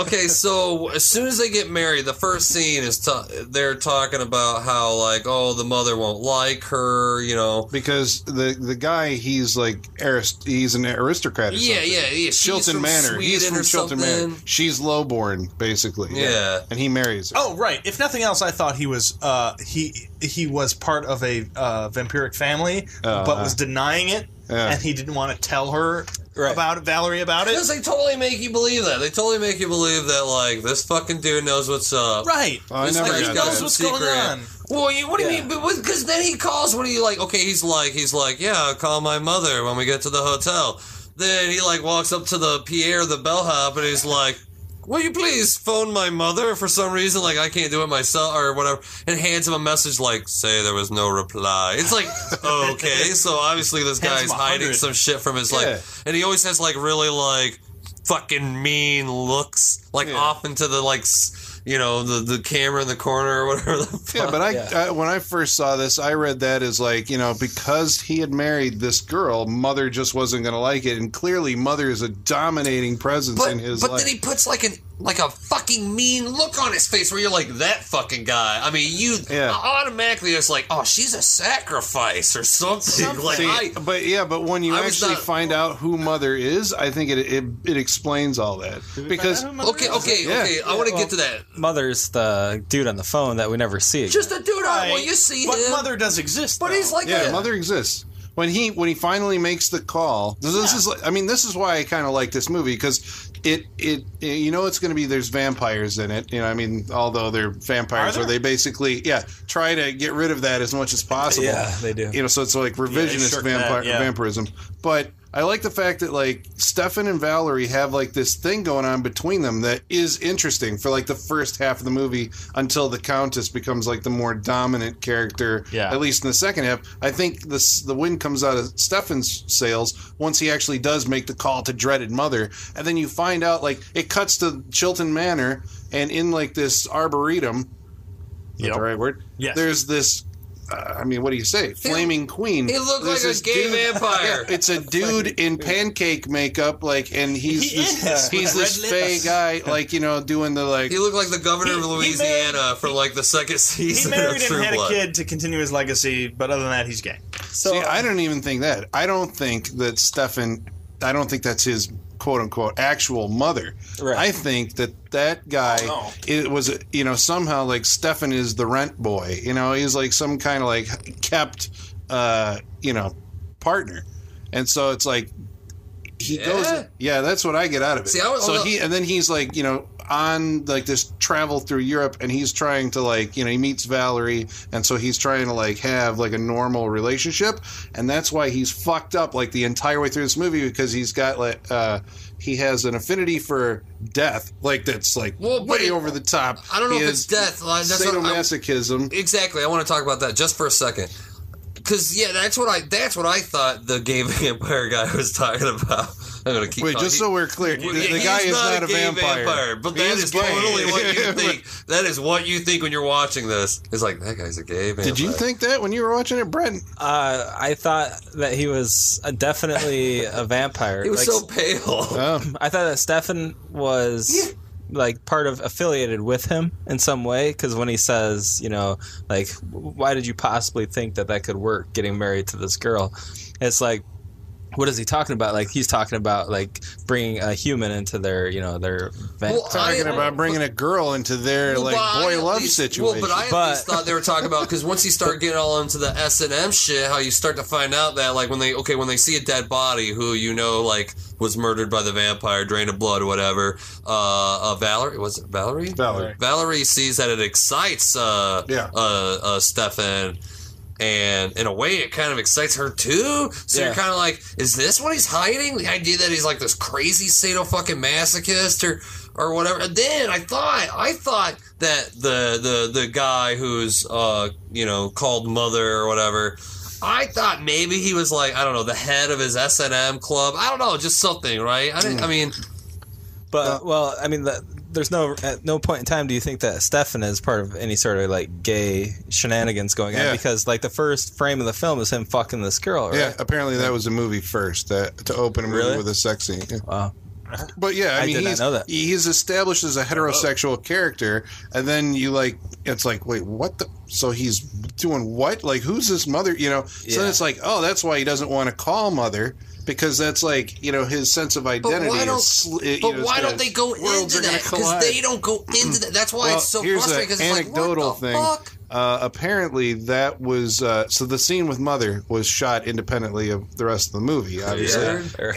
okay, so as soon as they get married, the first scene is ta- they're talking about how like, oh, the mother won't like her, you know. Because the the guy, he's like arist- he's an aristocrat. Or Yeah, something. yeah, yeah. She's Chilton from Manor. he's from or Chilton Manor. She's lowborn, basically. Yeah. and he marries her. Oh, right. If nothing else, I thought he was uh, he he was part of a uh, vampiric family, Uh, but was denying it, Yeah. and he didn't want to tell her Right. about Valerie about it. Because they totally make you believe that. They totally make you believe that like this fucking dude knows what's up. Right. Oh, I never guy's got got that. knows some what's going on. Well, you, what do you mean? Because then he calls when he like, okay, he's like, he's like, yeah, I'll call my mother when we get to the hotel. Then he like walks up to the Pierre, the bellhop, and he's like, will you please phone my mother for some reason? Like I can't do it myself or whatever. And hands him a message like, say there was no reply. It's like, okay, so obviously this guy's hiding some shit from his Yeah. like, and he always has like really like fucking mean looks, like Yeah. off into the like. s- You know the the camera in the corner or whatever. The fuck. Yeah, but I, Yeah. I when I first saw this, I read that as like you know because he had married this girl, mother just wasn't going to like it, and clearly mother is a dominating presence But, in his but life. then he puts like an like a fucking mean look on his face where you're like that fucking guy. I mean, you Yeah. automatically it's like, oh, she's a sacrifice or something. Like See, I, but yeah, but when you I actually not- find out who mother is, I think it it, it explains all that because okay, okay, Yeah. okay. I want to well- get to that. Mother's the dude on the phone that we never see. Again. Just a dude. on. Right. Well, you see but him, mother does exist. but though. he's like, yeah, a, mother exists. When he when he finally makes the call, this, this is I mean this is why I kind of like this movie because it, it you know it's going to be there's vampires in it you know I mean although they're vampires where they basically yeah try to get rid of that as much as possible Yeah, they do. you know so it's like revisionist shirk vampire that, yeah. vampirism but I like the fact that like Stefan and Valerie have like this thing going on between them that is interesting for like the first half of the movie until the Countess becomes like the more dominant character. Yeah. At least in the second half, I think this the wind comes out of Stefan's sails once he actually does make the call to dreaded mother, and then you find out like it cuts to Chilton Manor, and in like this arboretum. That the right word? Yes. There's this. Uh, I mean, what do you say? Flaming Queen. he looked like a gay dude- vampire. Yeah, it's a dude in pancake makeup, like, and he's He this, is, he's this red fey guy, like you know, doing the like. He looked like the governor He- of Louisiana married- for like the second season. he season married of True and had Blood. a kid to continue his legacy, but other than that, he's gay. So See, I don't even think that. I don't think that Stefan. I don't think that's his quote unquote actual mother. Right. I think that that guy Oh, it was you know somehow like Stefan is the rent boy. You know, he's like some kind of like kept uh, you know partner, and so it's like he Yeah? goes. Yeah, that's what I get out of it. See, I was- so he and then he's like you know on like this travel through Europe, and he's trying to like you know he meets Valerie, and so he's trying to like have like a normal relationship, and that's why he's fucked up like the entire way through this movie because he's got like uh he has an affinity for death, like that's like Well, way over the top. I don't know He if it's death. Like, that's sadomasochism. Exactly. I want to talk about that just for a second. Cause yeah, that's what I that's what I thought the gay vampire guy was talking about. I'm gonna keep. Wait, calling- just so we're clear, the, the guy is not, a gay vampire. but He that is is totally what you think. That is what you think when you're watching this. It's like that guy's a gay vampire. Did you think that when you were watching it, Brent? Uh, I thought that he was definitely a vampire. he was Like, so pale? Oh. I thought that Stefan was like part of affiliated with him in some way because when he says, you know, like, why did you possibly think that that could work? Getting married to this girl, it's like. What is he talking about? Like he's talking about like bringing a human into their, you know, their. va- Well, Talking I- about bringing a girl into their Well, like but I boy love least- situation. Well, but I at But- least thought they were talking about because once you start getting all into the S and M shit, how you start to find out that like when they okay when they see a dead body who you know like was murdered by the vampire, drained of blood, or whatever. Uh, uh Valerie was it Valerie? Valerie. Valerie sees that it excites uh Yeah. uh, uh Stefan. And in a way, it kind of excites her too. So Yeah. you're kind of like, is this what he's hiding? The idea that he's like this crazy sado fucking masochist or or whatever. And then I thought, I thought that the the the guy who's uh you know called mother or whatever. I thought maybe he was like I don't know the head of his S and M club. I don't know, just something, right? I didn't. I mean, But well, I mean, the, there's no at no point in time do you think that Stefan is part of any sort of like gay shenanigans going Yeah. on because like the first frame of the film is him fucking this girl, right? yeah, apparently that was a movie first that to open a movie Really? with a sex scene. Yeah. Wow. But yeah, I, I mean, did not he's, know that. he's established as a heterosexual character, and then you like, it's like, wait, what the? So he's doing what? Like, who's this mother? You know? So Yeah. it's like, oh, that's why he doesn't want to call mother because that's like, you know, his sense of but identity. why don't is, sl- you but know, why don't they go into that? Because they don't go into that. That's why Well, it's so here's frustrating. an Because it's like, anecdotal what the thing. fuck? Uh, apparently, that was uh, so. The scene with mother was shot independently of the rest of the movie, obviously, Yeah. and